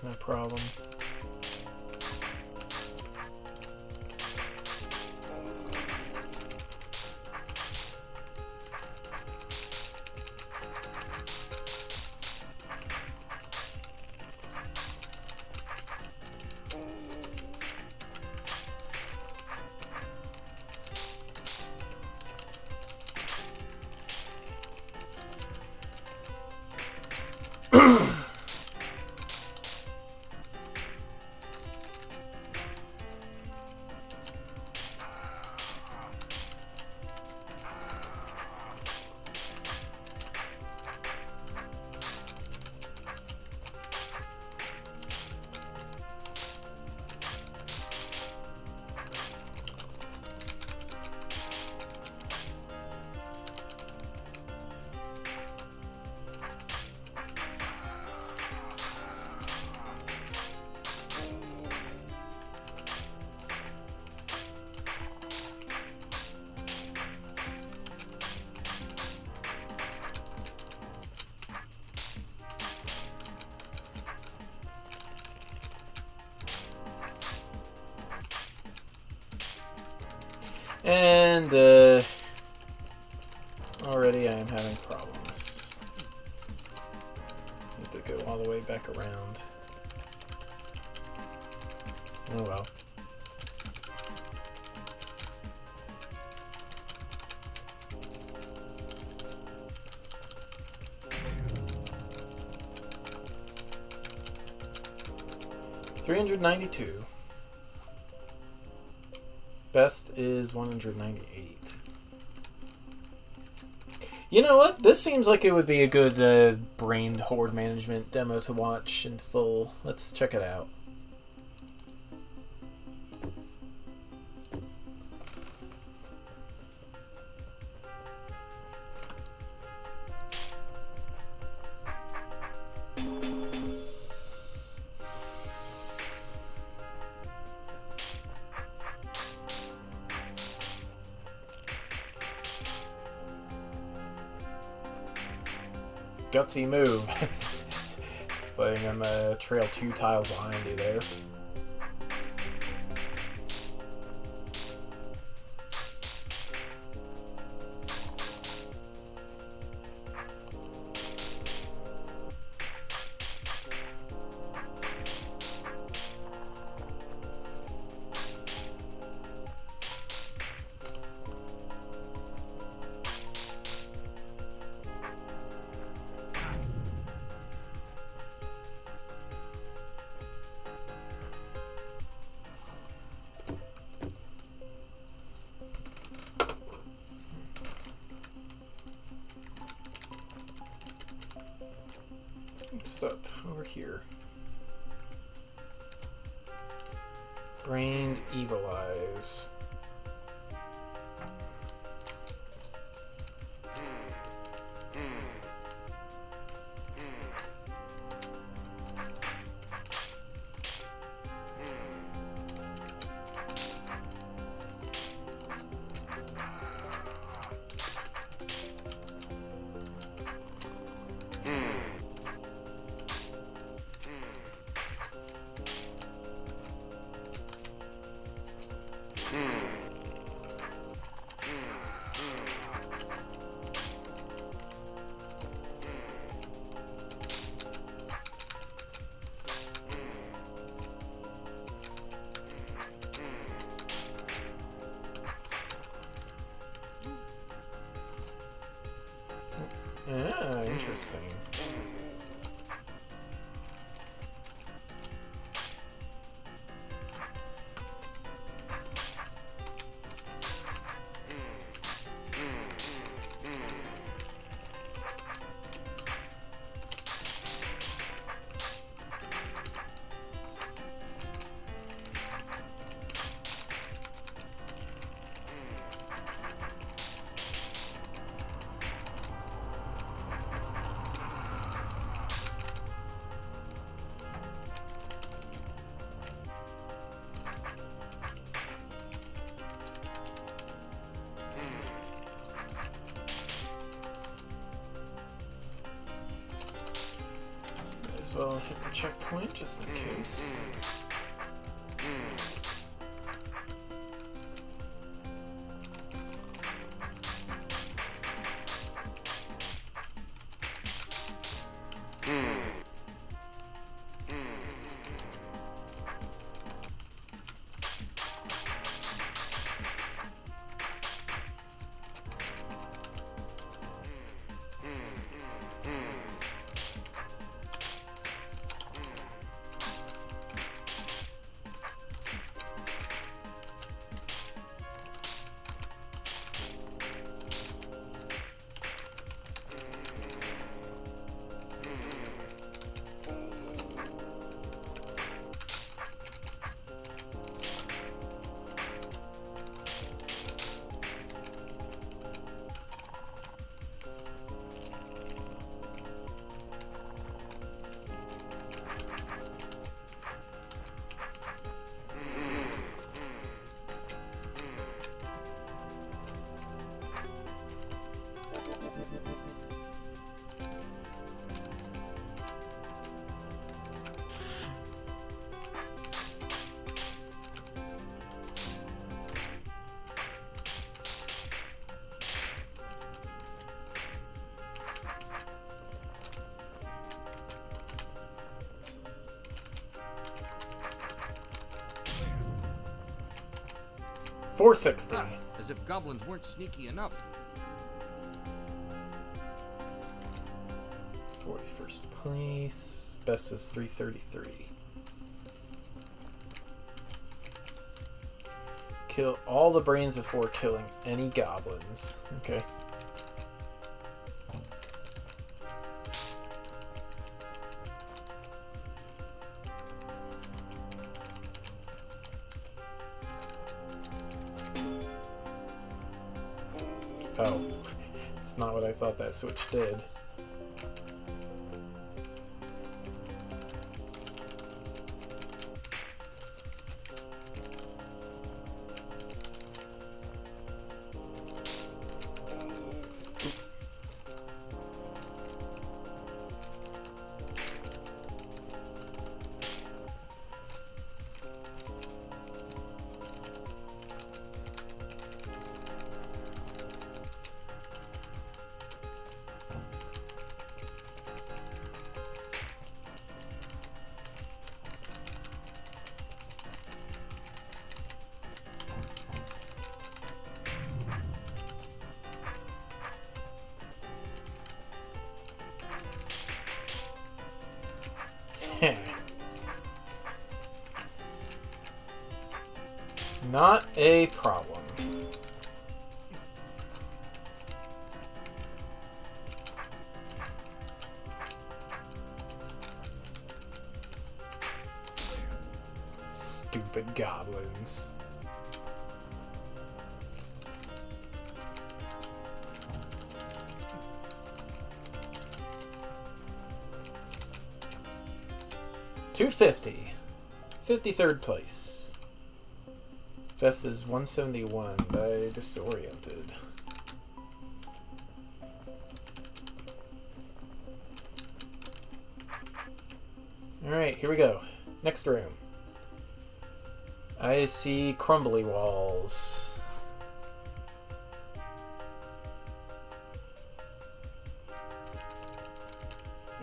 [SPEAKER 1] No problem. 192. Best is 198. You know what? This seems like it would be a good uh, brain horde management demo to watch in full. Let's check it out. Gutsy move. Letting him uh, trail two tiles behind you there. Here. Brained Evil Eyes. As well uh, hit the checkpoint just in case. Four sixty.
[SPEAKER 2] Ah, as if goblins weren't sneaky enough.
[SPEAKER 1] Forty first place. Best is three thirty three. Kill all the brains before killing any goblins. Okay. That switch did. 23rd place. This is 171 by Disoriented. Alright, here we go. Next room. I see crumbly walls.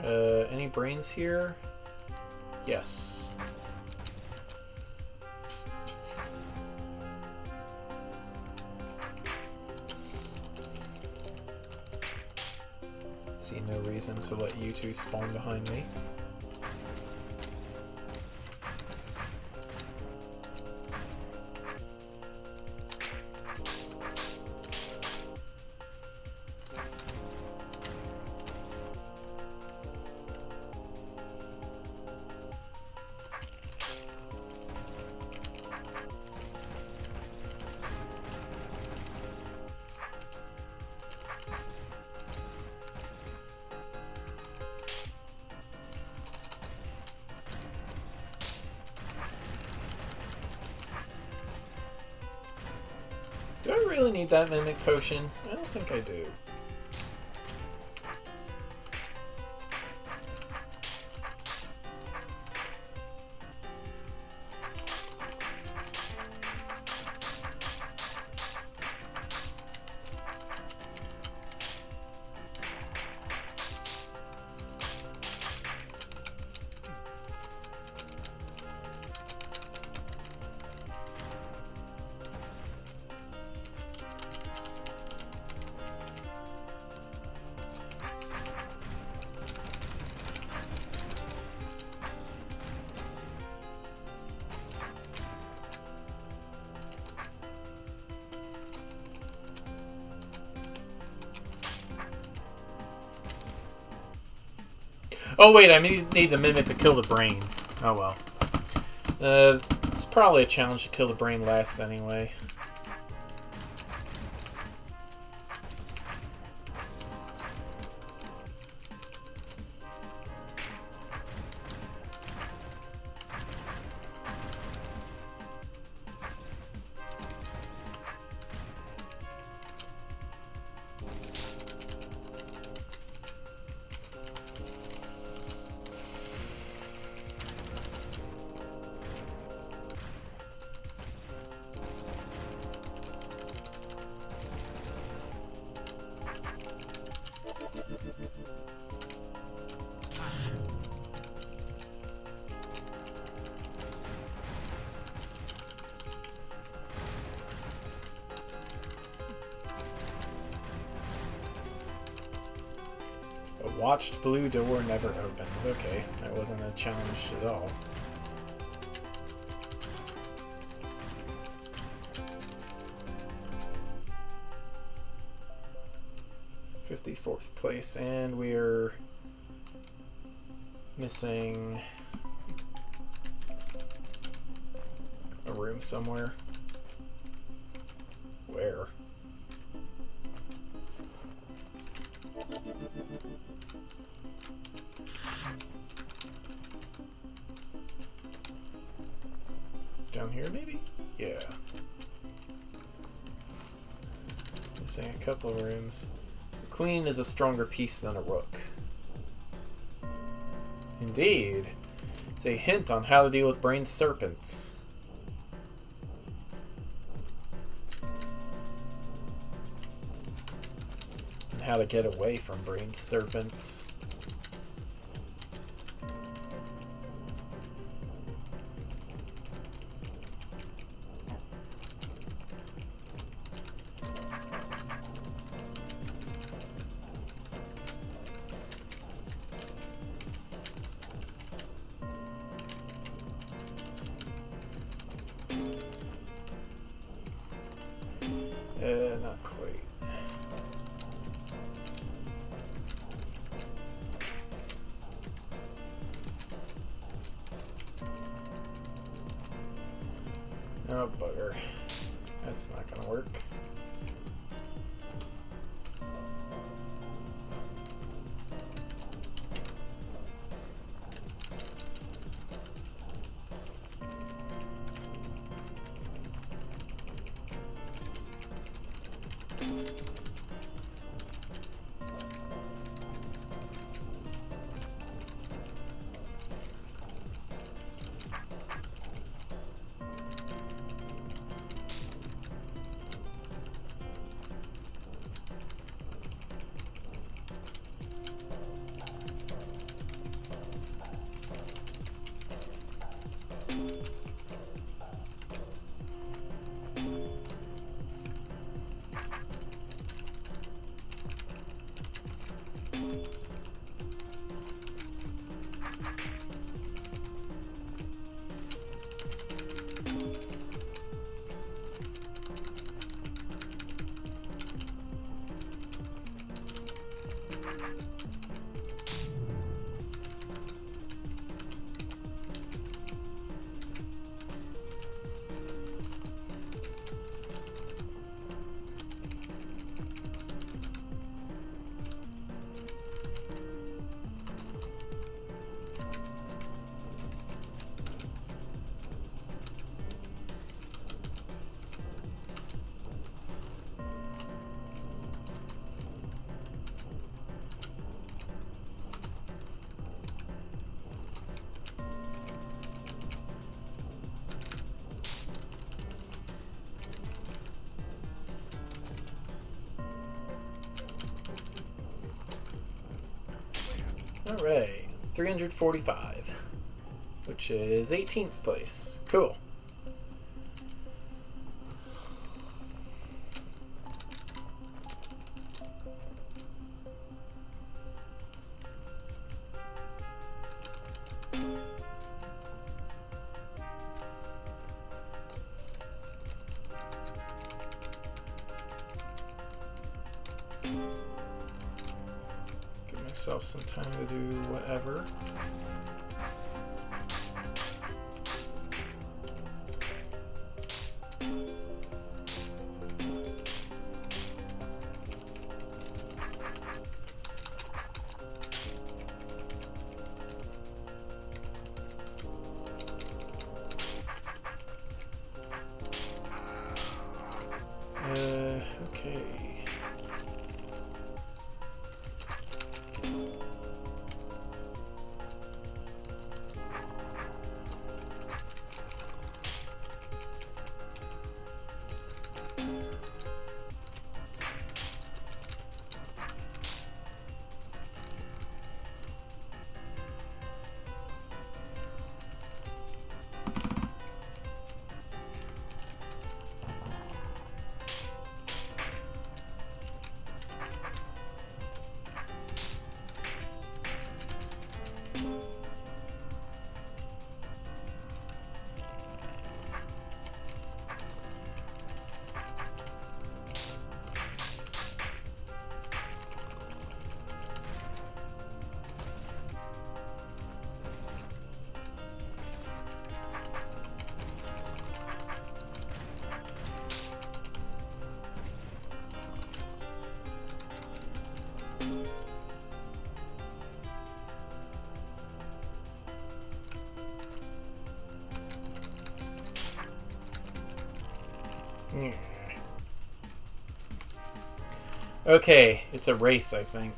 [SPEAKER 1] Uh, any brains here? Yes. To let you two spawn behind me. Need that mimic potion? I don't think I do. Oh wait, I need, the mimic to kill the brain. Oh well. Uh, it's probably a challenge to kill the brain last anyway. Door never opens. Okay, that wasn't a challenge at all. Fifty-fourth place, and we're missing a room somewhere. Couple rooms. The queen is a stronger piece than a rook. Indeed. It's a hint on how to deal with brain serpents. And how to get away from brain serpents. Alright, 345, which is 18th place. Cool. Time to do whatever. Okay, it's a race, I think.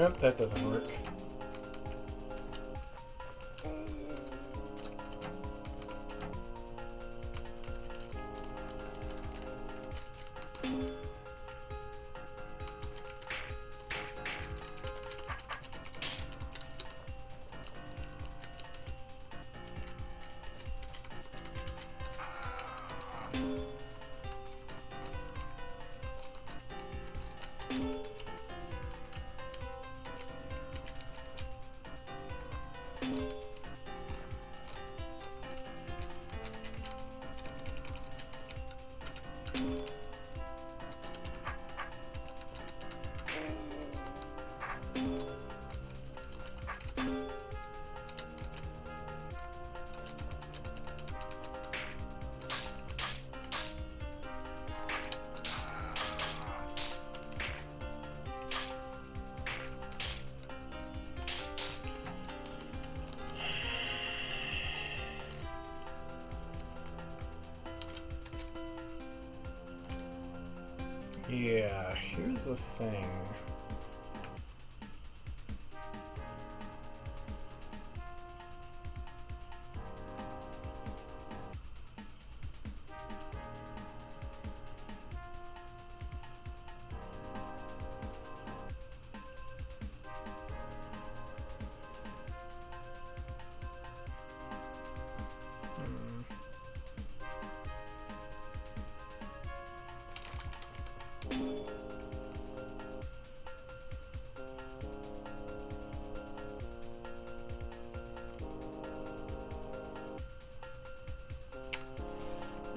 [SPEAKER 1] Nope, that doesn't work. Here's the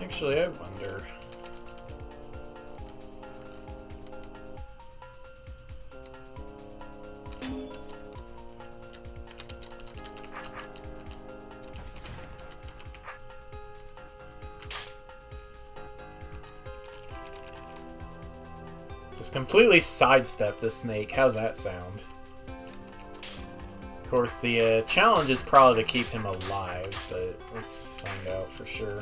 [SPEAKER 1] Actually, I wonder. Just completely sidestep the snake. How's that sound? Of course, the uh, challenge is probably to keep him alive, but let's find out for sure.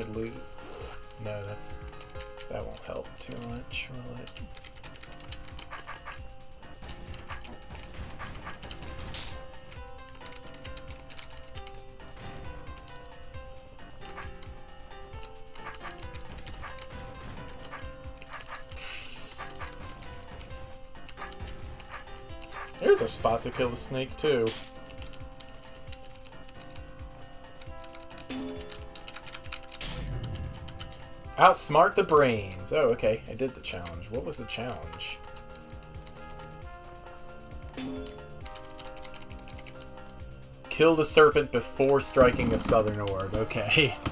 [SPEAKER 1] Could loot. No, that's that won't help too much, will it? There's a spot to kill the snake too. Outsmart the brains. Oh, okay. I did the challenge. What was the challenge? Kill the serpent before striking the southern orb. Okay.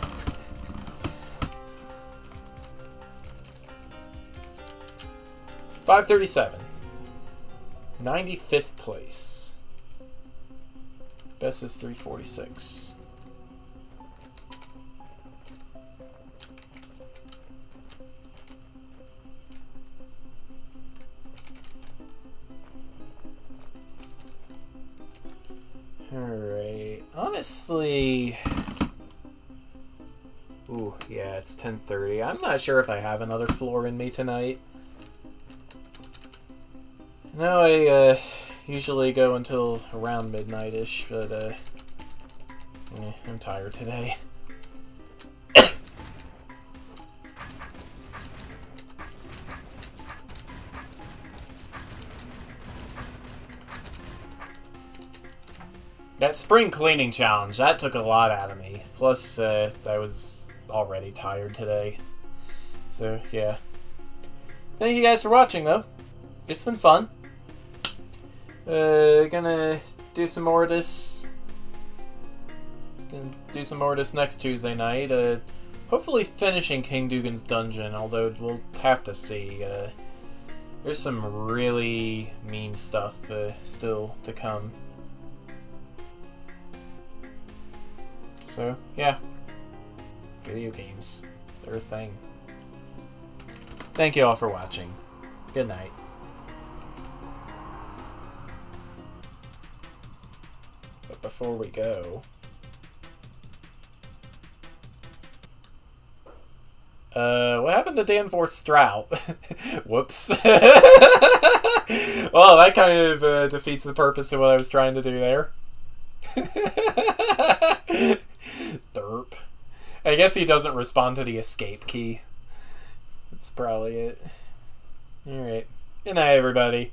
[SPEAKER 1] Five thirty-seven. Ninety-fifth place. Best is three forty-six. Honestly... Ooh, yeah, it's 10.30. I'm not sure if I have another floor in me tonight. No, I uh, usually go until around midnight-ish, but uh, eh, I'm tired today. That spring cleaning challenge, that took a lot out of me. Plus, uh, I was already tired today. So, yeah. Thank you guys for watching, though. It's been fun. Uh, gonna do some more of this. Gonna do some more of this next Tuesday night. Uh, hopefully finishing King Dugan's dungeon, although we'll have to see. Uh, there's some really mean stuff uh, still to come. So, yeah. Video games. They're a thing. Thank you all for watching. Good night. But before we go... Uh, what happened to Danforth Strout? Whoops. well, that kind of uh, defeats the purpose of what I was trying to do there. I guess he doesn't respond to the escape key. That's probably it. Alright. Good night, everybody.